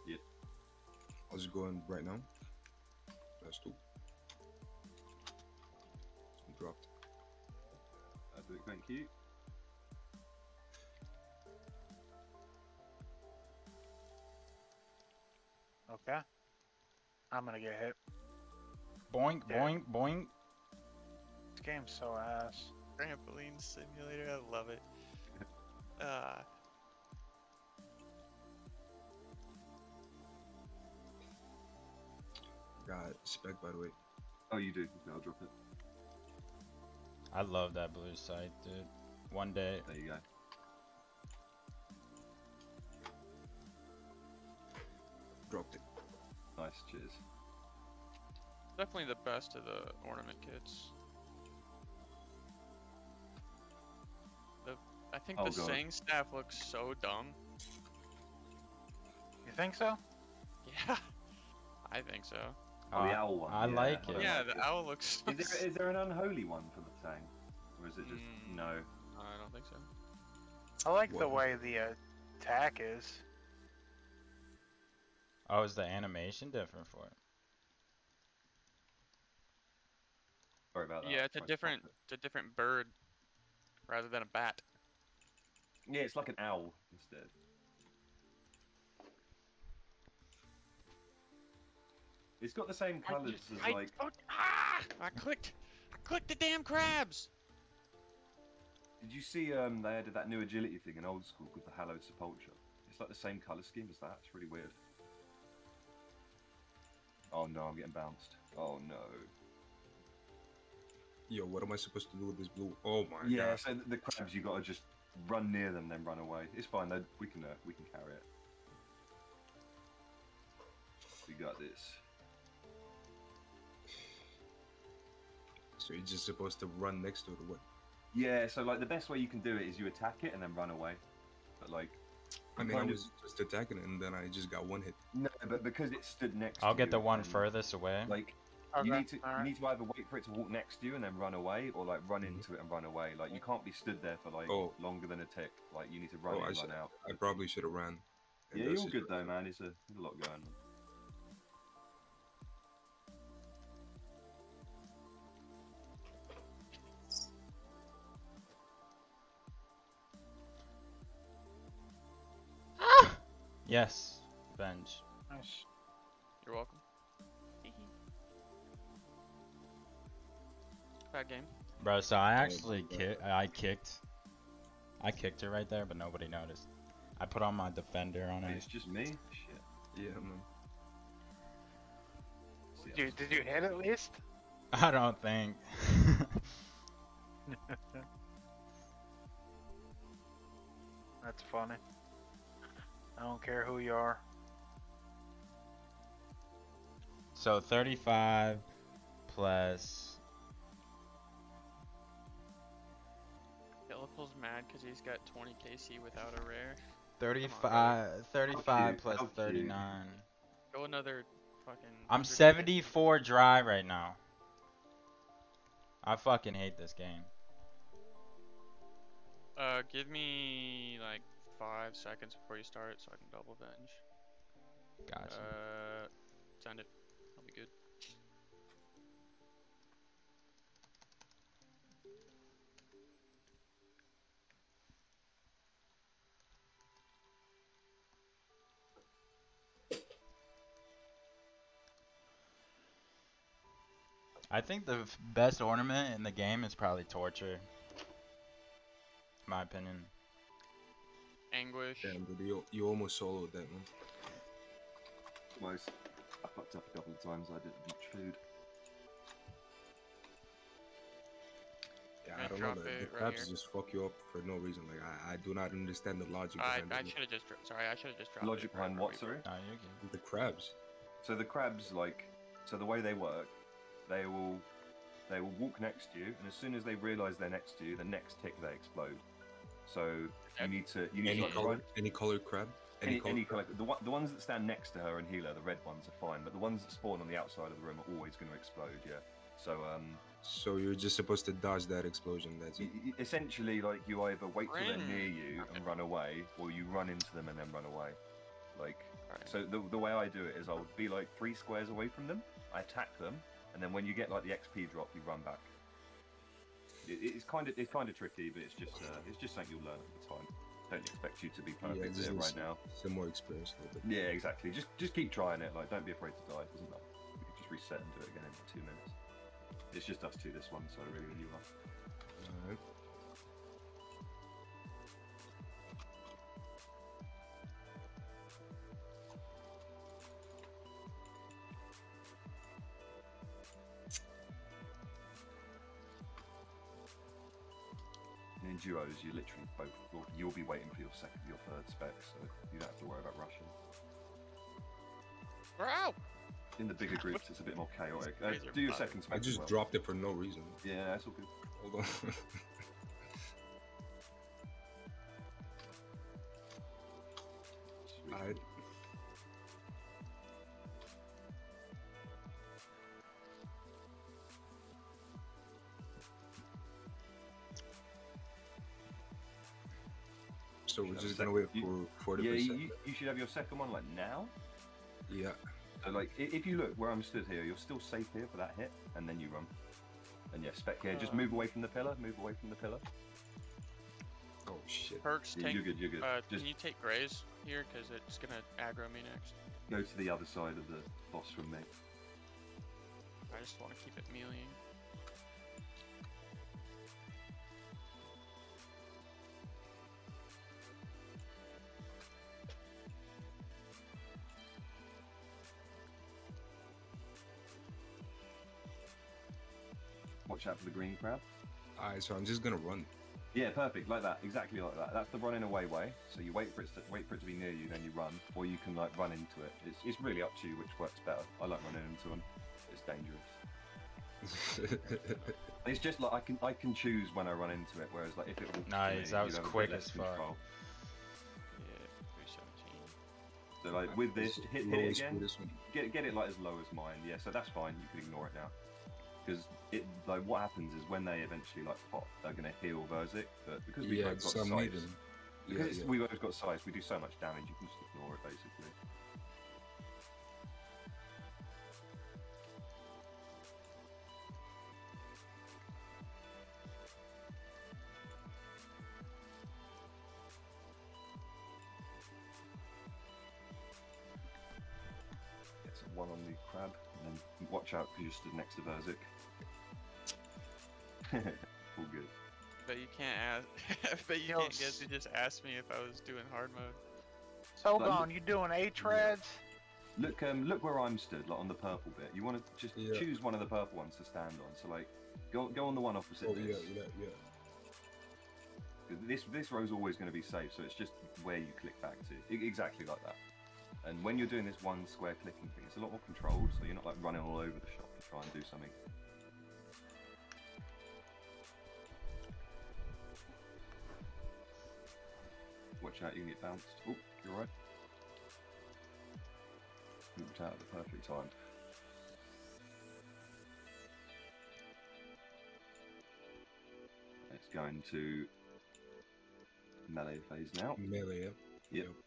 S11: Yeah.
S15: I'll going right now. That's two. Dropped.
S11: Perfect, thank you.
S9: Okay. I'm gonna get hit.
S10: Boink,
S9: Yeah.
S10: boink, boink.
S9: This game's so ass.
S13: Trampoline simulator. I love it. Uh,
S15: Got spec by the way.
S11: Oh, you did. I'll drop it.
S10: I love that blue scythe, dude. One day.
S11: There you go.
S15: Dropped it.
S11: Nice, cheers.
S13: definitely the best of the ornament kits. The I think
S11: Oh,
S13: the
S11: God.
S13: Sang staff looks so dumb.
S9: You think so?
S13: Yeah, I think so.
S11: Oh, the
S10: Uh,
S11: owl one.
S10: I
S11: yeah,
S10: like it.
S13: Yeah, the owl looks.
S11: Is there, is there an unholy one for the Tang? Or is it just.
S13: Mm.
S11: No.
S13: I don't think so.
S9: I like the way the uh, attack is.
S10: Oh, is the animation different for it?
S11: Sorry about that.
S13: Yeah, it's a different, it's a different bird rather than a bat.
S11: Yeah, it's like an owl instead. It's got the same
S13: I
S11: colours
S13: just-
S11: as
S13: I,
S11: like.
S13: oh, ah! I clicked, I clicked the damn crabs.
S11: Did you see um they added that new agility thing in old school with the hallowed sepulchre? It's like the same colour scheme as that. It's really weird. Oh no, I'm getting bounced. Oh no.
S15: Yo, what am I supposed to do with this blue? Oh my
S11: yeah,
S15: god.
S11: so the- the crabs you gotta just run near them, then run away. It's fine. though. We can uh, we can carry it. We got this.
S15: So you're just supposed to run next to it or what?
S11: Yeah, so like the best way you can do it is you attack it and then run away. But like
S15: I mean, I
S11: kind of-
S15: was just attacking it, and then I just got one hit.
S11: No, but because it stood next.
S10: I'll
S11: to
S10: get
S11: you
S10: the one
S11: and,
S10: furthest away.
S11: Like you need to
S9: alright.
S11: you need to either wait for it to walk next to you and then run away, or like run
S15: Mhm.
S11: into it and run away. Like you can't be stood there for like
S15: Oh.
S11: longer than a tick. Like you need to run
S15: Oh,
S11: in,
S15: I,
S11: run
S15: should,
S11: out.
S15: I probably should have ran.
S11: Yeah, you're good though, man. It's a, there's a lot going on.
S10: Yes, bench.
S9: Nice.
S13: You're welcome. Bad game.
S10: Bro, so I actually ki- I kicked. I kicked it right there, but nobody noticed. I put on my defender on it.
S11: it's just me. Shit.
S15: Yeah, man.
S11: See,
S9: Did you, did you hit at least?
S10: I don't think.
S9: That's funny. I don't care who you are.
S10: so 35 plus.
S13: Philip's mad because he's got 20 KC without a rare.
S10: 35, 35
S11: you,
S10: plus
S11: fuck you.
S10: 39.
S13: Go another fucking.
S10: I'm 74 dry right now. I fucking hate this game.
S13: Uh, give me like five seconds before you start so I can double bench.
S10: Gotcha.
S13: Uh, send it. I'll be good.
S10: I think the best ornament in the game is probably Torture. My opinion.
S13: Anguish.
S15: Damn, dude, you, you almost soloed that one.
S11: Most. I fucked up a couple of times. I didn't eat food.
S15: Yeah,
S13: Gonna
S15: I don't know. The, the
S13: it right
S15: crabs just fuck you up for no reason. Like I, I do not understand the logic
S13: I,
S15: behind
S13: I
S15: it.
S13: should have just. Sorry, I should have just dropped.
S11: Logic
S13: it
S11: behind what?
S13: before
S11: Sorry.
S10: No, you're.
S15: The crabs.
S11: So the crabs, like, so the way they work, they will, they will walk next to you, and as soon as they realise they're next to you, the next tick they explode. So you need to, you need
S15: Any
S11: to like,
S15: color, any colored crab.
S11: any,
S15: color
S11: any color, the, the ones that stand next to her and heal her, the red ones are fine, but the ones that spawn on the outside of the room are always going to explode. Yeah. So um,
S15: So you're just supposed to dodge that explosion. That's it.
S11: essentially, like you either wait till they're near you and run away, or you run into them and then run away. Like
S13: Alright.
S11: So the, the way I do it is I'll be like three squares away from them, I attack them, and then when you get like the XP drop, you run back. It, it's kind of it's kind of tricky, but it's just uh, it's just something you'll learn at the time. Don't expect you to be perfect
S15: just
S11: there right now.
S15: Some more experience. a little bit.
S11: Yeah, exactly. Just just keep trying it. Like don't be afraid to die. Doesn't matter. You can just reset and do it again in two minutes. It's just us two this one, so I really you are.
S15: Alright.
S11: And duos, you literally both will, you'll be waiting for your second, your third spec, so you don't have to worry about rushing.
S13: Bro!
S11: In the bigger groups, it's a bit more chaotic. Uh, do your second spec.
S15: I
S11: as
S15: just
S11: well.
S15: dropped it for no reason.
S11: Yeah, that's all good.
S15: Hold on.
S11: Sweet.
S15: Alright. So we're just gonna wait
S11: you-
S15: for forty
S11: Yeah, you, you should have your second one like now.
S15: Yeah.
S11: So like, if you look where I'm stood here, you're still safe here for that hit, and then you run. And yeah, spec here. Just
S13: Uh.
S11: move away from the pillar. Move away from the pillar.
S15: Oh shit.
S13: Perks,
S11: Yeah,
S13: take.
S11: you're good. You're good.
S13: Uh,
S11: Just
S13: can you take Grays here? Because it's gonna aggro me next.
S11: go to the other side of the boss from me.
S13: I just want to keep it meleeing.
S11: Watch out for the green crab.
S15: Alright, so I'm just gonna run.
S11: Yeah, perfect, like that, exactly like that. That's the running away way. So you wait for it to wait for it to be near you, then you run, or you can like run into it. It's, it's really up to you which works better. I like running into them. It's dangerous. It's just like I can I can choose when I run into it, whereas like if it walks to
S10: Nice,
S11: me,
S10: that
S11: you
S10: was
S11: have
S10: quick as fuck.
S11: control.
S13: Yeah, boost
S11: So like with this, hit, hit it again.
S15: this one.
S11: Get get it like as low as mine. Yeah, so that's fine. You can ignore it now. Because it like what happens is when they eventually like pop, they're gonna heal Verzik, but because we've
S15: Yeah,
S11: both got
S15: scythes,
S11: because
S15: Yeah, yeah.
S11: we've both got scythes, we do so much damage. You can just ignore it basically. Watch out because you're stood next to Verzik. All good.
S13: But you can't ask. but you can't guess. You just asked me if I was doing hard mode.
S9: Hold
S11: Like,
S9: on, you doing H-Reds?
S11: Look, um, look where I'm stood, like on the purple bit. You want to just
S15: Yeah.
S11: choose one of the purple ones to stand on. So like, go go on the one opposite
S15: Oh
S11: this.
S15: yeah, yeah, yeah.
S11: 'Cause This this row's always going to be safe, so it's just where you click back to, E- exactly like that. And when you're doing this one square clicking thing, it's a lot more controlled, so you're not like running all over the shop to try and do something. Watch out, you can get bounced. Oh, you're right. Moved out at the perfect time. It's going to melee phase now.
S15: Melee, yeah.
S11: Yep.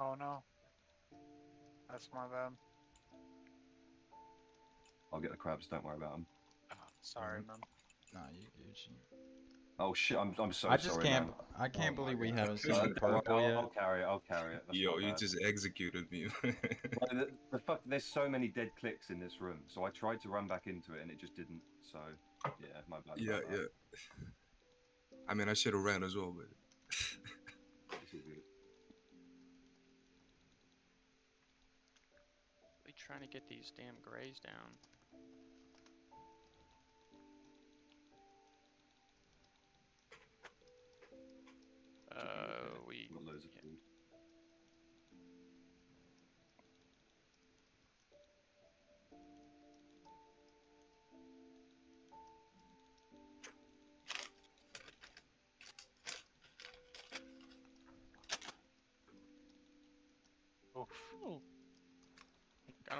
S9: Oh no. That's my bad.
S11: I'll get the crabs, don't worry about them.
S9: Sorry, man.
S10: Nah, you Gucci.
S11: Oh shit, I'm, I'm so sorry.
S10: I just
S11: sorry,
S10: can't.
S11: man.
S10: I can't
S11: Oh
S10: believe we haven't seen
S11: Uh,
S10: the
S11: don't worry,
S10: purple
S11: I'll,
S10: yet.
S11: I'll carry it, I'll carry it. That's
S15: Yo, you
S11: bad.
S15: just executed me.
S11: The, the fuck, there's so many dead clicks in this room, so I tried to run back into it and it just didn't. So, yeah, my bad.
S15: yeah, yeah. I mean, I should have ran as well, but
S13: trying to get these damn grays down. Uh, we.
S11: Got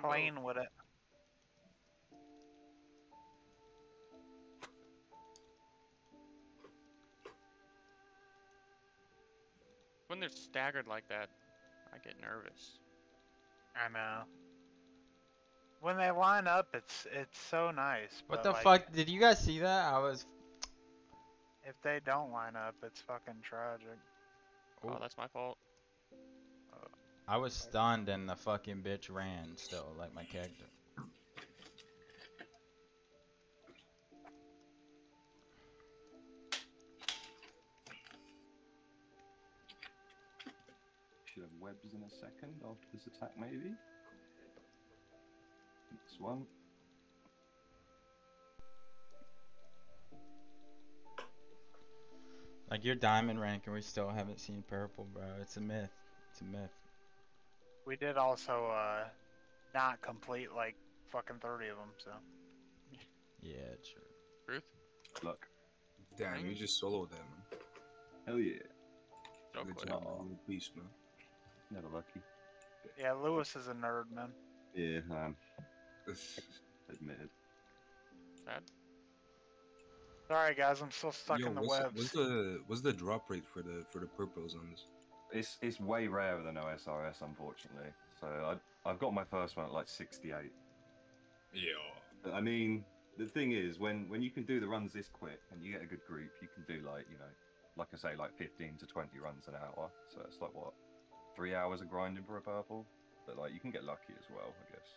S13: Got 'em
S9: Clean with it.
S13: When they're staggered like that, I get nervous.
S9: I know. When they line up, it's it's so nice.
S10: What the
S9: like,
S10: fuck? Did you guys see that? I was.
S9: If they don't line up, it's fucking tragic.
S13: Oh, that's my fault.
S10: I was stunned and the fucking bitch ran still, like my character.
S11: Should have webs in a second after this attack, maybe. Next one.
S10: Like your diamond rank and we still haven't seen purple, bro. It's a myth. It's a myth.
S9: We did also uh not complete like fucking 30 of them, so.
S10: Yeah, true.
S13: Truth?
S11: Luck.
S15: damn, you just soloed that, man.
S11: Hell yeah.
S13: Don't
S15: Good job, man. Beast, man.
S11: Never lucky.
S9: Yeah, Lewis is a nerd, man.
S11: Yeah, um, admitted.
S13: Sad.
S9: Sorry guys, I'm still stuck
S15: Yo,
S9: in the
S15: what's,
S9: webs.
S15: what's the what's the drop rate for the for the purples on this?
S11: It's it's way rarer than OSRS, unfortunately. So I I've got my first one at like 68.
S15: Yeah.
S11: I mean, the thing is, when when you can do the runs this quick and you get a good group, you can do like you know, like I say, like 15 to 20 runs an hour. So it's like what, three hours of grinding for a purple. But like you can get lucky as well, I guess.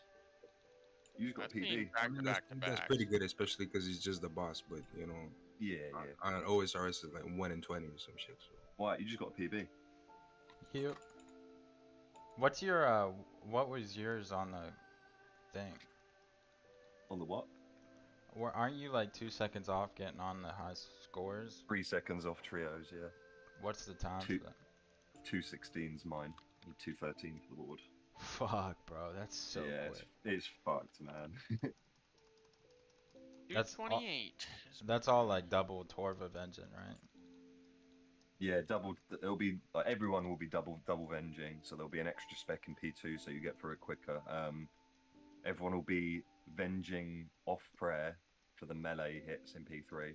S11: You just got
S13: I've
S11: PB.
S13: back
S15: I
S13: to
S15: mean, that's,
S13: back
S15: that's pretty good, especially because he's just the boss. But you know,
S11: Yeah, uh, yeah.
S15: Uh, on OSRS is like one in twenty or some shit. So.
S11: Why? You just got a PB.
S10: Cute. What's your uh? What was yours on the thing?
S11: On the what?
S10: Or aren't you like two seconds off getting on the high scores?
S11: Three seconds off trios. Yeah.
S10: What's the time
S11: Two-
S10: for that?
S11: Two 16's mine. and Two 13 for the board.
S10: Fuck, bro, that's so
S11: yeah,
S10: quick.
S11: it's, it's fucked, man.
S10: That's all-
S13: 228.
S10: That's all like double Torva Vengeance, right?
S11: Yeah, double. It'll be like everyone will be double double venging, so there'll be an extra spec in P2, so you get through it quicker. Um, everyone will be venging off prayer for the melee hits in P3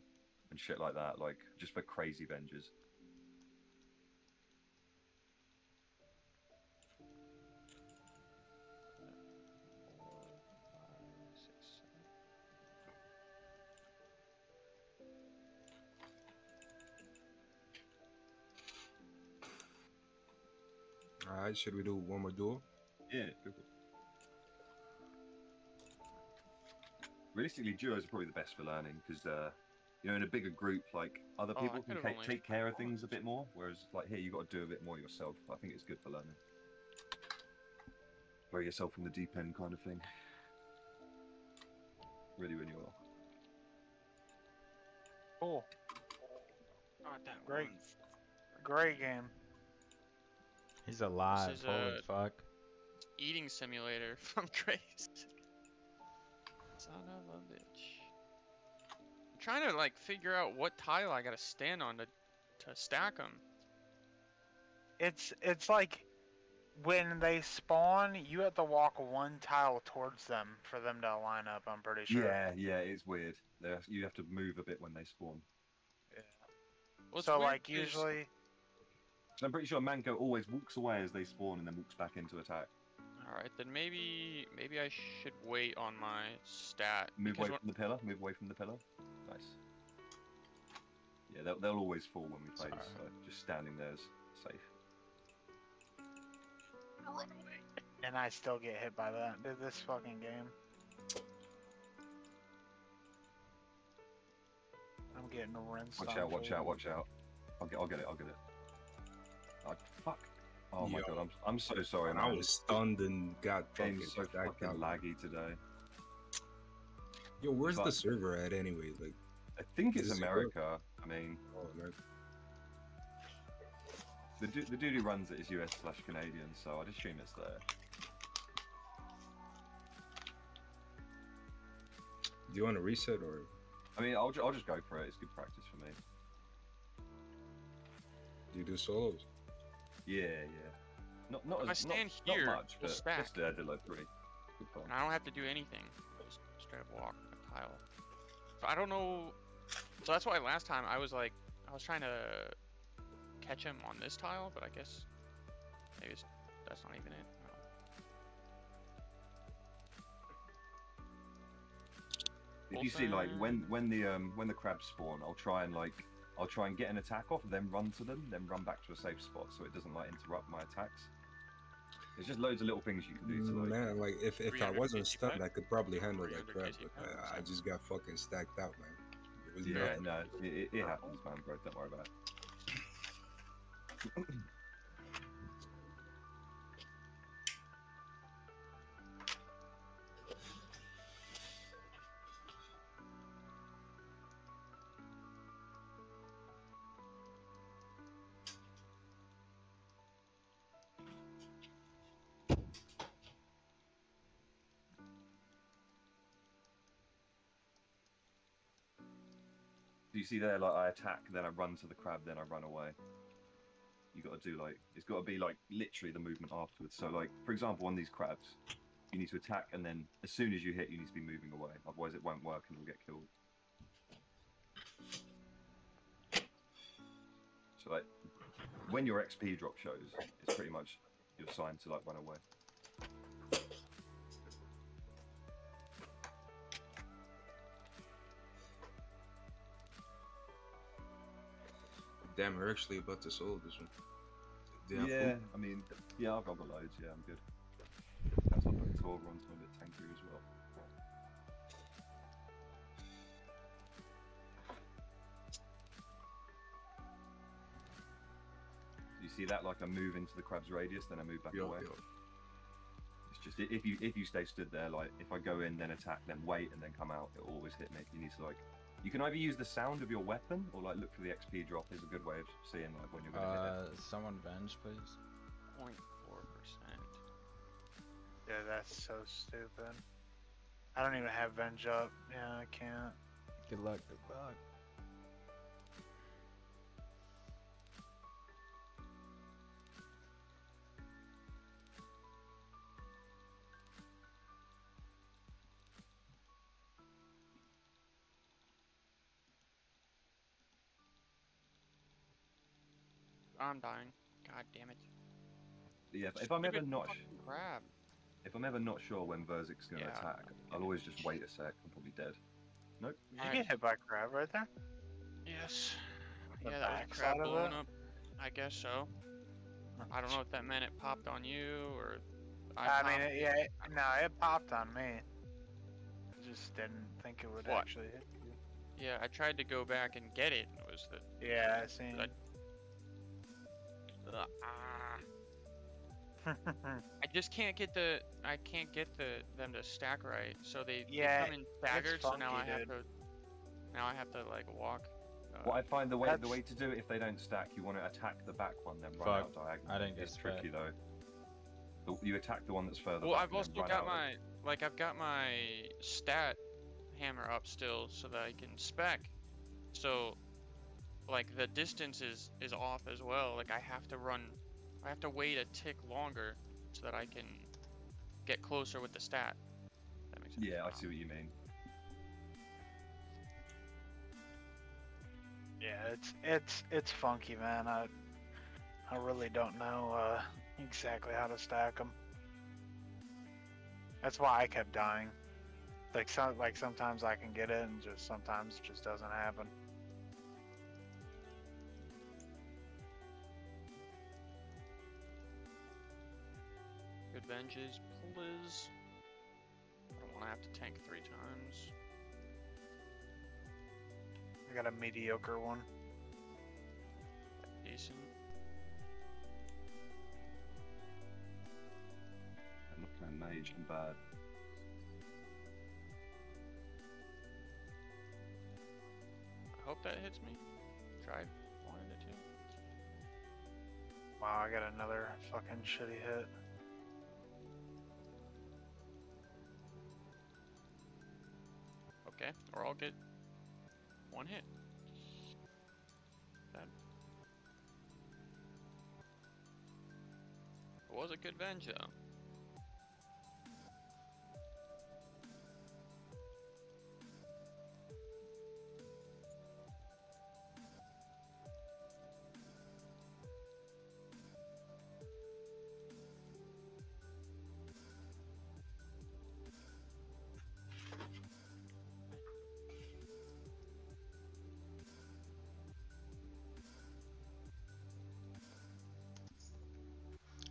S11: and shit like that, like just for crazy venges.
S15: All right, should we do one more duel?
S11: Yeah. go for it. Realistically, duos are probably the best for learning because, uh, you know, in a bigger group, like other
S13: Oh,
S11: people can
S13: could've
S11: take, take care of things a bit more, whereas like here you got to do a bit more yourself. I think it's good for learning. Throw yourself from the deep end, kind of thing. Really, really well.
S9: Cool.
S13: Not that
S9: Great.
S13: one.
S9: Great game.
S10: He's alive.
S13: is,
S10: Holy
S13: uh,
S10: fuck.
S13: Eating simulator from Grace. Son of a bitch. I'm trying to like figure out what tile I gotta stand on to to stack them.
S9: It's it's like when they spawn, you have to walk one tile towards them for them to line up. I'm pretty sure.
S11: Yeah, yeah, it's weird. There, you have to move a bit when they spawn.
S13: What's
S9: so like usually,
S11: So I'm pretty sure Manko always walks away as they spawn and then walks back into attack.
S13: All right, then maybe maybe I should wait on my stat.
S11: Move away from the pillar. Move away from the pillar. Nice. Yeah, they'll, they'll always fall when we play,
S13: Sorry.
S11: so just standing there is safe.
S9: and I still get hit by that. Dude, this fucking game. I'm getting rinsed.
S11: Watch out! Watch
S9: full.
S11: out! Watch out! I'll get. I'll get it. I'll get it. Oh! My
S15: Yo.
S11: god! I'm. I'm so sorry,
S15: I was stunned and got fucking
S11: so fucking
S15: out.
S11: laggy today.
S15: Yo, where's the server at anyway? Like,
S11: I think it's America. I mean,
S15: oh, America.
S11: the du- the dude who runs it is US slash Canadian, so I'd assume it's there.
S15: Do you want to reset or?
S11: I mean, I'll, ju- I'll just go for it. It's good practice for me.
S15: Do you do solos?
S11: Yeah, yeah. Not not
S13: If I
S11: as
S13: stand
S11: not,
S13: here,
S11: not much, but
S13: stack.
S11: just uh, did like pretty good fun.
S13: and I don't have to do anything. Just straight up walk a tile. So I don't know. So that's why last time I was like, I was trying to catch him on this tile, but I guess maybe it's, that's not even it. I don't know.
S11: If you see like when when the um when the crabs spawn, I'll try and like I'll try and get an attack off, then run to them, then run back to a safe spot so it doesn't like interrupt my attacks. There's just loads of little things you can do to like.
S15: Man, like if, if I wasn't
S13: KC
S15: stunned. I could probably handle that
S13: 300
S15: crap. But
S13: uh,
S15: I, I just got fucking stacked out, man. It
S11: Yeah,
S15: nothing.
S11: no, it, it, it happens, man, bro. Don't worry about it. You see there? Like I attack, then I run to the crab, then I run away. You got to do like it's got to be like literally the movement afterwards. So like for example, on these crabs, you need to attack, and then as soon as you hit, you need to be moving away. Otherwise, it won't work and you'll get killed. So like when your XP drop shows, it's pretty much your sign to like run away.
S15: Damn, we're actually about to solve this one. Damn,
S11: yeah. I mean, yeah, I've got the loads. Yeah, I'm good. That's what the tour runs a bit tanky as well. You see that? Like I move into the crab's radius, then I move back
S15: Yo,
S11: away.
S15: yo.
S11: It's just if you if you stay stood there, like if I go in, then attack, then wait, and then come out, it'll always hit me. You need to like, you can either use the sound of your weapon or like look for the XP drop. Is a good way of seeing like when you're gonna hit it.
S10: Uh, someone venge, please.
S13: 0.4 percent.
S9: Yeah, that's so stupid. I don't even have Venge up. Yeah, I can't.
S10: Good luck, good luck.
S13: I'm dying. God damn it.
S11: Yeah, if, if I'm ever not
S13: crab.
S11: if I'm ever not sure when Verzik's gonna
S13: Yeah.
S11: attack, I'll always just wait a sec. I'm probably dead. Nope.
S9: Did you get hit by a crab right there?
S13: Yes.
S9: The
S13: yeah, that was crab
S9: of
S13: blowing up. I guess so. I don't know if that meant it popped on you or I,
S9: I, mean, it, yeah, it, no, it popped on me. I just didn't think it would
S13: What?
S9: actually hit you.
S13: Yeah, I tried to go back and get it. It was the
S9: Yeah, I seen.
S13: I, Ugh, ah. I just can't get the I can't get the them to stack right. So they,
S9: Yeah,
S13: they come in staggered. So now I have
S9: dude.
S13: to now I have to like walk. Uh,
S11: What I find the way the way to do it if they don't stack, you want to attack the back one, then run
S10: Fuck,
S11: out diagonally.
S10: I don't get
S11: It's tricky though. The- You attack the one that's further
S13: well,
S11: back.
S13: I've also got
S11: out.
S13: my like I've got my stat hammer up still so that I can spec. So like the distance is is off as well. Like I have to run I have to wait a tick longer so that I can get closer with the stat. That makes sense.
S11: Yeah, I see what you mean.
S9: Yeah, it's it's it's funky, man. I I really don't know uh, exactly how to stack them. That's why I kept dying. Like some like sometimes I can get it, and just sometimes it just doesn't happen.
S13: Venges, please. I don't want to have to tank three times.
S9: I got a mediocre one.
S13: Decent.
S11: I'm looking at mage and bad.
S13: I hope that hits me. Tried. Wanted it to.
S9: Wow, I got another fucking shitty hit.
S13: Okay, or I'll get one hit. That was a good venge though.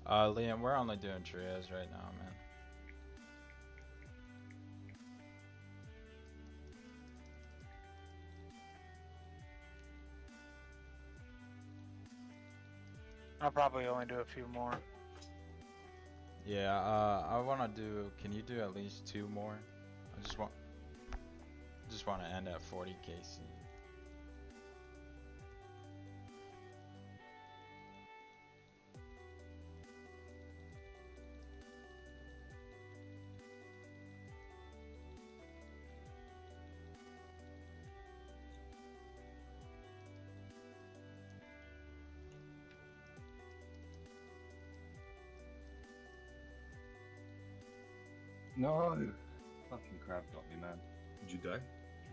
S10: Uh, Liam, we're only doing trios right now, man.
S9: I'll probably only do a few more.
S10: Yeah, uh, I want to do. Can you do at least two more? I just want. Just want to end at 40 KC.
S11: No! Fucking crab got me, man.
S15: Did you die?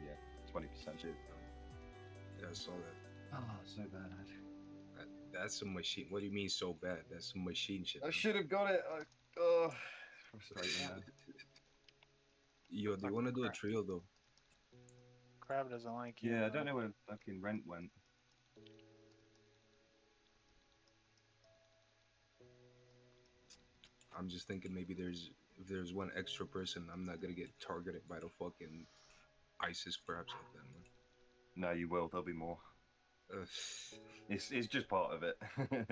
S11: Yeah, 20% shit.
S15: Yeah, I saw that.
S11: Oh, so bad.
S15: that. That's some machine. What do you mean so bad? That's some machine shit.
S11: I
S15: man.
S11: should have got it. Uh, I, oh, sorry. man.
S15: Yo, do you want to do a trio though?
S9: Crab doesn't like you.
S11: Yeah, I don't know where fucking rent went.
S15: I'm just thinking maybe there's if there's one extra person, I'm not gonna get targeted by the fucking ISIS crabs like that, man.
S11: No, you will. There'll be more.
S15: Ugh.
S11: It's, it's just part of it.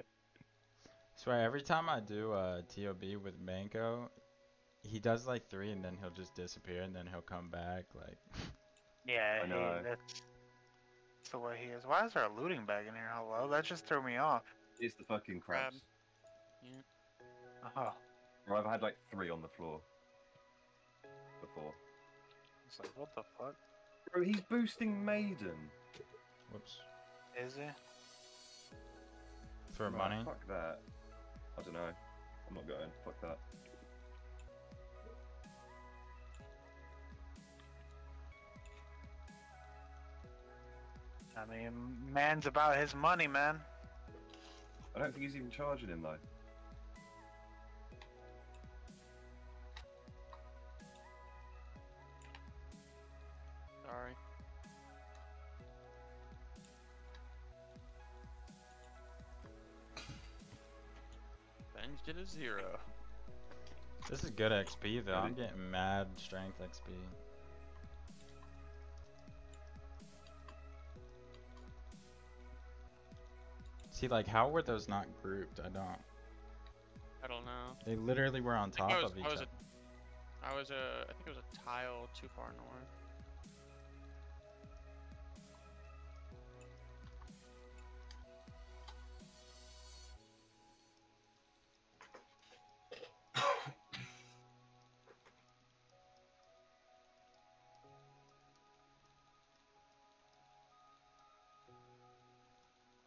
S10: Swear, every time I do uh, a TOB with Manko, he does like three and then he'll just disappear and then he'll come back. Like,
S9: Yeah,
S11: I
S9: he-
S11: know.
S9: that's, that's the way he is. Why is there a looting bag in here? Hello, that just threw me off.
S11: it's the fucking crabs. Um, yeah.
S9: Oh,
S11: Or I've had like three on the floor before.
S9: It's like, what the fuck?
S11: Bro, he's boosting Maiden.
S10: Whoops.
S9: Is he?
S10: For
S11: Right,
S10: money?
S11: Fuck that. I don't know. I'm not going. Fuck that.
S9: I mean, man's about his money, man.
S11: I don't think he's even charging him though.
S13: Ben's a zero.
S10: This is good XP though. I'm getting mad strength XP. See, like, how were those not grouped? I don't.
S13: I don't know.
S10: They literally were on top
S13: was,
S10: of each
S13: I
S10: other.
S13: A, I was a. I think it was a tile too far north.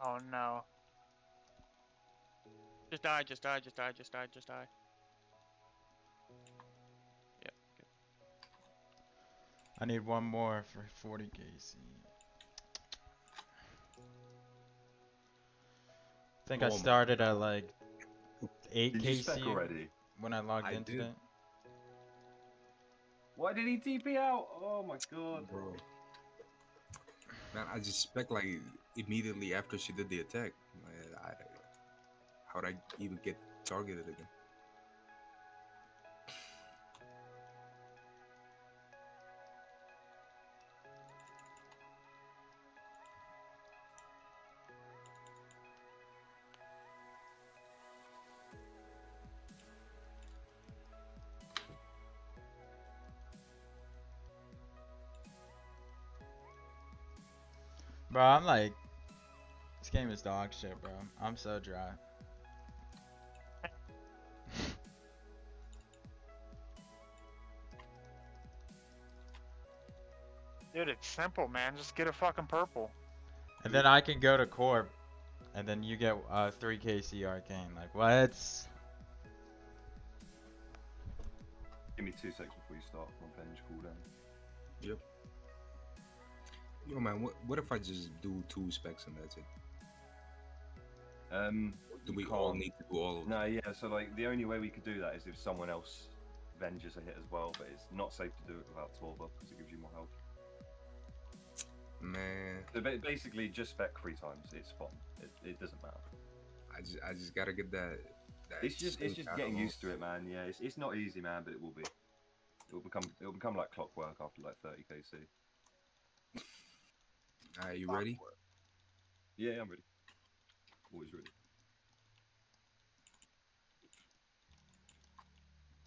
S9: Oh no.
S13: Just die, just die, just die, just die, just die. Yep. Good.
S10: I need one more for 40 KC. I think I
S11: Oh my
S10: started at like 8
S11: Did you spec
S10: KC
S11: already?
S10: when I logged
S15: I
S10: into
S15: did.
S10: it.
S11: Why did he TP out? Oh my god.
S15: Bro. Man, I just spec like immediately after she did the attack. I, how'd I even get targeted again?
S10: Bro, I'm like, this game is dog shit, bro. I'm so dry.
S9: Dude, it's simple, man. Just get a fucking purple.
S10: And then I can go to Corp, and then you get uh, 3 KC Arcane. Like, what?
S11: Give me two seconds before you start my venge cooldown.
S15: Yep. Yo, man, what, what if I just do two specs and that's it?
S11: Um,
S15: Do we all need to do all of them?
S11: No, yeah. So like the only way we could do that is if someone else venges a hit as well, but it's not safe to do it without Torva because it gives you more health.
S15: Man,
S11: So ba- basically, just spec three times. It's fun. It, it doesn't matter.
S15: I just I just gotta get that. that
S11: It's just it's just getting used to it, man. Yeah, it's, it's not easy, man, but it will be. It will become it will become like clockwork after like 30 kc.
S15: Are you ready?
S11: Yeah, I'm ready. Always ready.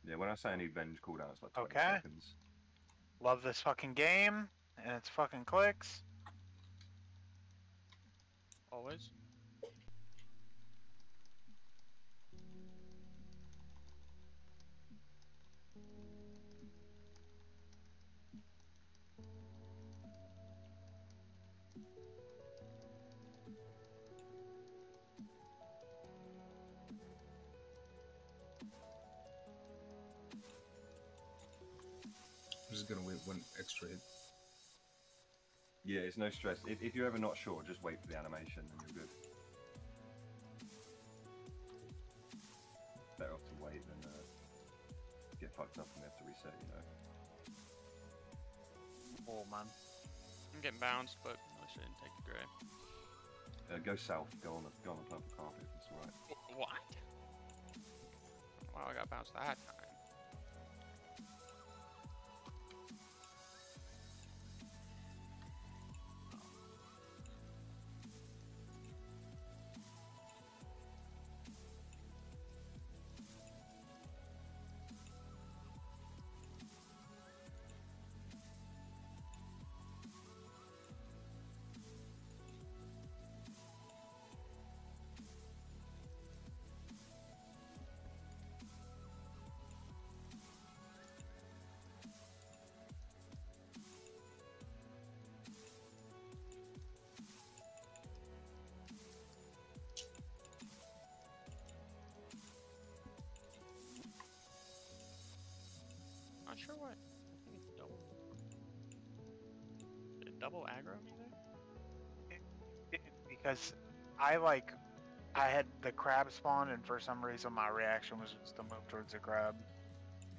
S11: Yeah, when I say I need venge cooldown, it's like 20
S9: Okay.
S11: seconds.
S9: Love this fucking game and its fucking clicks.
S13: Always.
S15: One extra hit.
S11: Yeah, it's no stress. If, if you're ever not sure, just wait for the animation and you're good. Better off to wait than uh, get fucked up and have to reset, you know.
S9: Oh man.
S13: I'm getting bounced, but I should didn't take the gray.
S11: Uh, go south, go on the go on the purple carpet. That's alright.
S13: Wh- What? Wow, I got bounced that sure what. I think it's double. Did it double aggro me there?
S9: because I like I had the crab spawn and for some reason my reaction was just to move towards the crab.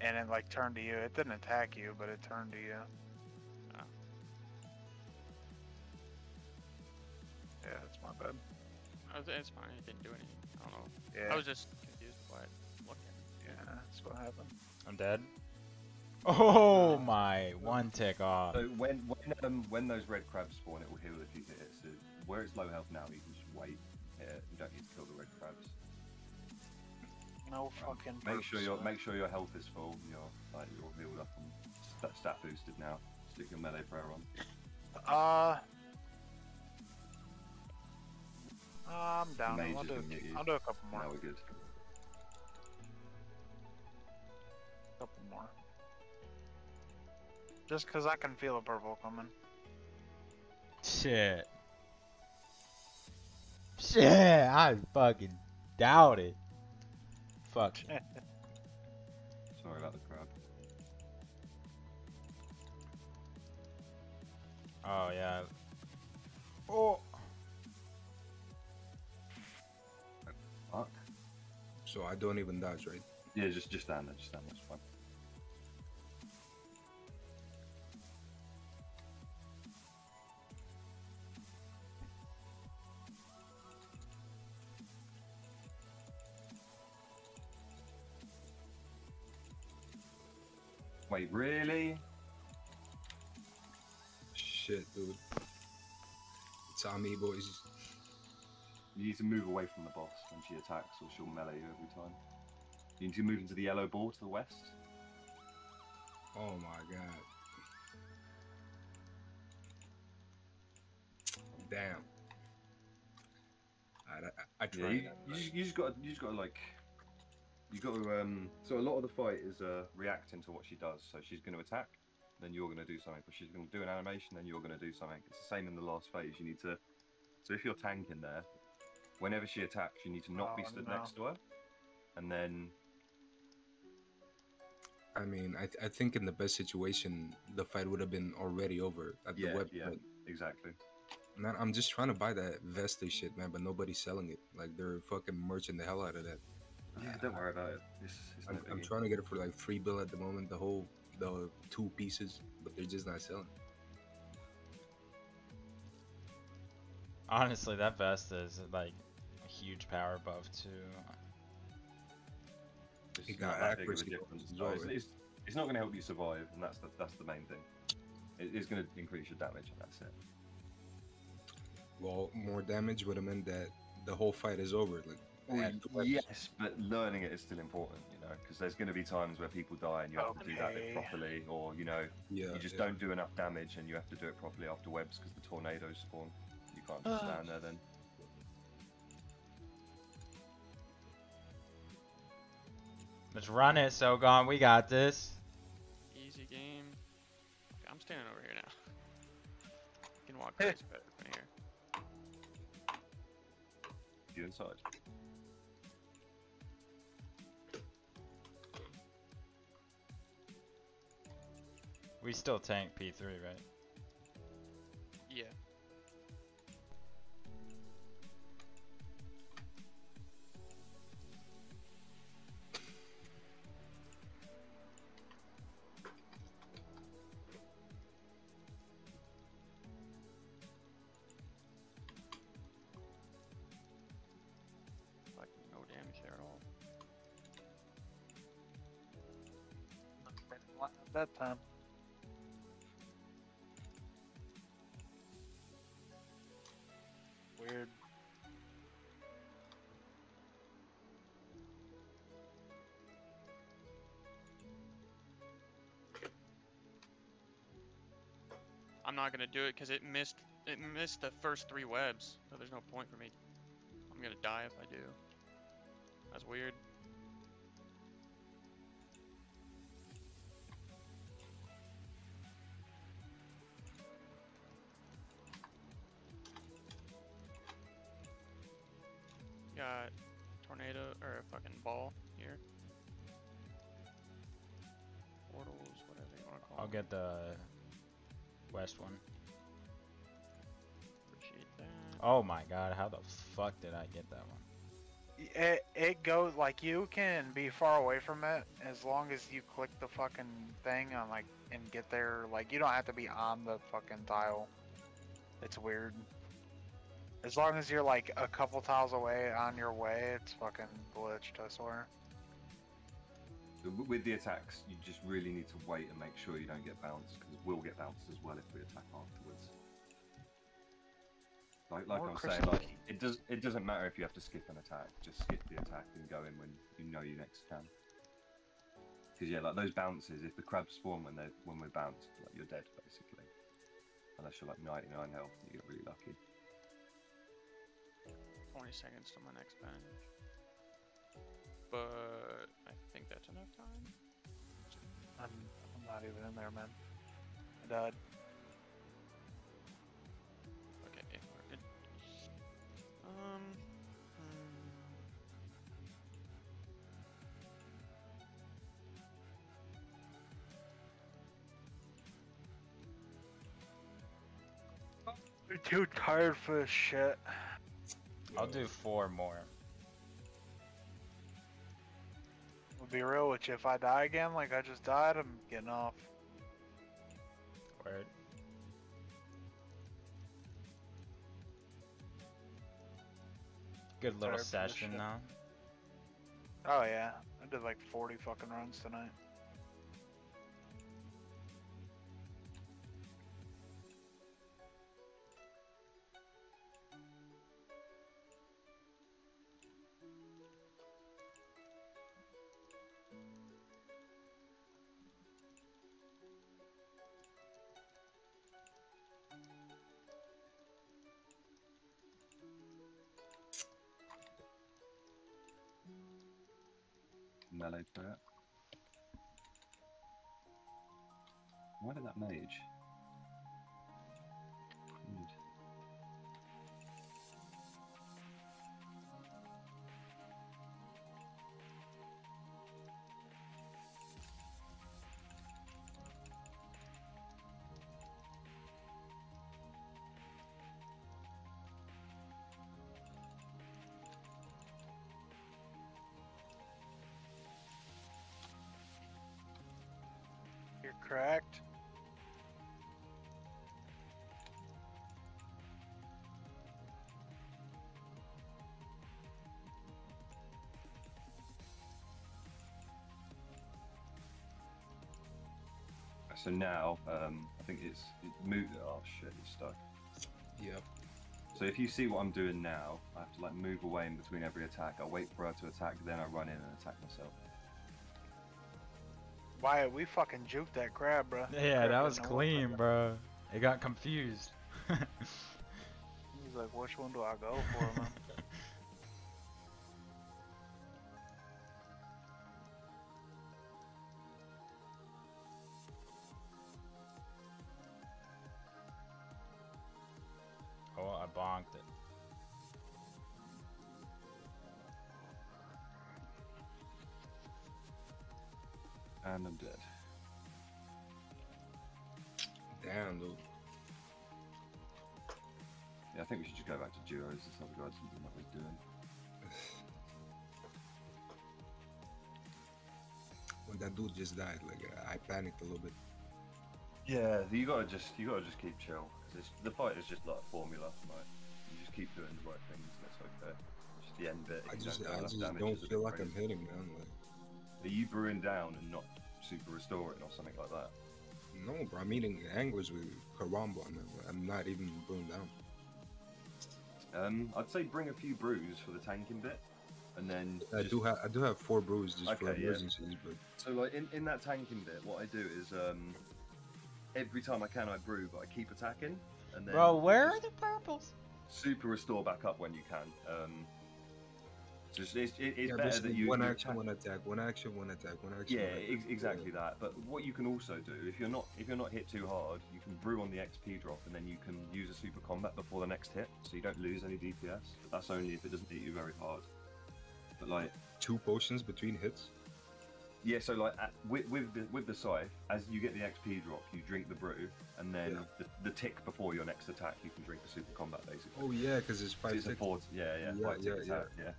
S9: And it like turned to you. It didn't attack you, but it turned to you.
S13: Ah.
S9: Yeah, that's my bad.
S13: Oh, it's- it's fine. It didn't do anything. I don't know.
S9: Yeah.
S13: I was just confused by it. Looking.
S9: Yeah, that's what happened.
S10: I'm dead. Oh my, one tick off.
S11: So when when um, when those red crabs spawn, it will heal if you hit it. So where it's low health now, you can just wait. Hit. You don't need to kill the red crabs.
S9: No fucking.
S11: Make sure your make sure your health is full. You're like you're healed up and stat, stat boosted now. Stick your melee prayer on.
S9: Uh. I'm down. I'll do,
S11: gonna get you.
S9: a, I'll do a couple more.
S11: Now we're good.
S9: couple more. Just because I can feel a purple coming.
S10: Shit. Shit, I fucking doubt it. Fuck.
S11: Sorry about the crab.
S10: Oh yeah. Oh.
S11: Fuck.
S15: So I don't even dodge, right?
S11: Yeah, just just stand there. Just stand there. It's fine. Wait, really?
S15: Shit, dude. It's on me, boys.
S11: You need to move away from the boss when she attacks, or she'll melee you every time. You need to move into the yellow ball to the west.
S15: Oh my god. Damn. I, I, I
S11: Yeah, you, you, just, you just got you just got to like you got to um. So a lot of the fight is uh reacting to what she does. So she's going to attack, then you're going to do something. But she's going to do an animation, then you're going to do something. It's the same in the last phase. You need to. So if you're tanking there, whenever she attacks, you need to not be
S9: Oh,
S11: stood
S9: no.
S11: next to her, and then
S15: I mean, I, th- I think in the best situation, the fight would have been already over at
S11: yeah,
S15: the web.
S11: yeah,
S15: but
S11: exactly.
S15: Man, I'm just trying to buy that Vesta shit, man, but nobody's selling it. Like they're fucking merching the hell out of that.
S11: Yeah, don't worry about it. It's, it's
S15: I'm, I'm trying to get it for like three bill at the moment, the whole the two pieces, but they're just not selling.
S10: Honestly, that vest is like a huge power buff too.
S11: It's
S15: It
S11: not
S15: got
S11: that big of a
S15: accuracy
S11: difference. No, it's, it's, it's not going to help you survive, and that's the that's the main thing. It is going to increase your damage, and that's it.
S15: Well, more damage would have meant that the whole fight is over. Like, at
S11: yes, but learning it is still important, you know, because there's going to be times where people die and you have to do that bit properly, or you know,
S15: Yeah,
S11: you just
S15: yeah.
S11: don't do enough damage and you have to do it properly after webs because the tornadoes spawn. You can't just stand there then.
S10: Let's run it, Sogon. We got this.
S13: Easy game. I'm standing over here now. You can walk crazy better from here.
S11: You inside.
S10: We still tank P3, right?
S13: Yeah. Not gonna do it because it missed it missed the first three webs, so there's no point for me. I'm gonna die if I do. That's weird. Got tornado or a fucking ball here. Portals, whatever.
S10: you wanna call I'll get the west one. Oh my god, how the fuck did I get that one?
S9: It it goes like you can be far away from it as long as you click the fucking thing on like and get there. Like you don't have to be on the fucking tile. It's weird. As long as you're like a couple tiles away on your way, it's fucking glitched. I swear.
S11: So w- With the attacks, you just really need to wait and make sure you don't get bounced, because we'll get bounced as well if we attack afterwards. Like, like
S9: More
S11: I was saying, like it does it doesn't matter if you have to skip an attack. Just skip the attack and go in when you know you next can. Because yeah, like those bounces, if the crabs spawn when they are when we're bounced, like you're dead basically. Unless you're like 99 health, and you get really lucky.
S13: 20 seconds to my next venge. But I think that's enough time.
S9: I'm I'm not even in there, man. I died.
S13: Okay, we're good. Um. hmm.
S9: I'm too tired for this shit.
S10: I'll do four more.
S9: I'll be real with you. If I die again, like I just died, I'm getting off.
S10: Word. Good little
S9: Tired
S10: session
S9: shit.
S10: now.
S9: Oh yeah, I did like 40 fucking runs tonight.
S11: That mage? Weird.
S9: You're cracked.
S11: So now, um, I think it's it moved. Oh shit, it's stuck.
S15: Yep.
S11: So if you see what I'm doing now, I have to like move away in between every attack. I wait for her to attack, then I run in and attack myself.
S9: Why we fucking juked that crab, bro.
S10: Yeah, that was clean, bro. It got confused.
S9: He's like, which one do I go for, man?
S11: And I'm dead.
S15: Damn, dude.
S11: Yeah, I think we should just go back to duos. This other guy's doing what he's doing.
S15: When that dude just died, like I panicked a little bit.
S11: Yeah, you gotta just you gotta just keep chill because the fight is just like a formula. Like you just keep doing the right things and it's okay. Just the end bit.
S15: I just,
S11: don't
S15: I just don't feel like I'm hitting, man. Like,
S11: Are you brewing down and not super restoring or something like that?
S15: no, bro. I'm eating anglers with Karamba on them. I'm not even burned down.
S11: Um, I'd say bring a few brews for the tanking bit, and then
S15: I do have, I do have four brews just for
S11: Okay, yeah.
S15: but
S11: So like in, in that tanking bit, what I do is um, every time I can I brew, but I keep attacking, and then
S10: Bro, where are the purples?
S11: super restore back up when you can. Um, just it's, it, it's
S15: yeah,
S11: better that you
S15: one
S11: you
S15: action,
S11: attack-
S15: one attack, one action, one attack, one action.
S11: Yeah,
S15: one
S11: ex- exactly that. But what you can also do, if you're not if you're not hit too hard, you can brew on the XP drop, and then you can use a super combat before the next hit, so you don't lose any DPS. But that's only if it doesn't hit you very hard. But like,
S15: Two potions between hits.
S11: Yeah, so like at, with with the, with the scythe, as you get the XP drop, you drink the brew, and then
S15: Yeah.
S11: the, the tick before your next attack, you can drink the super combat basically.
S15: Oh yeah, because it's
S11: So
S15: five
S11: it's a four, yeah, yeah,
S15: Yeah, yeah,
S11: attack, yeah.
S15: Yeah.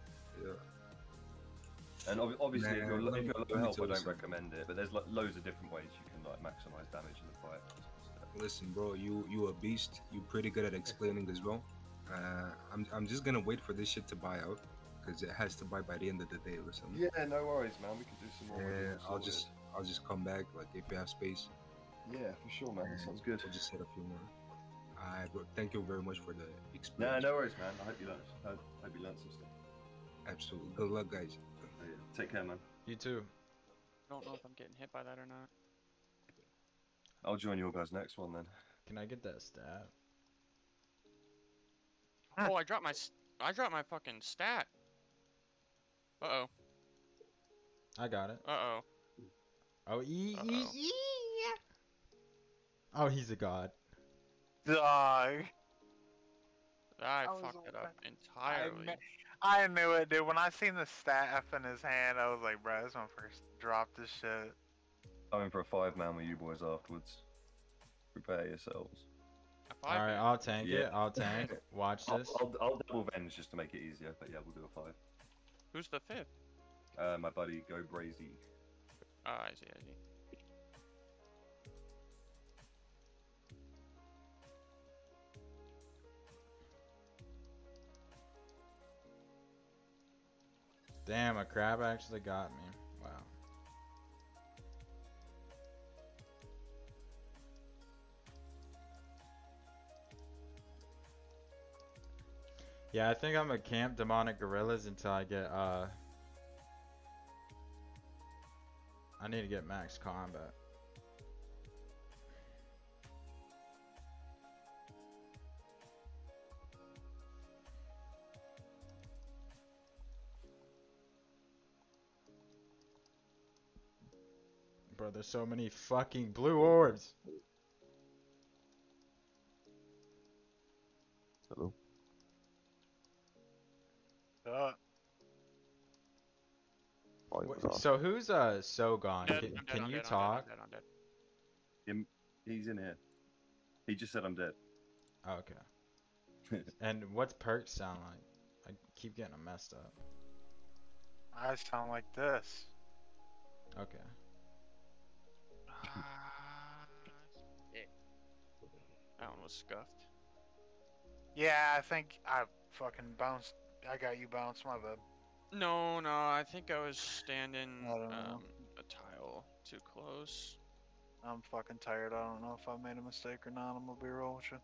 S11: And ob- obviously, if you're, lo-
S15: let
S11: if
S15: me-
S11: you're low health, I don't recommend it. But there's lo- loads of different ways you can like maximize damage in the fight.
S15: Listen, bro, you you a beast. You're pretty good at explaining as well. Uh, I'm I'm just gonna wait for this shit to buy out because it has to buy by the end of the day or something.
S11: Yeah, no worries, man. We can do some more.
S15: Yeah, I'll
S11: sorted.
S15: just I'll just come back like if you have space.
S11: Yeah, for sure, man. That sounds good.
S15: I'll just set a few more. Alright, bro. Thank you very much for the
S11: No,
S15: experience.
S11: no worries, man. I hope you learned. I hope you learned some stuff.
S15: Absolutely. Good luck, guys.
S11: So, yeah, Take care, man.
S10: You too.
S13: I don't know if I'm getting hit by that or not.
S11: I'll join your guys next one then.
S10: Can I get that stat?
S13: Oh, I dropped my s- I dropped my fucking stat. Uh oh.
S10: I got it.
S13: Uh oh.
S10: Oh, e
S13: Uh
S10: e
S13: oh.
S10: e. Oh, he's a god.
S9: Dog.
S13: I
S9: I
S13: fucked it up
S9: I,
S13: entirely.
S9: Kn- I knew it, dude. When I seen the staff in his hand, I was like, bro, this one first dropped this shit.
S11: I'm in for a five man with you boys afterwards. Prepare yourselves.
S13: A
S10: All
S13: five
S10: right,
S13: man.
S10: I'll tank
S11: Yeah.
S10: it. I'll tank. Watch
S11: I'll,
S10: this.
S11: I'll, I'll double venge just to make it easier, but yeah, we'll do a five.
S13: Who's the fifth?
S11: Uh, my buddy, go Brazy.
S13: Ah, I see, I see.
S10: Damn, a crab actually got me. Wow. Yeah, I think I'm gonna camp demonic gorillas until I get uh I need to get max combat. Bro, there's so many fucking blue orbs.
S16: Hello.
S9: Uh,
S10: Wait, so who's uh Sogon?
S13: Dead,
S10: Can,
S13: I'm dead,
S10: can you
S13: dead, I'm dead,
S10: talk?
S13: I'm dead, I'm dead.
S11: Him, he's in here. He just said I'm dead.
S10: Oh, okay. and what's perks sound like? I keep getting them messed up.
S9: I sound like this.
S10: Okay.
S13: Shit. That one was scuffed.
S9: Yeah, I think I fucking bounced. I got you bounced, my bad.
S13: No, no, I think I was standing
S9: I
S13: um, a tile too close.
S9: I'm fucking tired. I don't know if I made a mistake or not. I'm gonna be real with you.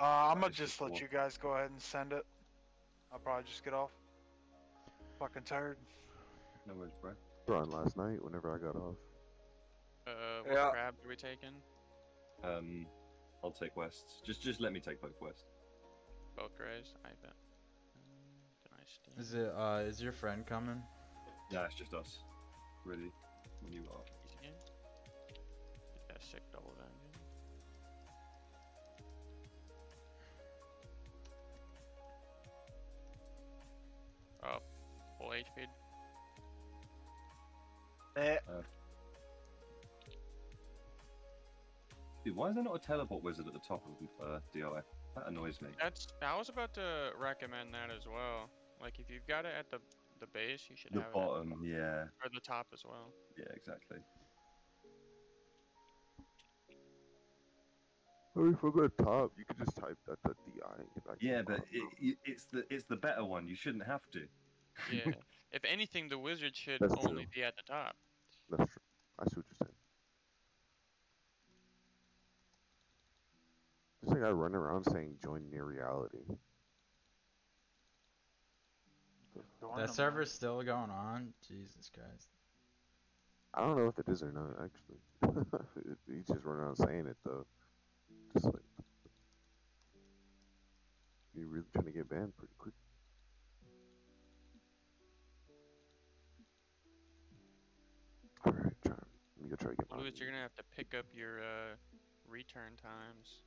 S9: Uh, I'm gonna just let you guys go ahead and send it. I'll probably just get off. Fucking tired.
S11: No worries, bro.
S16: on last night whenever I got off.
S13: Uh, what
S9: Yeah.
S13: crab are we taking?
S11: Um, I'll take west. Just, just let me take both west.
S13: Both rays? I bet. Um, Can I stand?
S10: Is it uh is your friend coming?
S11: Yeah, it's just us. Really, when you are.
S13: Easy again? Sick double vengeance. Oh, full HP.
S9: Eh,
S11: Dude, why is there not a teleport wizard at the top of uh, DI? That annoys me.
S13: That's. I was about to recommend that as well. Like, if you've got it at the the base, you should
S11: The
S13: have
S11: bottom,
S13: it
S11: yeah,
S13: at, or the top as well.
S11: yeah, exactly.
S16: Or if I go top, you could just type that the DI and get back to
S11: Yeah, but it, it, it's the it's the better one. You shouldn't have to.
S13: Yeah. if anything, the wizard should
S16: That's
S13: only
S16: true.
S13: be at the top.
S16: That's true. I see what you're saying. Like I run around saying join near reality.
S9: That
S10: That
S9: 'em,
S10: server's still going on? Jesus Christ.
S16: I don't know if it is or not, actually. He's just running around saying it, though. Just like. You're really trying to get banned pretty quick. Alright, try. Let me go try to get my.
S13: Louis, you're gonna have to pick up your uh, return times.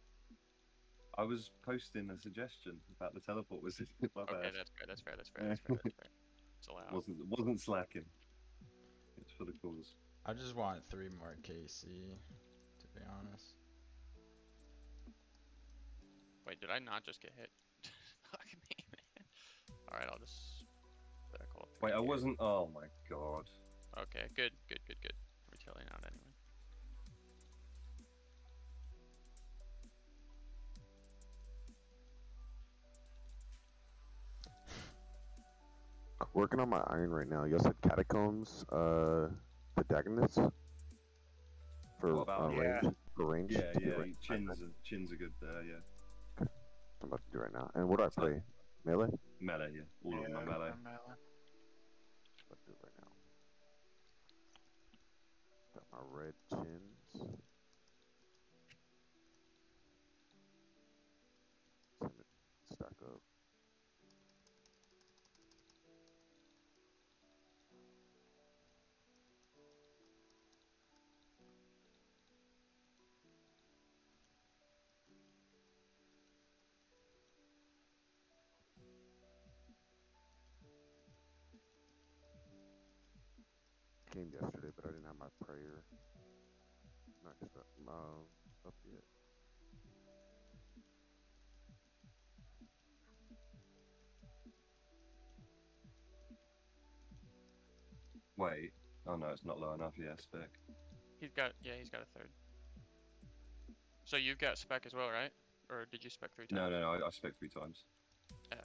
S11: I was posting a suggestion about the teleport wizard. My
S13: Okay,
S11: bad.
S13: that's fair. That's fair. That's fair. That's fair. That's fair. It's allowed.
S11: wasn't wasn't slacking. It's for the cause.
S10: I just want three more KC, to be honest.
S13: Wait, did I not just get hit? Fuck me, man. Alright, I'll just back off.
S11: Wait, I wasn't. Oh my god.
S13: Okay, good, good, good, good. We're tailing out anyway.
S16: Working on my iron right now. You said catacombs, uh, protagonists for
S11: What about-
S16: uh,
S11: Yeah.
S16: range. For range.
S11: Yeah, yeah.
S16: range.
S11: Chins are chins are good there. Yeah.
S16: I'm about to do right now. And what do I play? Melee.
S11: Melee. Yeah. All of them are melee.
S16: About to do it right now. Got my red chins.
S11: Wait. Oh no, it's not low enough. Yeah, spec.
S13: He's got, yeah, he's got a third. So you've got spec as well, right? Or did you spec three times?
S11: No, no, no. I, I spec three times.
S13: F.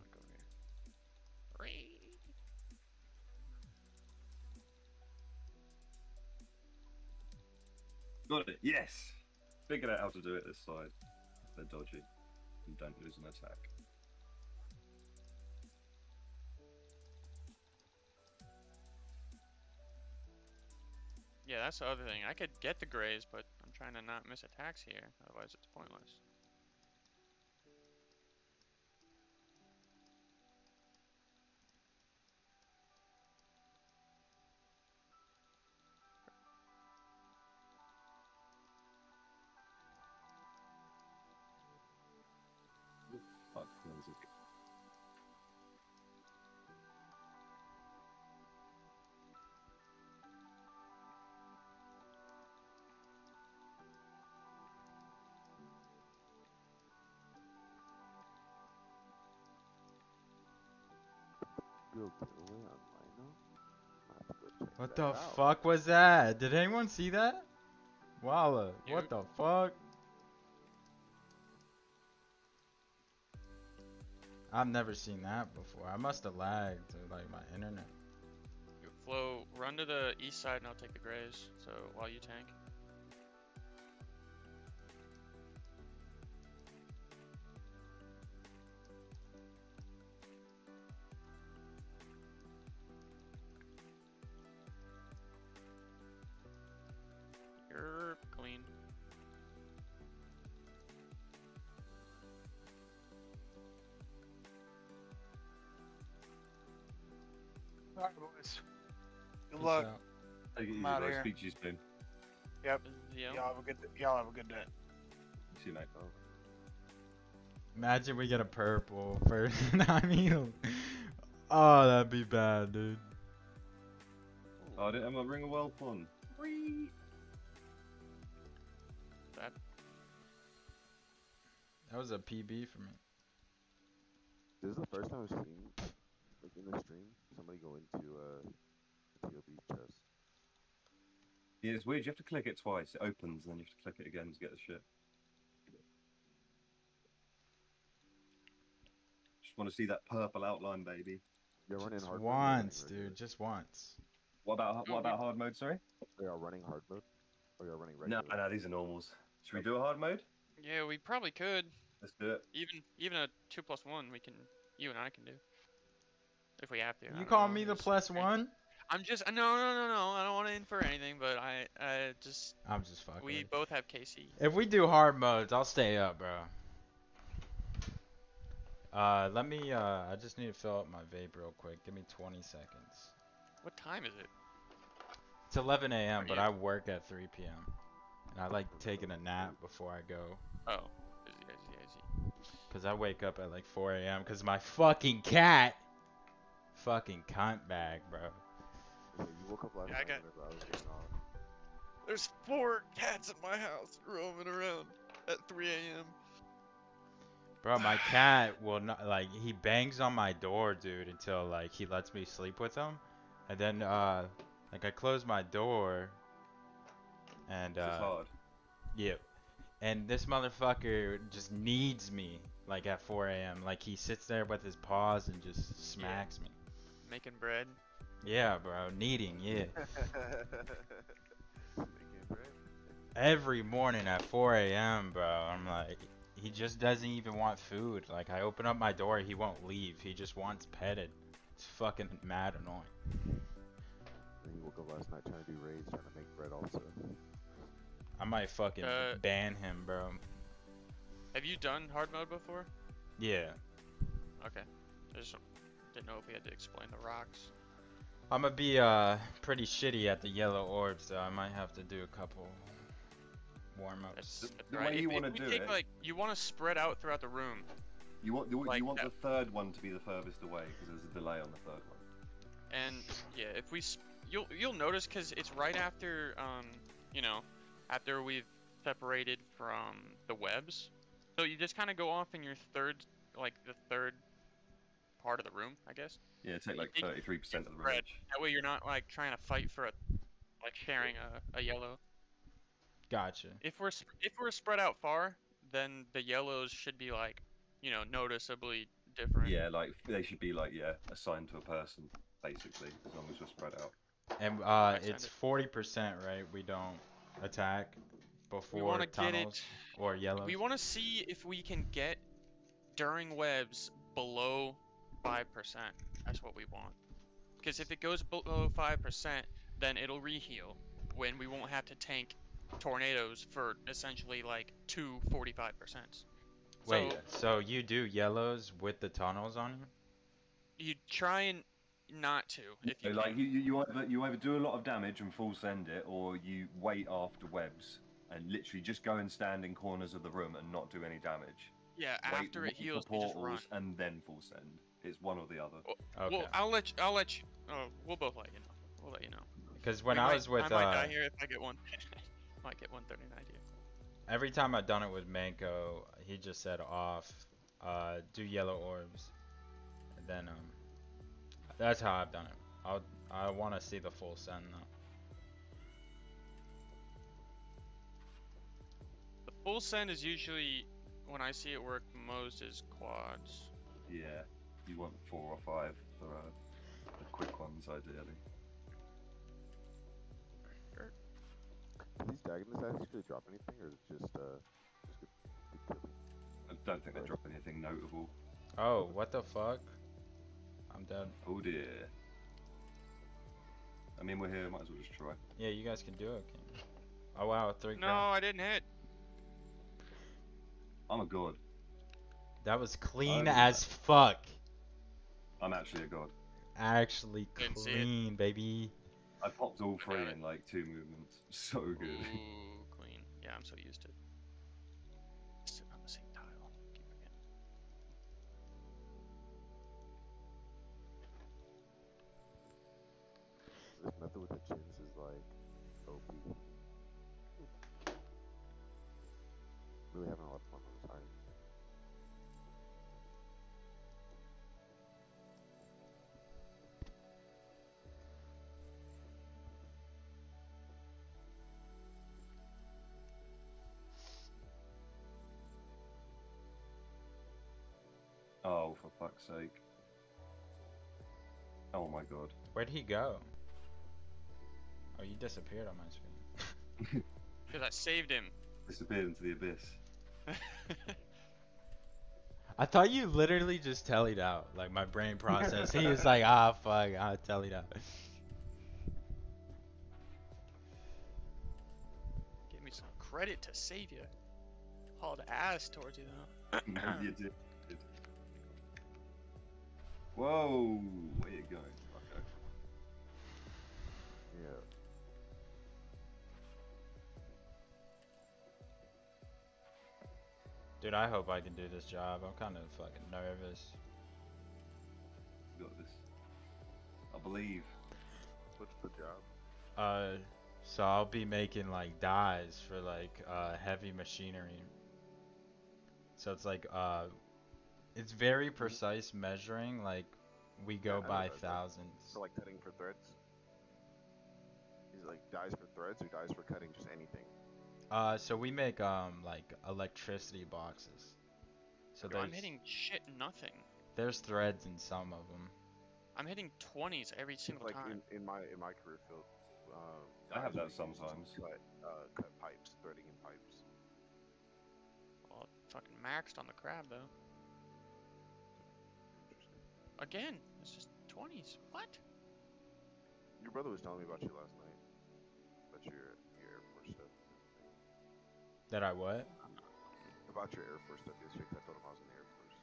S13: I'll go here. Ree.
S11: Got it. Yes. Figured out how to do it this side. They're dodgy. You don't lose an attack.
S13: Yeah, that's the other thing. I could get the grays, but I'm trying to not miss attacks here. Otherwise, it's pointless.
S10: What the
S16: out.
S10: fuck was that? Did anyone see that? Walla, what the fuck? I've never seen that before. I must have lagged to like my internet.
S13: Flo, run to the east side and I'll take the grays. So while you tank.
S11: Take it easy,
S9: I'm here.
S11: Speak to you soon.
S9: Yep. Y'all have a good. Y'all have a good day.
S11: See you, mate.
S10: Imagine we get a purple first. I mean, oh, that'd be bad, dude.
S11: Oh, I didn't have my ring of wealth on.
S13: That
S10: That was a PB for me.
S16: This is the first time I've seen, like in the stream, somebody go into uh, the TOB chest.
S11: Yeah, it's weird. You have to click it twice. It opens, and then you have to click it again to get the shit. Just want to see that purple outline, baby.
S16: You're running
S10: Just
S16: hard mode. or you're running
S10: once,
S16: regular?
S10: dude. Just once.
S11: What about what about hard mode? Sorry.
S16: We are running hard mode? Oh, or y'all running
S11: No,
S16: regular?
S11: no, these are normals. Should we do a hard mode?
S13: yeah, we probably could.
S11: Let's do it.
S13: Even even a two plus one, we can. You and I can do. If we have to.
S10: You call
S13: know,
S10: me the plus one?
S13: I'm just no no no no. I don't want to infer anything, but I I just
S10: I'm just fucking.
S13: we
S10: with
S13: both have KC.
S10: If we do hard modes, I'll stay up, bro. Uh, let me, uh, I just need to fill up my vape real quick. Give me 20 seconds.
S13: What time is it?
S10: It's 11 a.m., but I work at 3 p.m. And I like taking a nap before I go.
S13: Oh.
S10: Because I wake up at like 4 a.m. because my fucking cat fucking cunt bag, bro.
S16: Yeah, you woke up last
S13: Yeah, I got-
S16: I was getting off.
S13: There's four cats in my house roaming around at 3 a.m.
S10: Bro, my cat will not like he bangs on my door, dude, until like he lets me sleep with him, and then uh, like I close my door, and
S11: It's
S10: uh,
S11: hard.
S10: yeah, and this motherfucker just needs me like at 4 a.m. Like he sits there with his paws and just smacks me.
S13: Making bread.
S10: Yeah, bro, needing, yeah.
S16: Making bread.
S10: Every morning at 4 a.m., bro, I'm like, he just doesn't even want food. Like I open up my door, he won't leave. He just wants petted. It's fucking mad annoying.
S16: And you woke up last night trying to do raids, trying to make bread also.
S10: I might fucking
S13: Uh,
S10: ban him, bro.
S13: Have you done hard mode before?
S10: Yeah.
S13: Okay. I just didn't know if we had to explain the rocks.
S10: I'm gonna be uh pretty shitty at the yellow orbs so I might have to do a couple warm ups.
S13: That's,
S11: The-
S13: that's
S11: the
S13: right.
S11: way you wanna do
S13: take,
S11: it-
S13: like you want to spread out throughout the room.
S11: You want you,
S13: Like
S11: you want
S13: that-
S11: the third one to be the furthest away because there's a delay on the third one.
S13: And yeah, if we s- you'll you'll notice because it's right after um you know after we've separated from the webs, so you just kind of go off in your third like the third part of the room, I guess.
S11: Yeah, take like 33% of the
S13: Spread.
S11: range.
S13: That way you're not like trying to fight for a like sharing a, a yellow.
S10: Gotcha.
S13: If we're sp- if we're spread out far, then the yellows should be like you know noticeably different.
S11: Yeah, like they should be like yeah assigned to a person basically as long as we're spread out.
S10: And uh, it's forty percent, right? We don't attack before
S13: We want to get
S10: tunnels
S13: it.
S10: or yellows.
S13: We want to see if we can get during webs below five percent. That's what we want. Because if it goes below five percent, then it'll reheal when we won't have to tank tornadoes for essentially like two 45 percent.
S10: Wait,
S13: So
S10: so you do yellows with the tunnels on you?
S13: you try and not to if
S11: So
S13: you
S11: like you, you you either you either do a lot of damage and full send it, or you wait after webs and literally just go and stand in corners of the room and not do any damage.
S13: Yeah,
S11: Wait-
S13: after it
S11: for
S13: heals, we just run.
S11: and then full send. It's one or the other.
S10: Okay.
S13: Well, I'll let you, I'll let you. Oh, we'll both let you know. We'll let you know.
S10: Because when
S13: We
S10: I
S13: might-
S10: was with
S13: I might die
S10: uh,
S13: here if I get one. might get 139 here.
S10: every time I've done it with Manko, he just said off, uh, do yellow orbs, and then um, that's how I've done it. I'll I want to see the full send though.
S13: The full send is usually when I see it work most is quads.
S11: Yeah, you want four or five for uh, the quick ones ideally.
S16: Do these Dagonets actually drop anything, or is it just uh, just good, good?
S11: I don't think they drop anything notable.
S10: Oh, what the fuck? I'm dead.
S11: Oh dear. I mean, we're here. Might as well just try.
S10: Yeah, you guys can do it. Can you? Oh wow, three.
S13: No,
S10: grand.
S13: I didn't hit.
S11: I'm a god.
S10: That was clean
S11: Oh,
S10: as fuck.
S11: I'm actually a god.
S10: Actually
S13: Didn't see it.
S10: clean, baby.
S11: I popped all three in like two movements. So good.
S13: Ooh, clean. Yeah, I'm so used to it.
S11: Sake. Oh my god.
S10: Where'd he go? Oh, you disappeared on my screen.
S13: Because I saved him.
S11: Disappeared into the abyss.
S10: I thought you literally just tellied out. Like my brain process. he was like, ah, fuck, I tellied out.
S13: Give me some credit to save you. Hauled ass towards you though.
S11: you did. Did. Whoa! Where you going? Okay.
S16: Yeah.
S10: Dude, I hope I can do this job. I'm kind of fucking nervous.
S11: Got this. I believe.
S16: What's the job?
S10: Uh, so I'll be making like dies for like uh heavy machinery. So it's like uh, it's very precise measuring. Like we go
S16: I know
S10: by
S16: that, like,
S10: thousands.
S16: So like cutting for threads. Is it like dies for threads or dies for cutting just anything?
S10: Uh, so we make um like electricity boxes. So
S13: Dude, I'm hitting shit nothing.
S10: there's threads in some of them.
S13: I'm hitting 20s every single
S16: like
S13: time.
S16: in, in my in my career field, um,
S11: I have that
S16: will use to
S11: sometimes.
S16: Cut uh, cut pipes, threading in pipes.
S13: Well, fucking maxed on the crab though. Again, it's just 20s. What?
S16: Your brother was telling me about you last night. About your your Air Force stuff.
S10: That I what?
S16: About your Air Force stuff yesterday. 'cause I told him I was in the Air Force.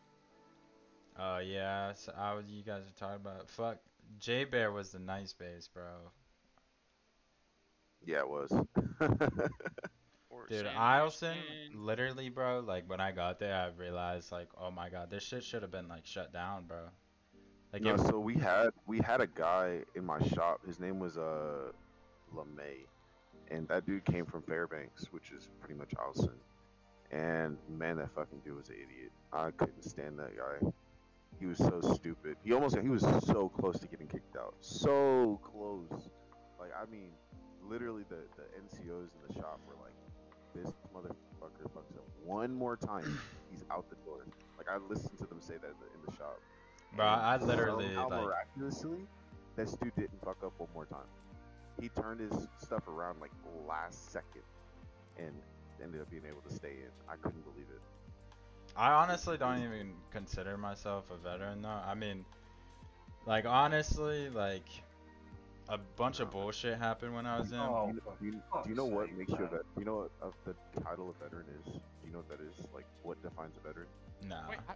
S10: Uh, oh yeah, so I was. You guys are talking about fuck. JBER was the nice base, bro.
S16: Yeah, it was.
S13: Or
S10: Dude,
S13: Sam
S10: Eielson,
S13: Houston.
S10: literally, bro. Like when I got there, I realized like, oh my god, this shit should have been like shut down, bro. Like
S16: no, so we had we had a guy in my shop. His name was uh LeMay, and that dude came from Fairbanks, which is pretty much Eielson. And man, that fucking dude was an idiot. I couldn't stand that guy. He was so stupid. He almost he was so close to getting kicked out. So close. Like I mean, literally the the NCOs in the shop were like, "This motherfucker fucks up one more time, he's out the door." Like I listened to them say that in the, in the shop.
S10: Bro, I literally,
S16: somehow
S10: like-
S16: miraculously, this dude didn't fuck up one more time. He turned his stuff around like last second, and ended up being able to stay in. I couldn't believe it.
S10: I honestly don't even consider myself a veteran though. I mean, like honestly, like a bunch of bullshit happened when I was in.
S11: Oh,
S16: do, you, do, you, know what makes you a vet? Do you know what uh, the title of veteran is? Do you know what that is? Like what defines a veteran?
S10: Nah.
S13: Wait, I,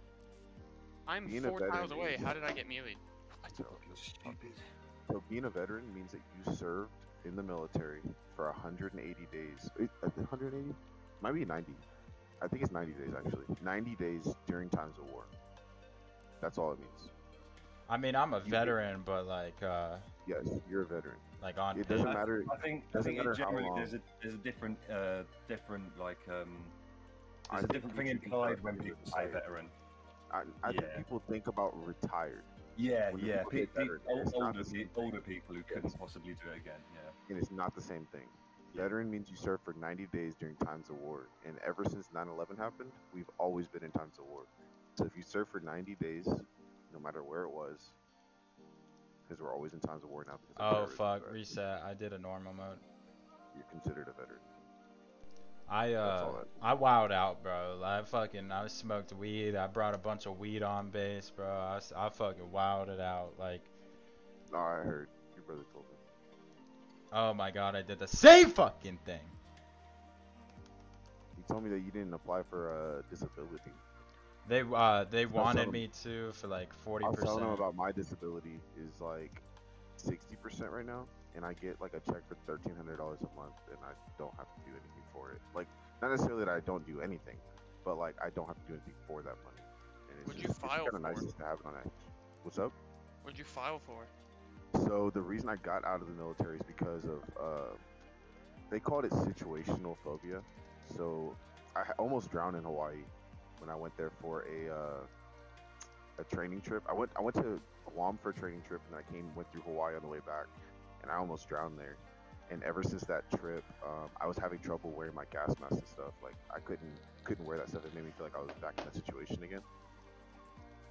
S13: I'm
S16: Being a
S13: four tiles
S16: veteran
S13: away. How did I get melee? I told you. Stupid.
S16: So being a veteran means that you served in the military for 180 days. Eh, uh, 180? Might be 90. I think it's 90 days actually. 90 days during times of war. That's all it means.
S10: I mean, I'm a veteran, but like, uh,
S16: Yes, you're a veteran.
S10: like on
S16: It doesn't
S10: paper-
S16: matter.
S11: I think I
S16: doesn't
S11: think
S16: matter
S11: it
S16: how
S11: generally
S16: long.
S11: there's a there's a different uh different like um there's a different thing implied when people say
S16: say-
S11: veteran.
S16: I, I think people think about retired.
S11: Yeah,
S16: When
S11: yeah.
S16: people
S11: Pe-
S16: say
S11: pe-
S16: veteran, it's not
S11: older,
S16: the
S11: pe-
S16: same
S11: older people who couldn't possibly do it again. Yeah.
S16: and it's not the same thing. Veteran means you served for 90 days during times of war, and ever since 9/11 happened, we've always been in times of war. So if you serve for 90 days, no matter where it was, because we're always in times of war now.
S10: Oh fuck, reset. I did a normal mode.
S16: You're considered a veteran.
S10: I uh, I wowed out, bro. I fucking, I smoked weed. I brought a bunch of weed on base, bro. I fucking wowed it out. Like,
S16: No, I heard your brother told me.
S10: oh my god, I did the same fucking thing.
S16: He told me that you didn't apply for a disability.
S10: They uh, they
S16: I
S10: wanted me to for like forty percent.
S16: I was telling
S10: percent.
S16: about my disability is like 60% right now, and I get like a check for $1,300 a month, and I don't have to do anything for it. Like, not necessarily that I don't do anything, but like I don't have to do anything for that money. And it's
S13: you
S16: just,
S13: file
S16: it's kind of nice
S13: for?
S16: to have it on that. What's up?
S13: What'd you file for?
S16: So the reason I got out of the military is because of uh, they called it situational phobia. So I almost drowned in Hawaii when I went there for a uh, a training trip. I went I went to Guam for a training trip, and I came went through Hawaii on the way back, and I almost drowned there. And ever since that trip, um, I was having trouble wearing my gas mask and stuff. Like I couldn't couldn't wear that stuff. It made me feel like I was back in that situation again.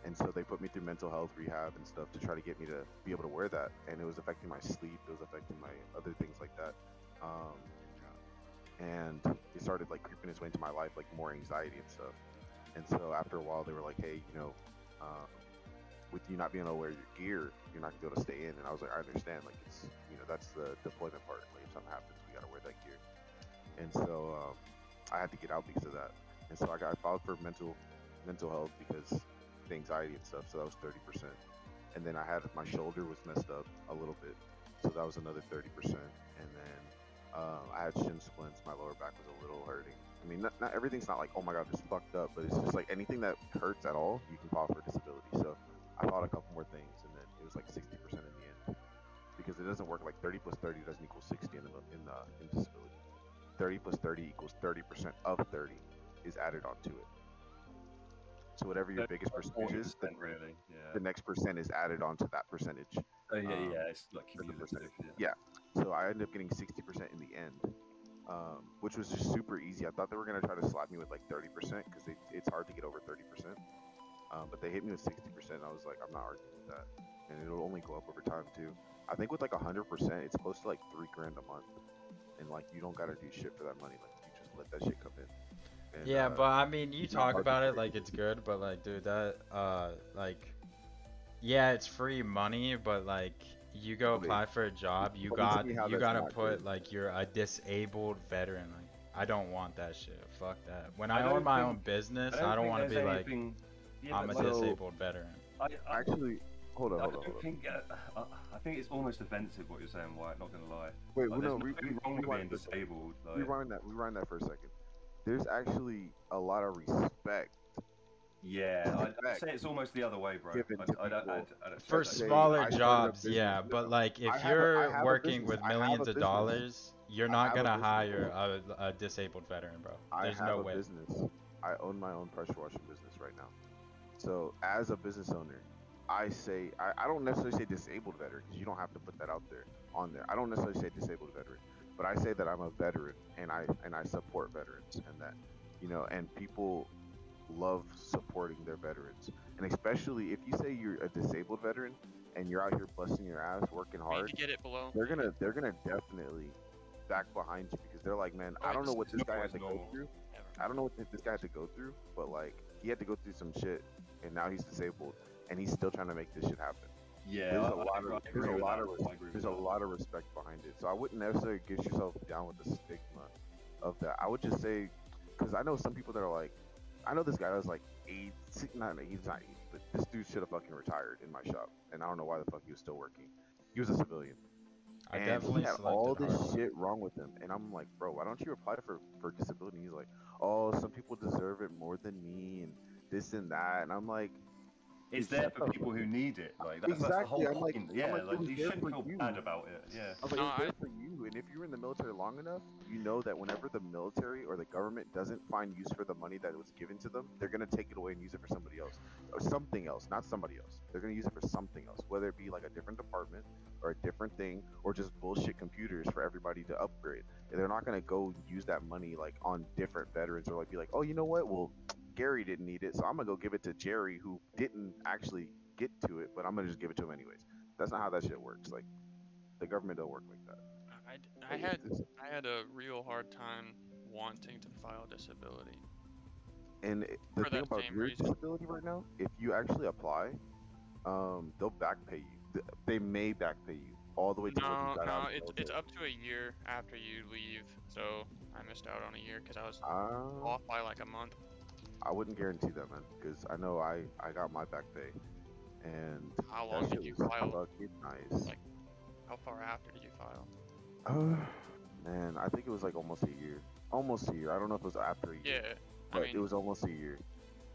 S16: And so they put me through mental health rehab and stuff to try to get me to be able to wear that. And it was affecting my sleep. It was affecting my other things like that. Um, and it started like creeping its way into my life, like more anxiety and stuff. And so after a while, they were like, "Hey, you know, um, with you not being able to wear your gear, you're not gonna be able to stay in." And I was like, "I understand. Like it's you know that's the deployment part. Like if something happens, we gotta wear that gear." And so um, I had to get out because of that. And so I got filed for mental mental health because the anxiety and stuff. So that was thirty percent. And then I had my shoulder was messed up a little bit, so that was another thirty percent. And then um, I had shin splints. My lower back was a little hurting. I mean, not, not everything's not like oh my god, it's fucked up, but it's just like anything that hurts at all, you can file for disability. So I filed a couple more things, and then it was like sixty percent in the end. because it doesn't work like 30 plus 30 doesn't equal 60 in the, in the in disability. 30 plus 30 equals 30% of 30 is added onto it. So whatever your biggest percentage is, the,
S11: 40%, really, yeah.
S16: the next percent is added onto that percentage.
S11: Oh, yeah,
S16: um,
S11: yeah, it's like cumulative,
S16: percentage.
S11: yeah.
S16: Yeah. So I ended up getting 60% in the end, um, which was just super easy. I thought they were gonna try to slap me with like 30% because it's hard to get over 30%. Um, but they hit me with 60%. I was like, I'm not arguing with that, and it'll only go up over time too. I think with like 100%, it's close to like three grand a month, and like you don't gotta do shit for that money. Like you just let that shit come in. And,
S10: Yeah,
S16: uh,
S10: but I mean, you talk about it like it's good, but like, dude, that uh, like, yeah, it's free money, but like, you go apply for a job, you got,
S16: me
S10: you gotta put
S16: good.
S10: like you're a disabled veteran. Like, I don't want that shit. Fuck that. When
S11: I
S10: I, own my
S11: think-
S10: own business,
S11: I don't
S10: I don't want to be
S11: there's
S10: like,
S11: anything- yeah,
S10: I'm a
S11: like-
S10: disabled veteran.
S11: I, I,
S16: Actually, hold on,
S11: I
S16: hold on,
S11: don't
S16: hold on.
S11: think. Uh, I, I think it's almost offensive what you're saying, White. Not gonna lie.
S16: Wait,
S11: like,
S16: well, no,
S11: there's
S16: re-
S11: nothing
S16: re-
S11: wrong with being disabled. Like,
S16: Rewind that. Rewind that for a second. There's actually a lot of respect.
S11: yeah, I'd, I'd
S16: respect
S11: say it's almost the other way, bro. I'd, I'd, I'd, I'd, I'd
S10: For
S11: say that.
S10: smaller
S16: I started a
S10: jobs, yeah,
S16: you
S10: but like if
S16: have
S10: you're
S16: a
S10: working with
S16: I have a
S10: millions of dollars, you're not gonna
S16: business.
S10: hire a, a disabled veteran, bro.
S16: I
S10: There's
S16: have
S10: no
S16: a
S10: way.
S16: business. I own my own pressure washing business right now. So as a business owner, I say I, I don't necessarily say disabled veteran because you don't have to put that out there on there. I don't necessarily say disabled veteran, but I say that I'm a veteran and I and I support veterans and that you know and people love supporting their veterans and especially if you say you're a disabled veteran and you're out here busting your ass working hard
S13: to get it below.
S16: they're gonna they're gonna definitely back behind you because they're like, man, I don't know what this guy had to go through. I don't know what this guy had to go through, but like he had to go through some shit, and now he's disabled, and he's still trying to make this shit happen.
S11: Yeah,
S16: there's a lot of there's a lot of
S11: I
S16: res-
S11: agree with
S16: there's a lot of respect behind it. So I wouldn't necessarily get yourself down with the stigma of that. I would just say, because I know some people that are like, I know this guy that was like eight, not he's not eight, but this dude should have fucking retired in my shop, and I don't know why the fuck he was still working. He was a civilian.
S10: I
S16: and
S10: definitely
S16: he had all this
S10: hard.
S16: shit wrong with him, and I'm like, bro, why don't you apply for for disability? He's like, oh, some people deserve it more than me, and this and that, and I'm like,
S11: It's there for people who need it. Like that's,
S16: exactly.
S11: that's the whole
S16: I'm like,
S11: point.
S16: I'm
S11: yeah,
S16: like,
S11: like, you shouldn't feel
S16: you.
S11: bad about it. Yeah.
S16: I was like, it's there for you, and if you're in the military long enough, you know that whenever the military or the government doesn't find use for the money that was given to them, they're gonna take it away and use it for somebody else, or something else, not somebody else. They're gonna use it for something else, whether it be like a different department or a different thing, or just bullshit computers for everybody to upgrade. And they're not gonna go use that money like on different veterans or like be like, oh, you know what? Well, Gary didn't need it, so I'm gonna go give it to Jerry who didn't actually get to it, but I'm gonna just give it to him anyways. That's not how that shit works. Like, the government don't work like that.
S13: I, I had I had a real hard time wanting to file disability.
S16: And it- the
S13: For
S16: thing about your
S13: reason.
S16: disability right now, if you actually apply, um, they'll back pay you. They may back pay you all the way to
S13: No,
S16: you got
S13: no,
S16: out. of the
S13: it's it's up to a year after you leave. So I missed out on a year because I was
S16: Ah.
S13: off by like a month.
S16: I wouldn't guarantee that, man, because I know I I got my back pay, and
S13: How long did you file?
S16: Fucking nice.
S13: Like, how far after did you file?
S16: Uh, man, I think it was like almost a year. Almost a year. I don't know if it was after a year.
S13: Yeah, I
S16: But
S13: mean-
S16: it was almost a year.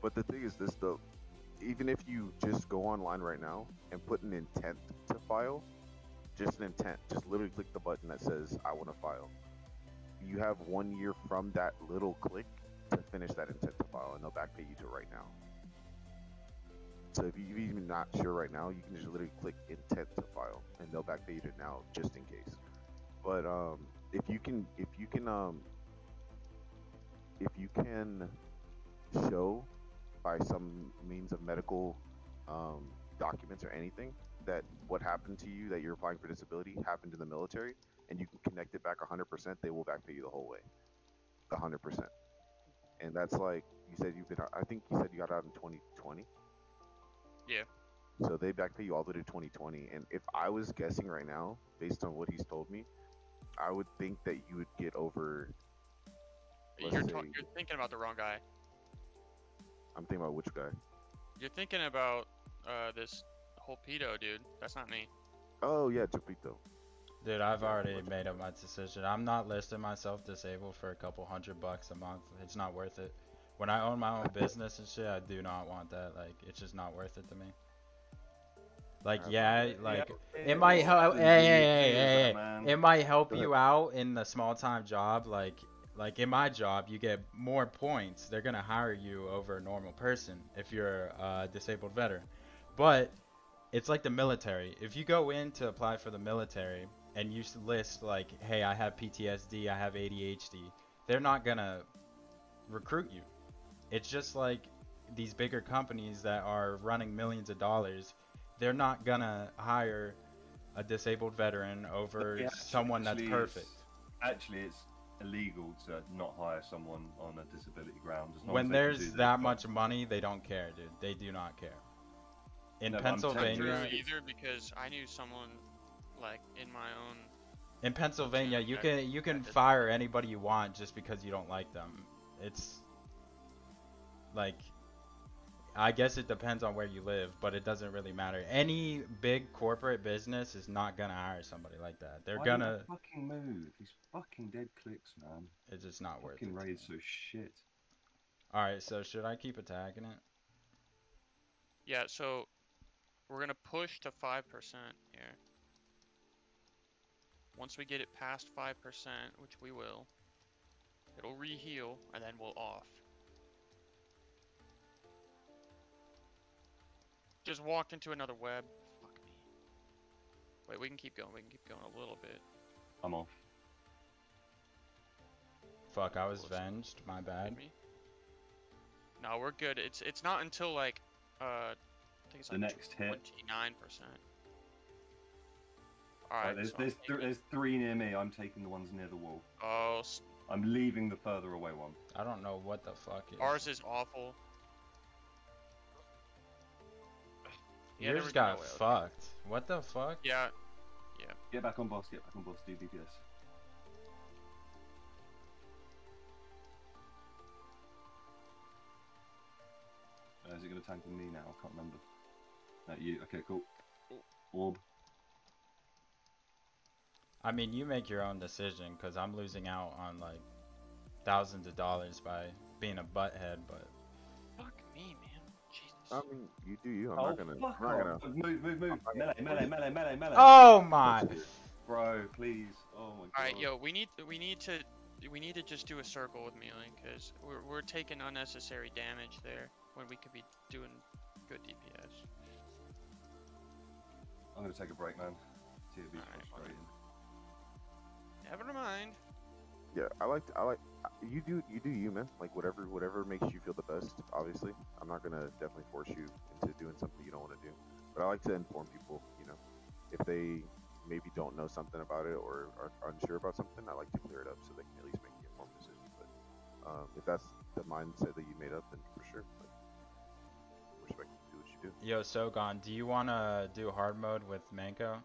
S16: But the thing is this though, even if you just go online right now and put an intent to file, just an intent, just literally click the button that says I want to file. You have one year from that little click to finish that intent to file, and they'll back pay you to right now. So if you're even not sure right now, you can just literally click intent to file, and they'll back pay you to now, just in case. But um, if you can, if you can, um, if you can show by some means of medical um, documents or anything that what happened to you that you're applying for disability happened in the military and you can connect it back 100% they will back pay you the whole way 100% and that's like you said you've been out- i think you said you got out in 2020
S13: Yeah.
S16: so they back pay you all the way to 2020 and if i was guessing right now based on what he's told me i would think that you would get over
S13: You're
S16: say,
S13: you're thinking about the wrong guy.
S16: i'm thinking about which guy
S13: You're thinking about uh this whole pedo dude. That's not me.
S16: oh yeah Chupito.
S10: Dude, I've already made up my decision. I'm not listing myself disabled for a couple hundred bucks a month. It's not worth it. When I own my own business and shit, I do not want that. Like, it's just not worth it to me. Like yeah, like it might help. Hey, hey, hey, hey, hey. It might help you out in the small time job. Like, like in my job, you get more points. They're gonna hire you over a normal person if you're a disabled veteran. But it's like the military. If you go in to apply for the military and you s- list like, hey, I have PTSD, I have ADHD, they're not gonna recruit you. It's just like these bigger companies that are running millions of dollars, they're not gonna hire a disabled veteran over
S11: Yeah,
S10: someone that's perfect.
S11: Actually, it's illegal to not hire someone on a disability ground. As long
S10: When
S11: as
S10: there's
S11: do
S10: that much money, they don't care, dude. They do not care. In
S11: No, but I'm telling
S13: Not
S11: you,
S13: true
S10: Pennsylvania,
S13: either because I knew someone like in my own.
S10: in Pennsylvania, you
S13: that-
S10: can you can
S13: that doesn't-
S10: fire anybody you want just because you don't like them. It's like I guess it depends on where you live, but it doesn't really matter. Any big corporate business is not gonna hire somebody like that. They're
S11: Why
S10: gonna.
S11: you fucking move. These fucking dead clicks, man.
S10: It's just not worth
S11: Fucking
S10: it.
S11: raid's so shit.
S10: All right, so should I keep attacking it?
S13: Yeah, so we're gonna push to five percent here. Once we get it past five percent, which we will, it'll reheal and then we'll off. Just walked into another web. Fuck me. Wait, we can keep going. We can keep going a little bit.
S11: I'm off.
S10: Fuck, I was
S13: Close.
S10: venged. My bad.
S13: Me. No, we're good. It's it's not until like uh, I think it's
S11: The
S13: like
S11: next hit.
S13: twenty nine percent. All
S11: Right,
S13: right.
S11: there's
S13: so
S11: there's, th- there's three near me. I'm taking the ones near the wall.
S13: Oh,
S11: I'm leaving the further away one.
S10: I don't know what the fuck is.
S13: ours is awful. Yeah, there
S10: Yours
S13: was no
S10: got
S13: way
S10: fucked. What the fuck?
S13: Yeah, yeah.
S11: Get back on boss. Get back on boss. Do DPS. Uh, is it going to tank on me now? I can't remember. No, you. Okay, cool. Orb.
S10: I mean, you make your own decision because I'm losing out on like thousands of dollars by being a butthead, but
S13: Fuck me, man. Jesus.
S16: I mean, you do you. I'm
S11: oh,
S16: not gonna.
S11: fuck
S16: I'm not gonna.
S11: Move, move, move. Melee, melee, melee, melee, melee.
S10: oh my!
S11: Bro, please. Oh my god.
S13: All right, yo, we need we need to we need to just do a circle with melee because we're we're taking unnecessary damage there when we could be doing good DPS.
S11: I'm going to take a break, man. TV's
S13: Alright, well.
S11: frustrating.
S13: Never mind.
S16: Yeah, I like. To I like. You do. You do you, man. Like whatever. Whatever makes you feel the best. Obviously, I'm not gonna definitely force you into doing something you don't want to do. But I like to inform people. You know, if they maybe don't know something about it or are unsure about something, I like to clear it up so they can at least make the informed decision. But um, if that's the mindset that you made up, then for sure, like, respect you do what you do.
S10: Yo, Sogon, do you wanna do hard mode with Manko?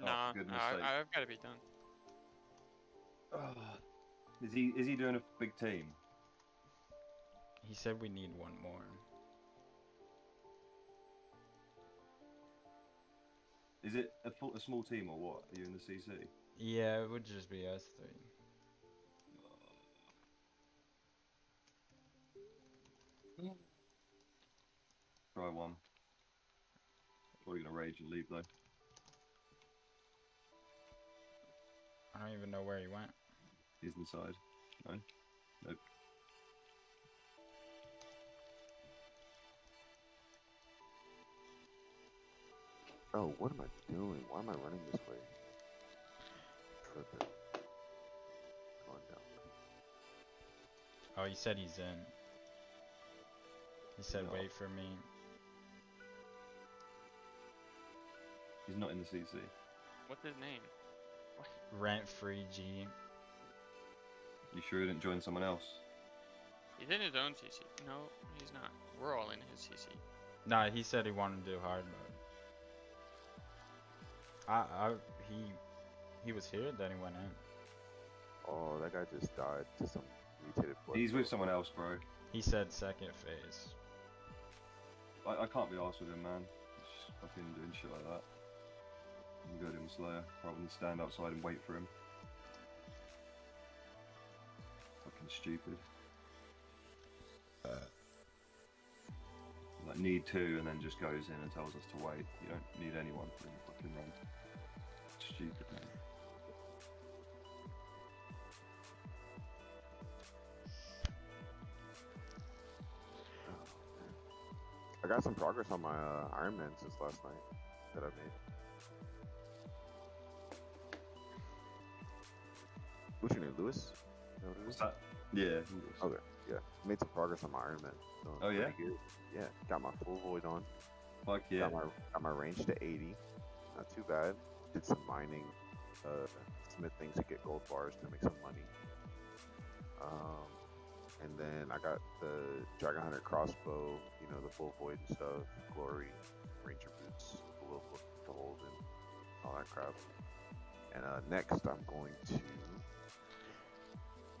S11: Oh, for
S13: nah,
S11: goodness
S13: nah,
S11: sake.
S13: I, I've got to be done.
S11: Is he is he doing a big team?
S10: He said we need one more.
S11: Is it a, full, a small team or what? Are you in the CC?
S10: Yeah, it would just be us three.
S11: Try one. Probably gonna rage and leave though.
S10: I don't even know where he went.
S11: He's inside. No. Nope.
S16: Oh, what am I doing? Why am I running this way? Tripping. Going down.
S10: Oh, he said he's in. He said
S11: No.
S10: wait for me.
S11: He's not in the CC.
S13: What's his name?
S10: Rent free G.
S11: You sure you didn't join someone else?
S13: He's in his own CC. No, he's not. We're all in his CC.
S10: Nah, he said he wanted to do hard mode. I, I, he, he was here, then he went in.
S16: Oh, that guy just died to some mutated blood.
S11: He's with someone else, bro.
S10: He said second phase.
S11: I, I can't be arsed with him, man. He's just fucking doing shit like that. Gonna go to Slayer rather than stand outside and wait for him. Fucking stupid. like need to and then just goes in and tells us to wait. You don't need anyone the fucking run. Stupid man.
S16: I got some progress on my uh, Iron Man since last night that I made. What's your name, Lewis? Is that is?
S11: Yeah.
S16: Okay. Yeah. Made some progress on my Iron Man. So
S11: Oh, yeah?
S16: Yeah. Got my full void on.
S11: Fuck yeah.
S16: Got my got my range to 80. Not too bad. Did some mining, uh, smith things to get gold bars to make some money. Um, and then I got the Dragon Hunter crossbow, you know, the full void and stuff, glory, ranger boots, the little book to hold and all that crap. And uh, next, I'm going to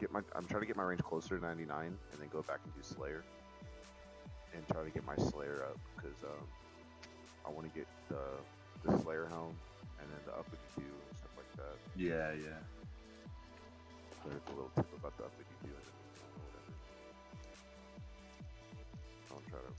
S16: get my. I'm trying to get my range closer to 99, and then go back and do Slayer, and try to get my Slayer up because um, I want to get the the Slayer helm and then the up do and stuff like that.
S11: Yeah, yeah.
S16: There's a little tip about the uppity do and then or whatever. I'll try to